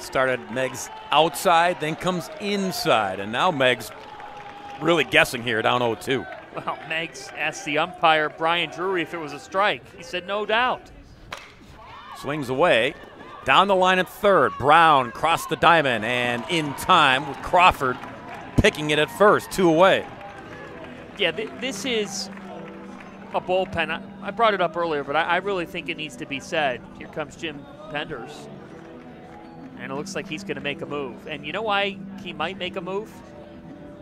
Started Meggs outside, then comes inside, and now Meggs really guessing here, down 0 2. Well, Meggs asked the umpire, Brian Drury, if it was a strike. He said, no doubt. Swings away. Down the line at third. Brown crossed the diamond and in time with Crawford picking it at first. Two away. Yeah, th- this is a bullpen. I, I, brought it up earlier, but I, I, really think it needs to be said. Here comes Jim Penders. And it looks like he's going to make a move. And you know why he might make a move?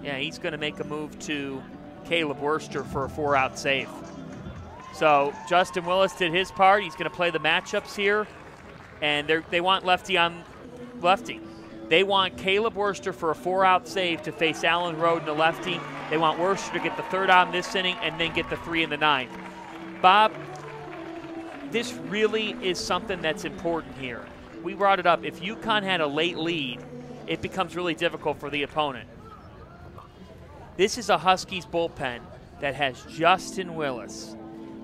Yeah, he's going to make a move to Caleb Wurster for a four out save. So Justin Willis did his part. He's going to play the matchups here and they want lefty on lefty. They want Caleb Wurster for a four-out save to face Alan Roden, a lefty. They want Wurster to get the third out in this inning and then get the three in the ninth. Bob, this really is something that's important here. We brought it up. If UConn had a late lead, it becomes really difficult for the opponent. This is a Huskies bullpen that has Justin Willis,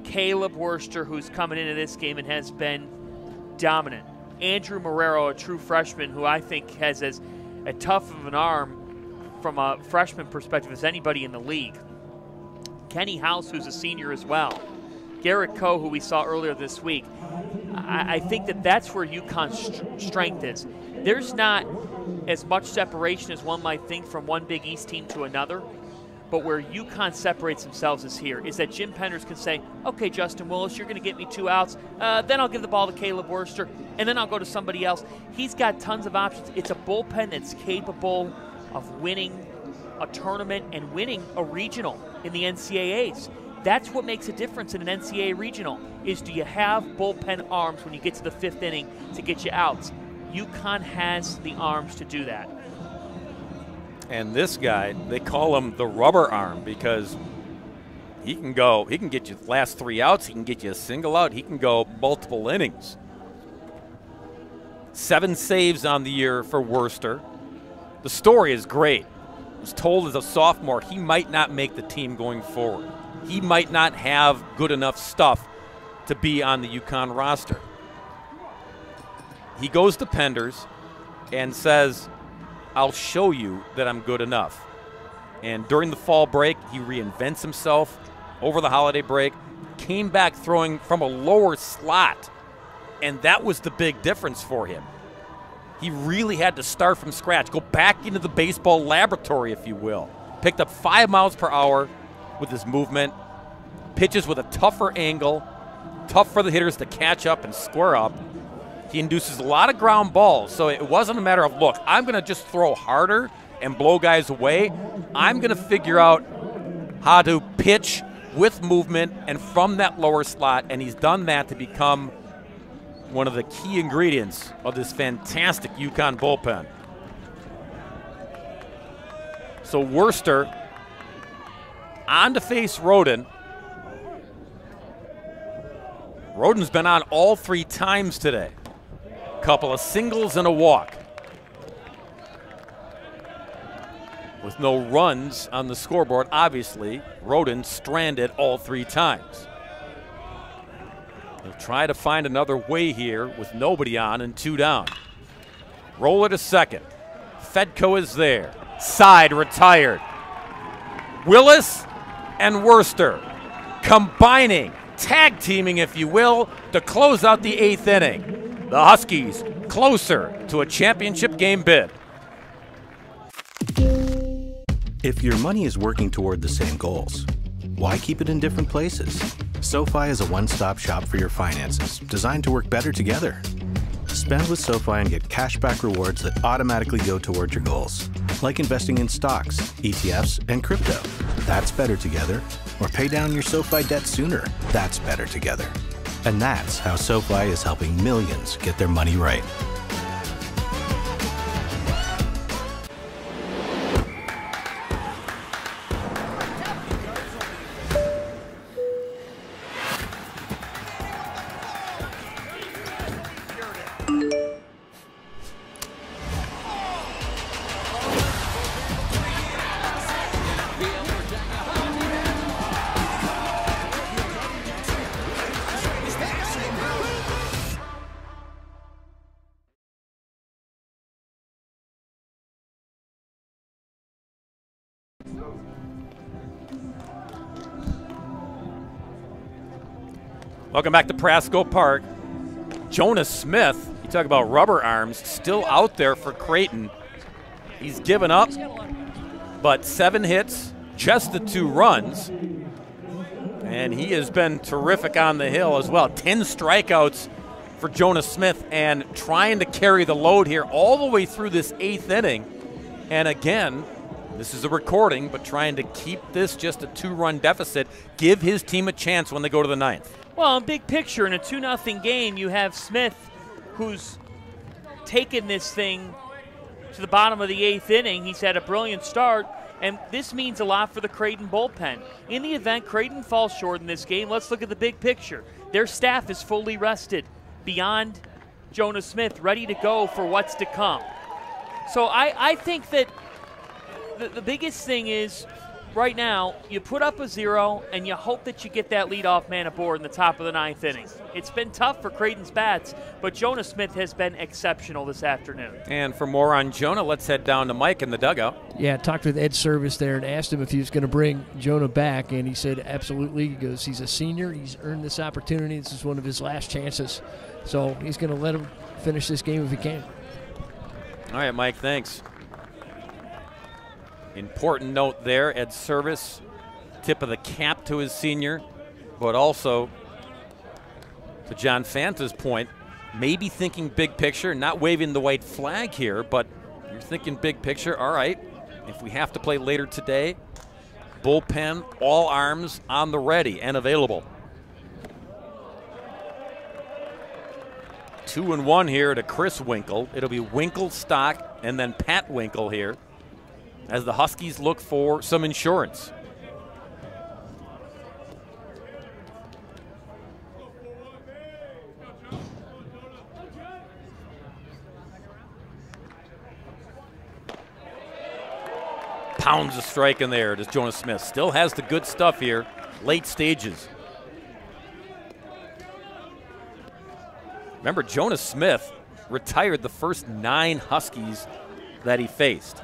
Caleb Wurster, who's coming into this game and has been dominant, Andrew Marrero, a true freshman who I think has as a tough of an arm from a freshman perspective as anybody in the league. Kenny House, who's a senior as well. Garrett Coe, who we saw earlier this week. I, I think that that's where UConn's st- strength is. There's not as much separation as one might think from one Big East team to another. But where UConn separates themselves is here, is that Jim Penders can say, okay, Justin Willis, you're going to get me two outs. Uh, then I'll give the ball to Caleb Wurster, and then I'll go to somebody else. He's got tons of options. It's a bullpen that's capable of winning a tournament and winning a regional in the NCAAs. That's what makes a difference in an NCAA regional is do you have bullpen arms when you get to the fifth inning to get you outs? UConn has the arms to do that. And this guy, they call him the rubber arm because he can go, he can get you last three outs, he can get you a single out, he can go multiple innings. Seven saves on the year for Wurster. The story is great. He was told as a sophomore he might not make the team going forward. He might not have good enough stuff to be on the UConn roster. He goes to Penders and says, I'll show you that I'm good enough. And during the fall break, he reinvents himself over the holiday break, came back throwing from a lower slot. And that was the big difference for him. He really had to start from scratch, go back into the baseball laboratory, if you will. Picked up five miles per hour with his movement, pitches with a tougher angle, tough for the hitters to catch up and square up. He induces a lot of ground balls, so it wasn't a matter of, look, I'm going to just throw harder and blow guys away. I'm going to figure out how to pitch with movement and from that lower slot, and he's done that to become one of the key ingredients of this fantastic UConn bullpen. So Wurster on to face Roden. Roden's been on all three times today. Couple of singles and a walk. With no runs on the scoreboard, obviously, Roden stranded all three times. He'll try to find another way here with nobody on and two down. Roller to second. Fedko is there. Side retired. Willis and Wurster combining, tag teaming, if you will, to close out the eighth inning. The Huskies closer to a championship game bid. If your money is working toward the same goals, why keep it in different places? SoFi is a one stop shop for your finances, designed to work better together. Spend with SoFi and get cashback rewards that automatically go toward your goals, like investing in stocks, ETFs, and crypto. That's better together. Or pay down your SoFi debt sooner. That's better together. And that's how SoFi is helping millions get their money right. Welcome back to Prasco Park. Jonas Smith, you talk about rubber arms, still out there for Creighton. He's given up, but seven hits, just the two runs. And he has been terrific on the hill as well. 10 strikeouts for Jonas Smith and trying to carry the load here all the way through this eighth inning. And again, this is a recording, but trying to keep this just a two run deficit, give his team a chance when they go to the ninth. Well, in big picture, in a 2 0 game, you have Smith, who's taken this thing to the bottom of the eighth inning. He's had a brilliant start. And this means a lot for the Creighton bullpen. In the event Creighton falls short in this game, let's look at the big picture. Their staff is fully rested beyond Jonah Smith, ready to go for what's to come. So I, I think that the, the biggest thing is right now, you put up a zero and you hope that you get that leadoff man aboard in the top of the ninth inning. It's been tough for Creighton's bats, but Jonah Smith has been exceptional this afternoon. And for more on Jonah, let's head down to Mike in the dugout. Yeah, talked with Ed Servais there and asked him if he was going to bring Jonah back, and he said absolutely. He goes, he's a senior, he's earned this opportunity. This is one of his last chances, so he's going to let him finish this game if he can. All right, Mike, thanks. Important note there, Ed Servais, tip of the cap to his senior, but also to John Fanta's point, maybe thinking big picture, not waving the white flag here, but you're thinking big picture. All right, if we have to play later today, bullpen, all arms on the ready and available. Two and one here to Chris Winkel. It'll be Winkel, Stock, and then Pat Winkel here as the Huskies look for some insurance. Pounds a strike in there does Jonas Smith. Still has the good stuff here, late stages. Remember, Jonas Smith retired the first nine Huskies that he faced.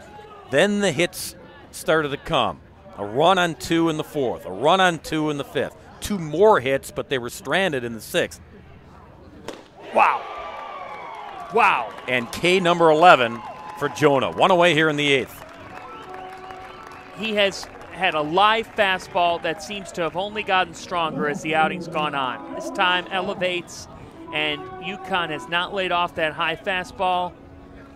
Then the hits started to come. A run on two in the fourth, a run on two in the fifth. Two more hits, but they were stranded in the sixth. Wow. Wow. And K number 11 for Jonah. One away here in the eighth. He has had a live fastball that seems to have only gotten stronger as the outing's gone on. This time elevates, and UConn has not laid off that high fastball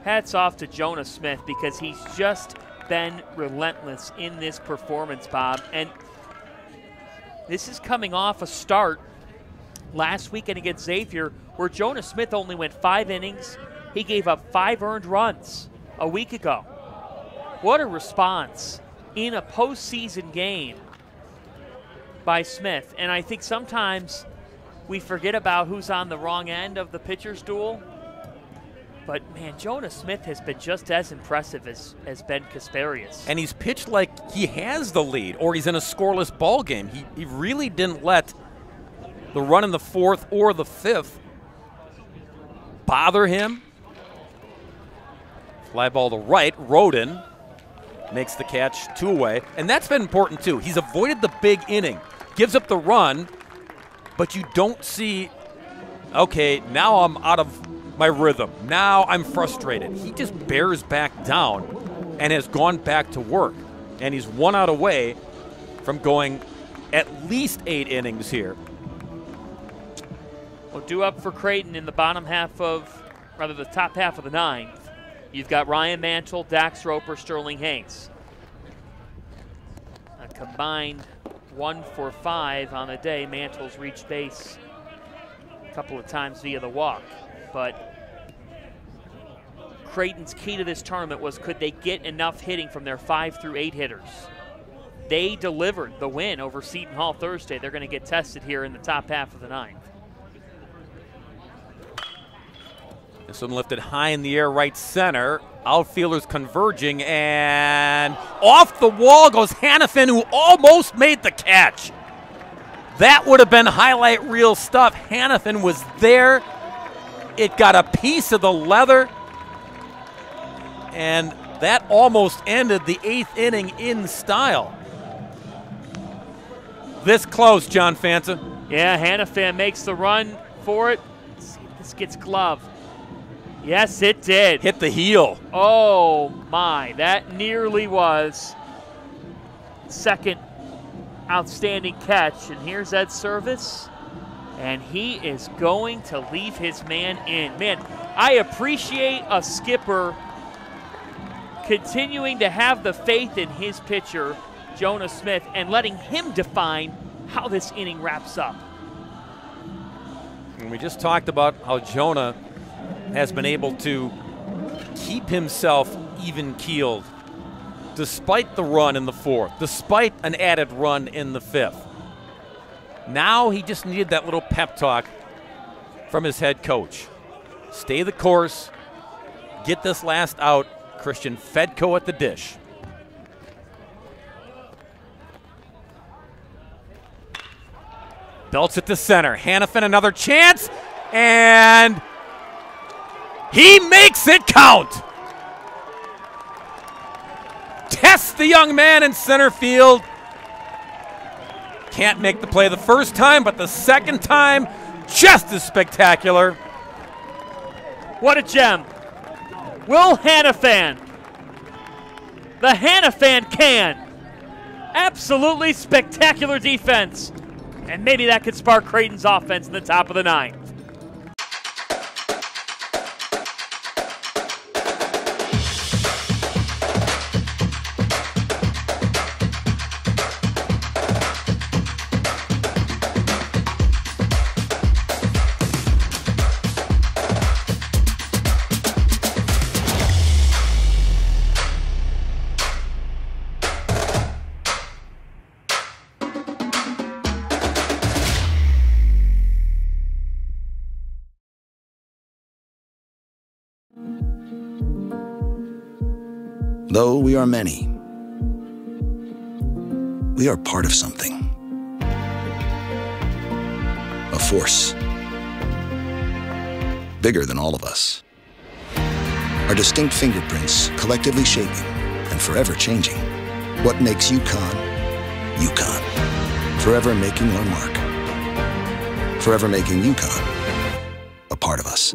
hats off to Jonah Smith because he's just been relentless in this performance, Bob. And this is coming off a start last weekend against Xavier where Jonah Smith only went five innings. He gave up five earned runs a week ago. What a response in a postseason game by Smith. And I think sometimes we forget about who's on the wrong end of the pitcher's duel but man, Jonah Smith has been just as impressive as, as Ben Casparius. And he's pitched like he has the lead or he's in a scoreless ball game. He, he really didn't let the run in the fourth or the fifth bother him. Fly ball to right. Roden makes the catch two away. And that's been important too. He's avoided the big inning, gives up the run, but you don't see, okay, now I'm out of my rhythm. Now I'm frustrated. He just bears back down and has gone back to work. And he's one out away from going at least eight innings here. Well, due up for Creighton in the bottom half of, rather the top half of the ninth. You've got Ryan Mantle, Dax Roper, Sterling Hanks. A combined one for five on the day. Mantle's reached base a couple of times via the walk but Creighton's key to this tournament was could they get enough hitting from their five through eight hitters? They delivered the win over Seton Hall Thursday. They're going to get tested here in the top half of the ninth. This one lifted high in the air, right center. Outfielders converging, and off the wall goes Hannafin, who almost made the catch. That would have been highlight reel stuff. Hannafin was there it got a piece of the leather, and that almost ended the eighth inning in style. This close, John Fanta. Yeah, Hannafin makes the run for it. this gets glove. Yes, it did. Hit the heel. Oh, my. That nearly was second outstanding catch. And here's Ed Servais and he is going to leave his man in. Man, I appreciate a skipper continuing to have the faith in his pitcher, Jonah Smith, and letting him define how this inning wraps up. And we just talked about how Jonah has been able to keep himself even keeled despite the run in the fourth, despite an added run in the fifth. Now he just needed that little pep talk from his head coach. Stay the course, get this last out. Christian Fedko at the dish. Belts it to center. Hanifin another chance, and he makes it count. Tests the young man in center field. Can't make the play the first time, but the second time, just as spectacular. What a gem. Will Hanifan. The Hanifan can. Absolutely spectacular defense. And maybe that could spark Creighton's offense in the top of the ninth. We are many, we are part of something. A force. Bigger than all of us. Our distinct fingerprints collectively shaping and forever changing what makes UConn, UConn. Forever making our mark. Forever making UConn a part of us.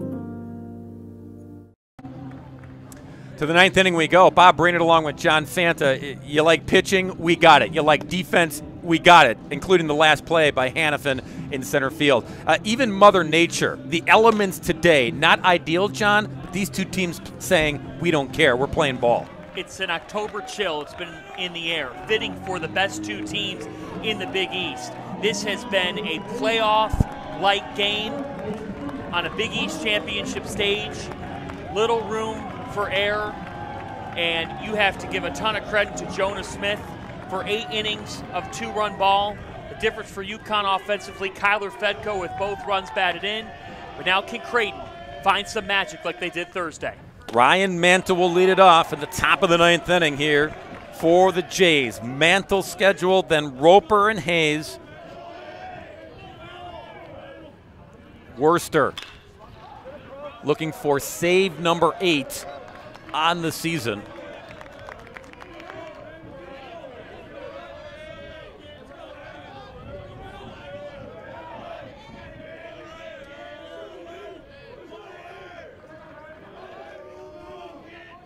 To the ninth inning we go. Bob Brainerd along with John Fanta. You like pitching? We got it. You like defense? We got it, including the last play by Hanifin in center field. Uh, even Mother Nature, the elements today, not ideal, John, but these two teams saying, we don't care. We're playing ball. It's an October chill. It's been in the air, fitting for the best two teams in the Big East. This has been a playoff like game on a Big East championship stage. Little room for air, and you have to give a ton of credit to Jonah Smith for eight innings of two-run ball. The difference for UConn offensively, Kyler Fedko with both runs batted in. But now can Creighton find some magic like they did Thursday? Ryan Mantle will lead it off at the top of the ninth inning here for the Jays. Mantle scheduled, then Roper and Hayes. Wurster looking for save number eight on the season.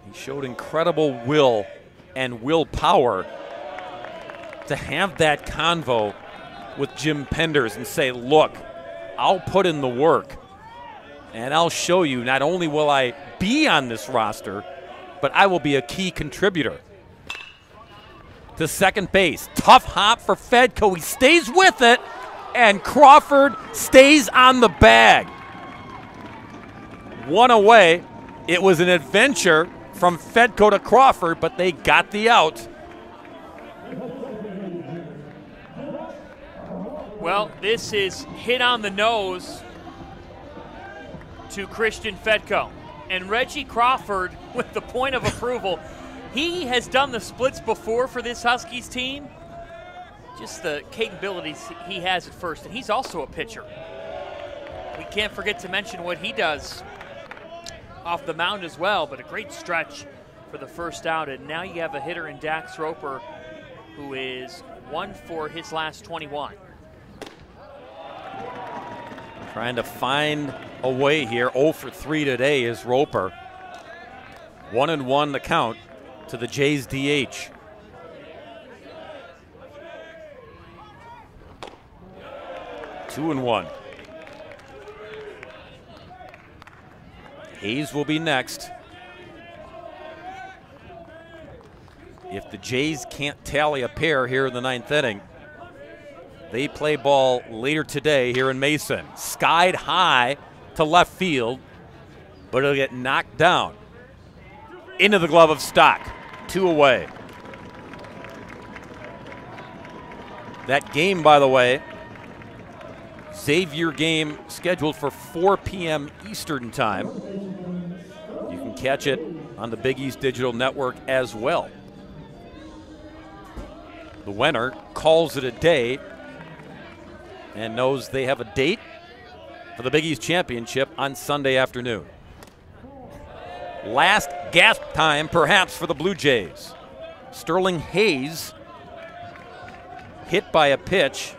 He showed incredible will and willpower to have that convo with Jim Penders and say, look, I'll put in the work and I'll show you not only will I be on this roster, but I will be a key contributor. To second base. Tough hop for Fedko. He stays with it, and Crawford stays on the bag. One away. It was an adventure from Fedko to Crawford, but they got the out. Well, this is hit on the nose to Christian Fedko. And Reggie Crawford with the point of approval. He has done the splits before for this Huskies team. Just the capabilities he has at first. And he's also a pitcher. We can't forget to mention what he does off the mound as well, but a great stretch for the first out. And now you have a hitter in Dax Roper who is one for his last 21. Trying to find a way here. 0 for 3 today is Roper. 1 and 1 the count to the Jays DH. Two and one. Hayes will be next. If the Jays can't tally a pair here in the ninth inning, they play ball later today here in Mason. Skied high to left field, but it'll get knocked down into the glove of Stock. Two away. That game, by the way, Xavier game scheduled for 4 p.m. Eastern Time. You can catch it on the Big East Digital Network as well. The winner calls it a day and knows they have a date for the Big East Championship on Sunday afternoon. Last gasp time, perhaps, for the Blue Jays. Sterling Hayes hit by a pitch,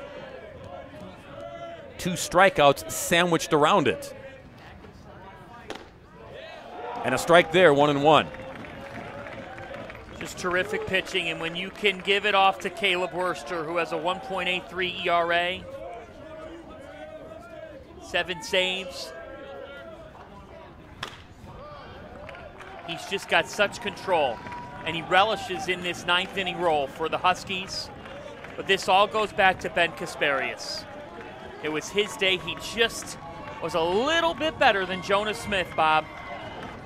two strikeouts sandwiched around it. And a strike there, one and one. Just terrific pitching, and when you can give it off to Caleb Wurster, who has a 1.83 ERA, seven saves, he's just got such control, and he relishes in this ninth inning role for the Huskies. But this all goes back to Ben Casparius. It was his day. He just was a little bit better than Jonas Smith, Bob.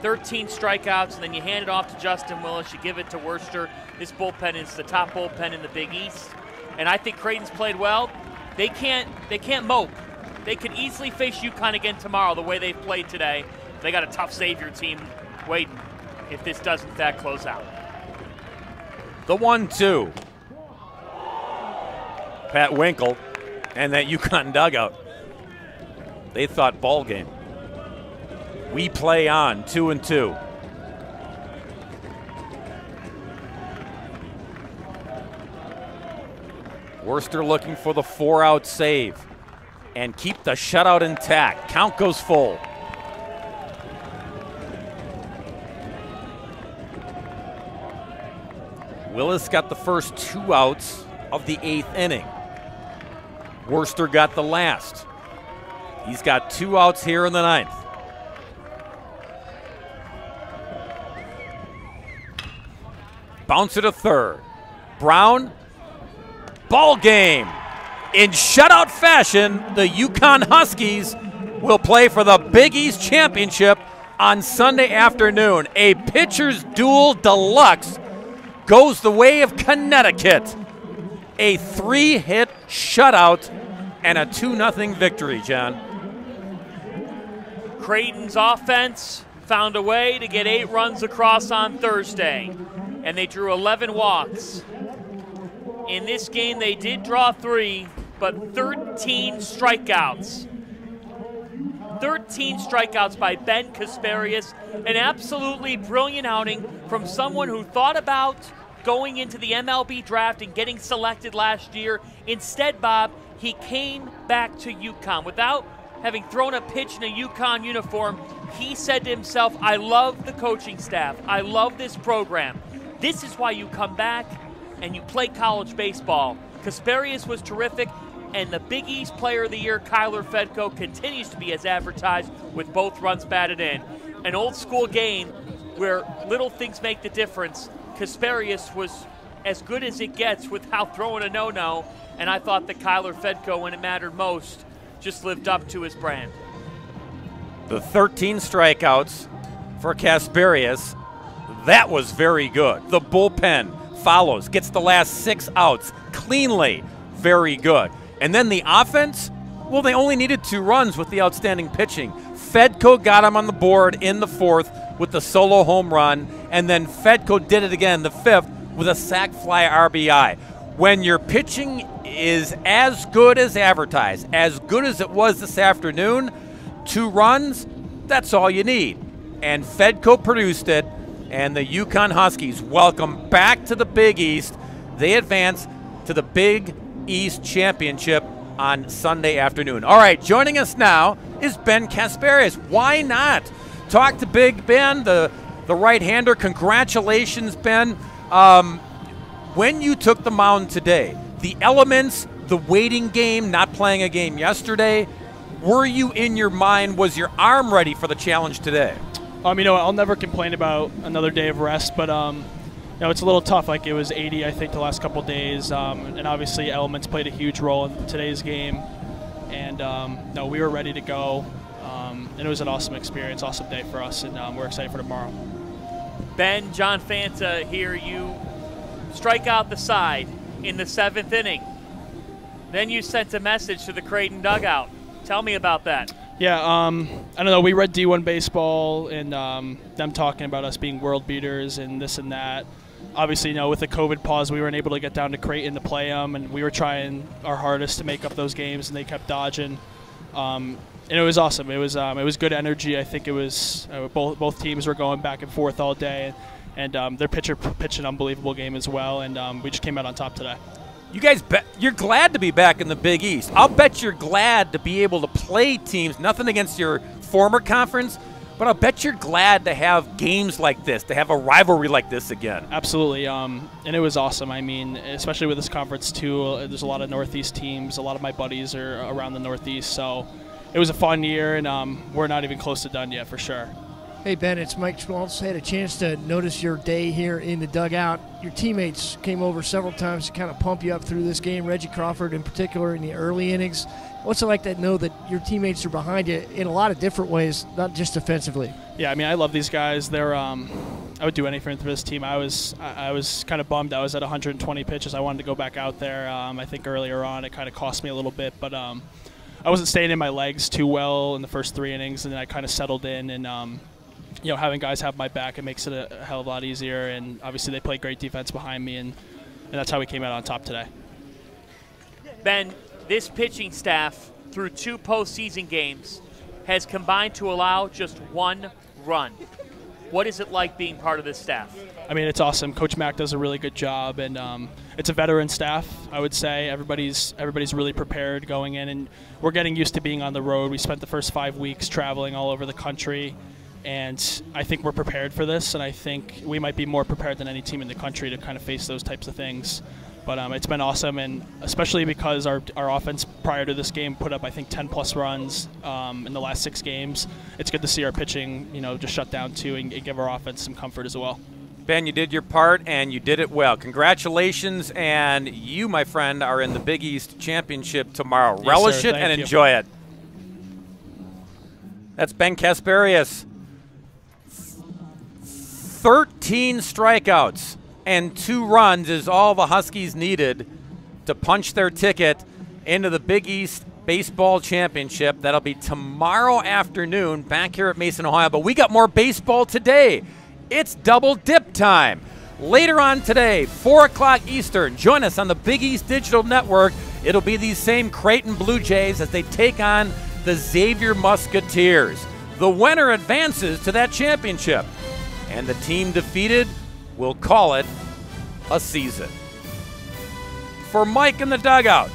13 strikeouts, and then you hand it off to Justin Willis. You give it to Wurster. This bullpen is the top bullpen in the Big East, and I think Creighton's played well. They can't they can't mope. They could easily face UConn again tomorrow the way they've played today. They got a tough Xavier team waiting if this does in fact close out. The one-two. Pat Winkel and that UConn dugout. They thought ball game. We play on, two and two. Wurster looking for the four out save and keep the shutout intact. Count goes full. Willis got the first two outs of the eighth inning. Wurster got the last. He's got two outs here in the ninth. Bounce it a third. Brown, ball game. In shutout fashion, the UConn Huskies will play for the Big East Championship on Sunday afternoon. A pitcher's duel deluxe goes the way of Connecticut. A three hit shutout and a 2 0 victory, John. Creighton's offense found a way to get eight runs across on Thursday, and they drew 11 walks. In this game, they did draw three, but 13 strikeouts. 13 strikeouts by Ben Casparius. An absolutely brilliant outing from someone who thought about going into the MLB draft and getting selected last year. Instead, Bob, he came back to UConn without having thrown a pitch in a UConn uniform. He said to himself, I love the coaching staff. I love this program. This is why you come back and you play college baseball. Casparius was terrific, and the Big East Player of the Year, Kyler Fedko, continues to be as advertised with both runs batted in. An old school game where little things make the difference. Casparius was as good as it gets without throwing a no-no, and I thought that Kyler Fedko, when it mattered most, just lived up to his brand. The 13 strikeouts for Casparius, that was very good. The bullpen follows, gets the last six outs cleanly, very good. And then the offense, well, they only needed two runs with the outstanding pitching. Fedko got him on the board in the fourth with the solo home run, and then Fedko did it again the fifth with a sac fly RBI. When your pitching is as good as advertised, as good as it was this afternoon, two runs, that's all you need. And Fedko produced it, and the UConn Huskies welcome back to the Big East. They advance to the Big East Championship on Sunday afternoon. All right, joining us now is Ben Casparius. Why not? Talk to Big Ben, the, the right hander. Congratulations, Ben. Um, when you took the mound today, the elements, the waiting game, not playing a game yesterday, were you in your mind, was your arm ready for the challenge today? Um, you know, I'll never complain about another day of rest, but um, you know, it's a little tough. Like it was 80, I think, the last couple days, um, and obviously elements played a huge role in today's game. And um, no, we were ready to go, and it was an awesome experience, awesome day for us, and um, we're excited for tomorrow. Ben, John Fanta here. You strike out the side in the seventh inning. Then you sent a message to the Creighton dugout. Tell me about that. Yeah, um, I don't know. We read D1 baseball and um, them talking about us being world beaters and this and that. Obviously, you know, with the COVID pause, we weren't able to get down to Creighton to play them, and we were trying our hardest to make up those games, and they kept dodging. Um, and it was awesome. It was um, it was good energy. I think it was uh, both both teams were going back and forth all day, and um, their pitcher pitched an unbelievable game as well. And um, we just came out on top today. You guys, be- you're glad to be back in the Big East. I'll bet you're glad to be able to play teams. Nothing against your former conference, but I'll bet you're glad to have games like this, to have a rivalry like this again. Absolutely, um, and it was awesome. I mean, especially with this conference too. Uh, there's a lot of Northeast teams. A lot of my buddies are around the Northeast, so it was a fun year, and um, we're not even close to done yet for sure. Hey, Ben, it's Mike Schmaltz. Had a chance to notice your day here in the dugout. Your teammates came over several times to kind of pump you up through this game. Reggie Crawford, in particular, in the early innings. What's it like to know that your teammates are behind you in a lot of different ways, not just defensively? Yeah, I mean, I love these guys. They're, um, I would do anything for this team. I was, I was kind of bummed. I was at 120 pitches. I wanted to go back out there. Um, I think earlier on it kind of cost me a little bit, but um, I wasn't staying in my legs too well in the first three innings, and then I kind of settled in and um, you know, having guys have my back, it makes it a, hell of a lot easier. And obviously, they play great defense behind me, and, and that's how we came out on top today. Ben, this pitching staff, through two postseason games, has combined to allow just one run. What is it like being part of this staff? I mean, it's awesome. Coach Mack does a really good job, and um, it's a veteran staff. I would say everybody's everybody's really prepared going in, and we're getting used to being on the road. We spent the first five weeks traveling all over the country and I think we're prepared for this, and I think we might be more prepared than any team in the country to kind of face those types of things. But um, it's been awesome, and especially because our, our offense prior to this game put up, I think, 10 plus runs um, in the last six games. It's good to see our pitching, you know, just shut down too and, and give our offense some comfort as well. Ben, you did your part and you did it well. Congratulations, and you, my friend, are in the Big East Championship tomorrow. Yes, Relish sir. it and you. enjoy it. That's Ben Casparius. 13 strikeouts and two runs is all the Huskies needed to punch their ticket into the Big East Baseball Championship. That'll be tomorrow afternoon back here at Mason, Ohio. But we got more baseball today. It's double dip time. Later on today, 4 o'clock Eastern, join us on the Big East Digital Network. It'll be these same Creighton Blue Jays as they take on the Xavier Musketeers. The winner advances to that championship and the team defeated will call it a season. For Mike in the dugout,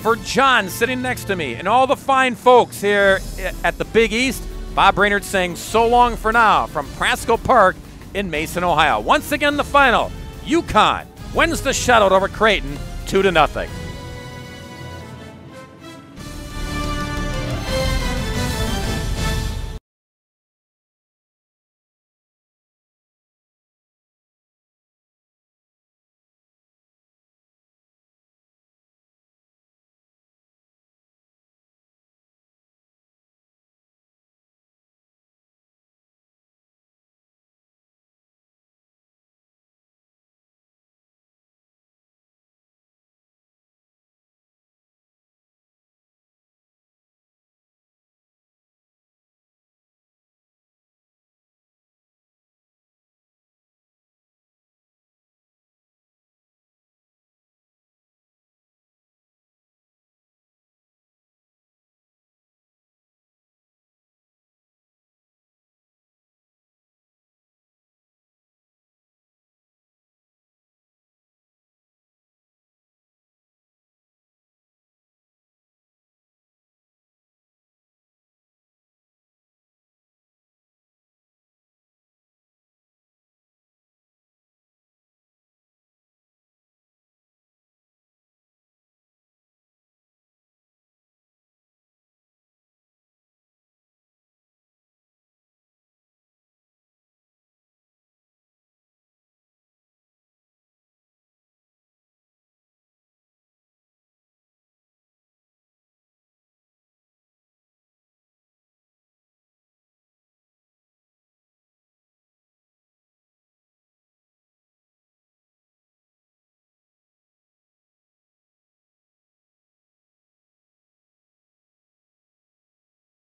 for John sitting next to me, and all the fine folks here at the Big East, Bob Brainerd saying so long for now from Prasco Park in Mason, Ohio. Once again, the final. UConn wins the shutout over Creighton, two to nothing.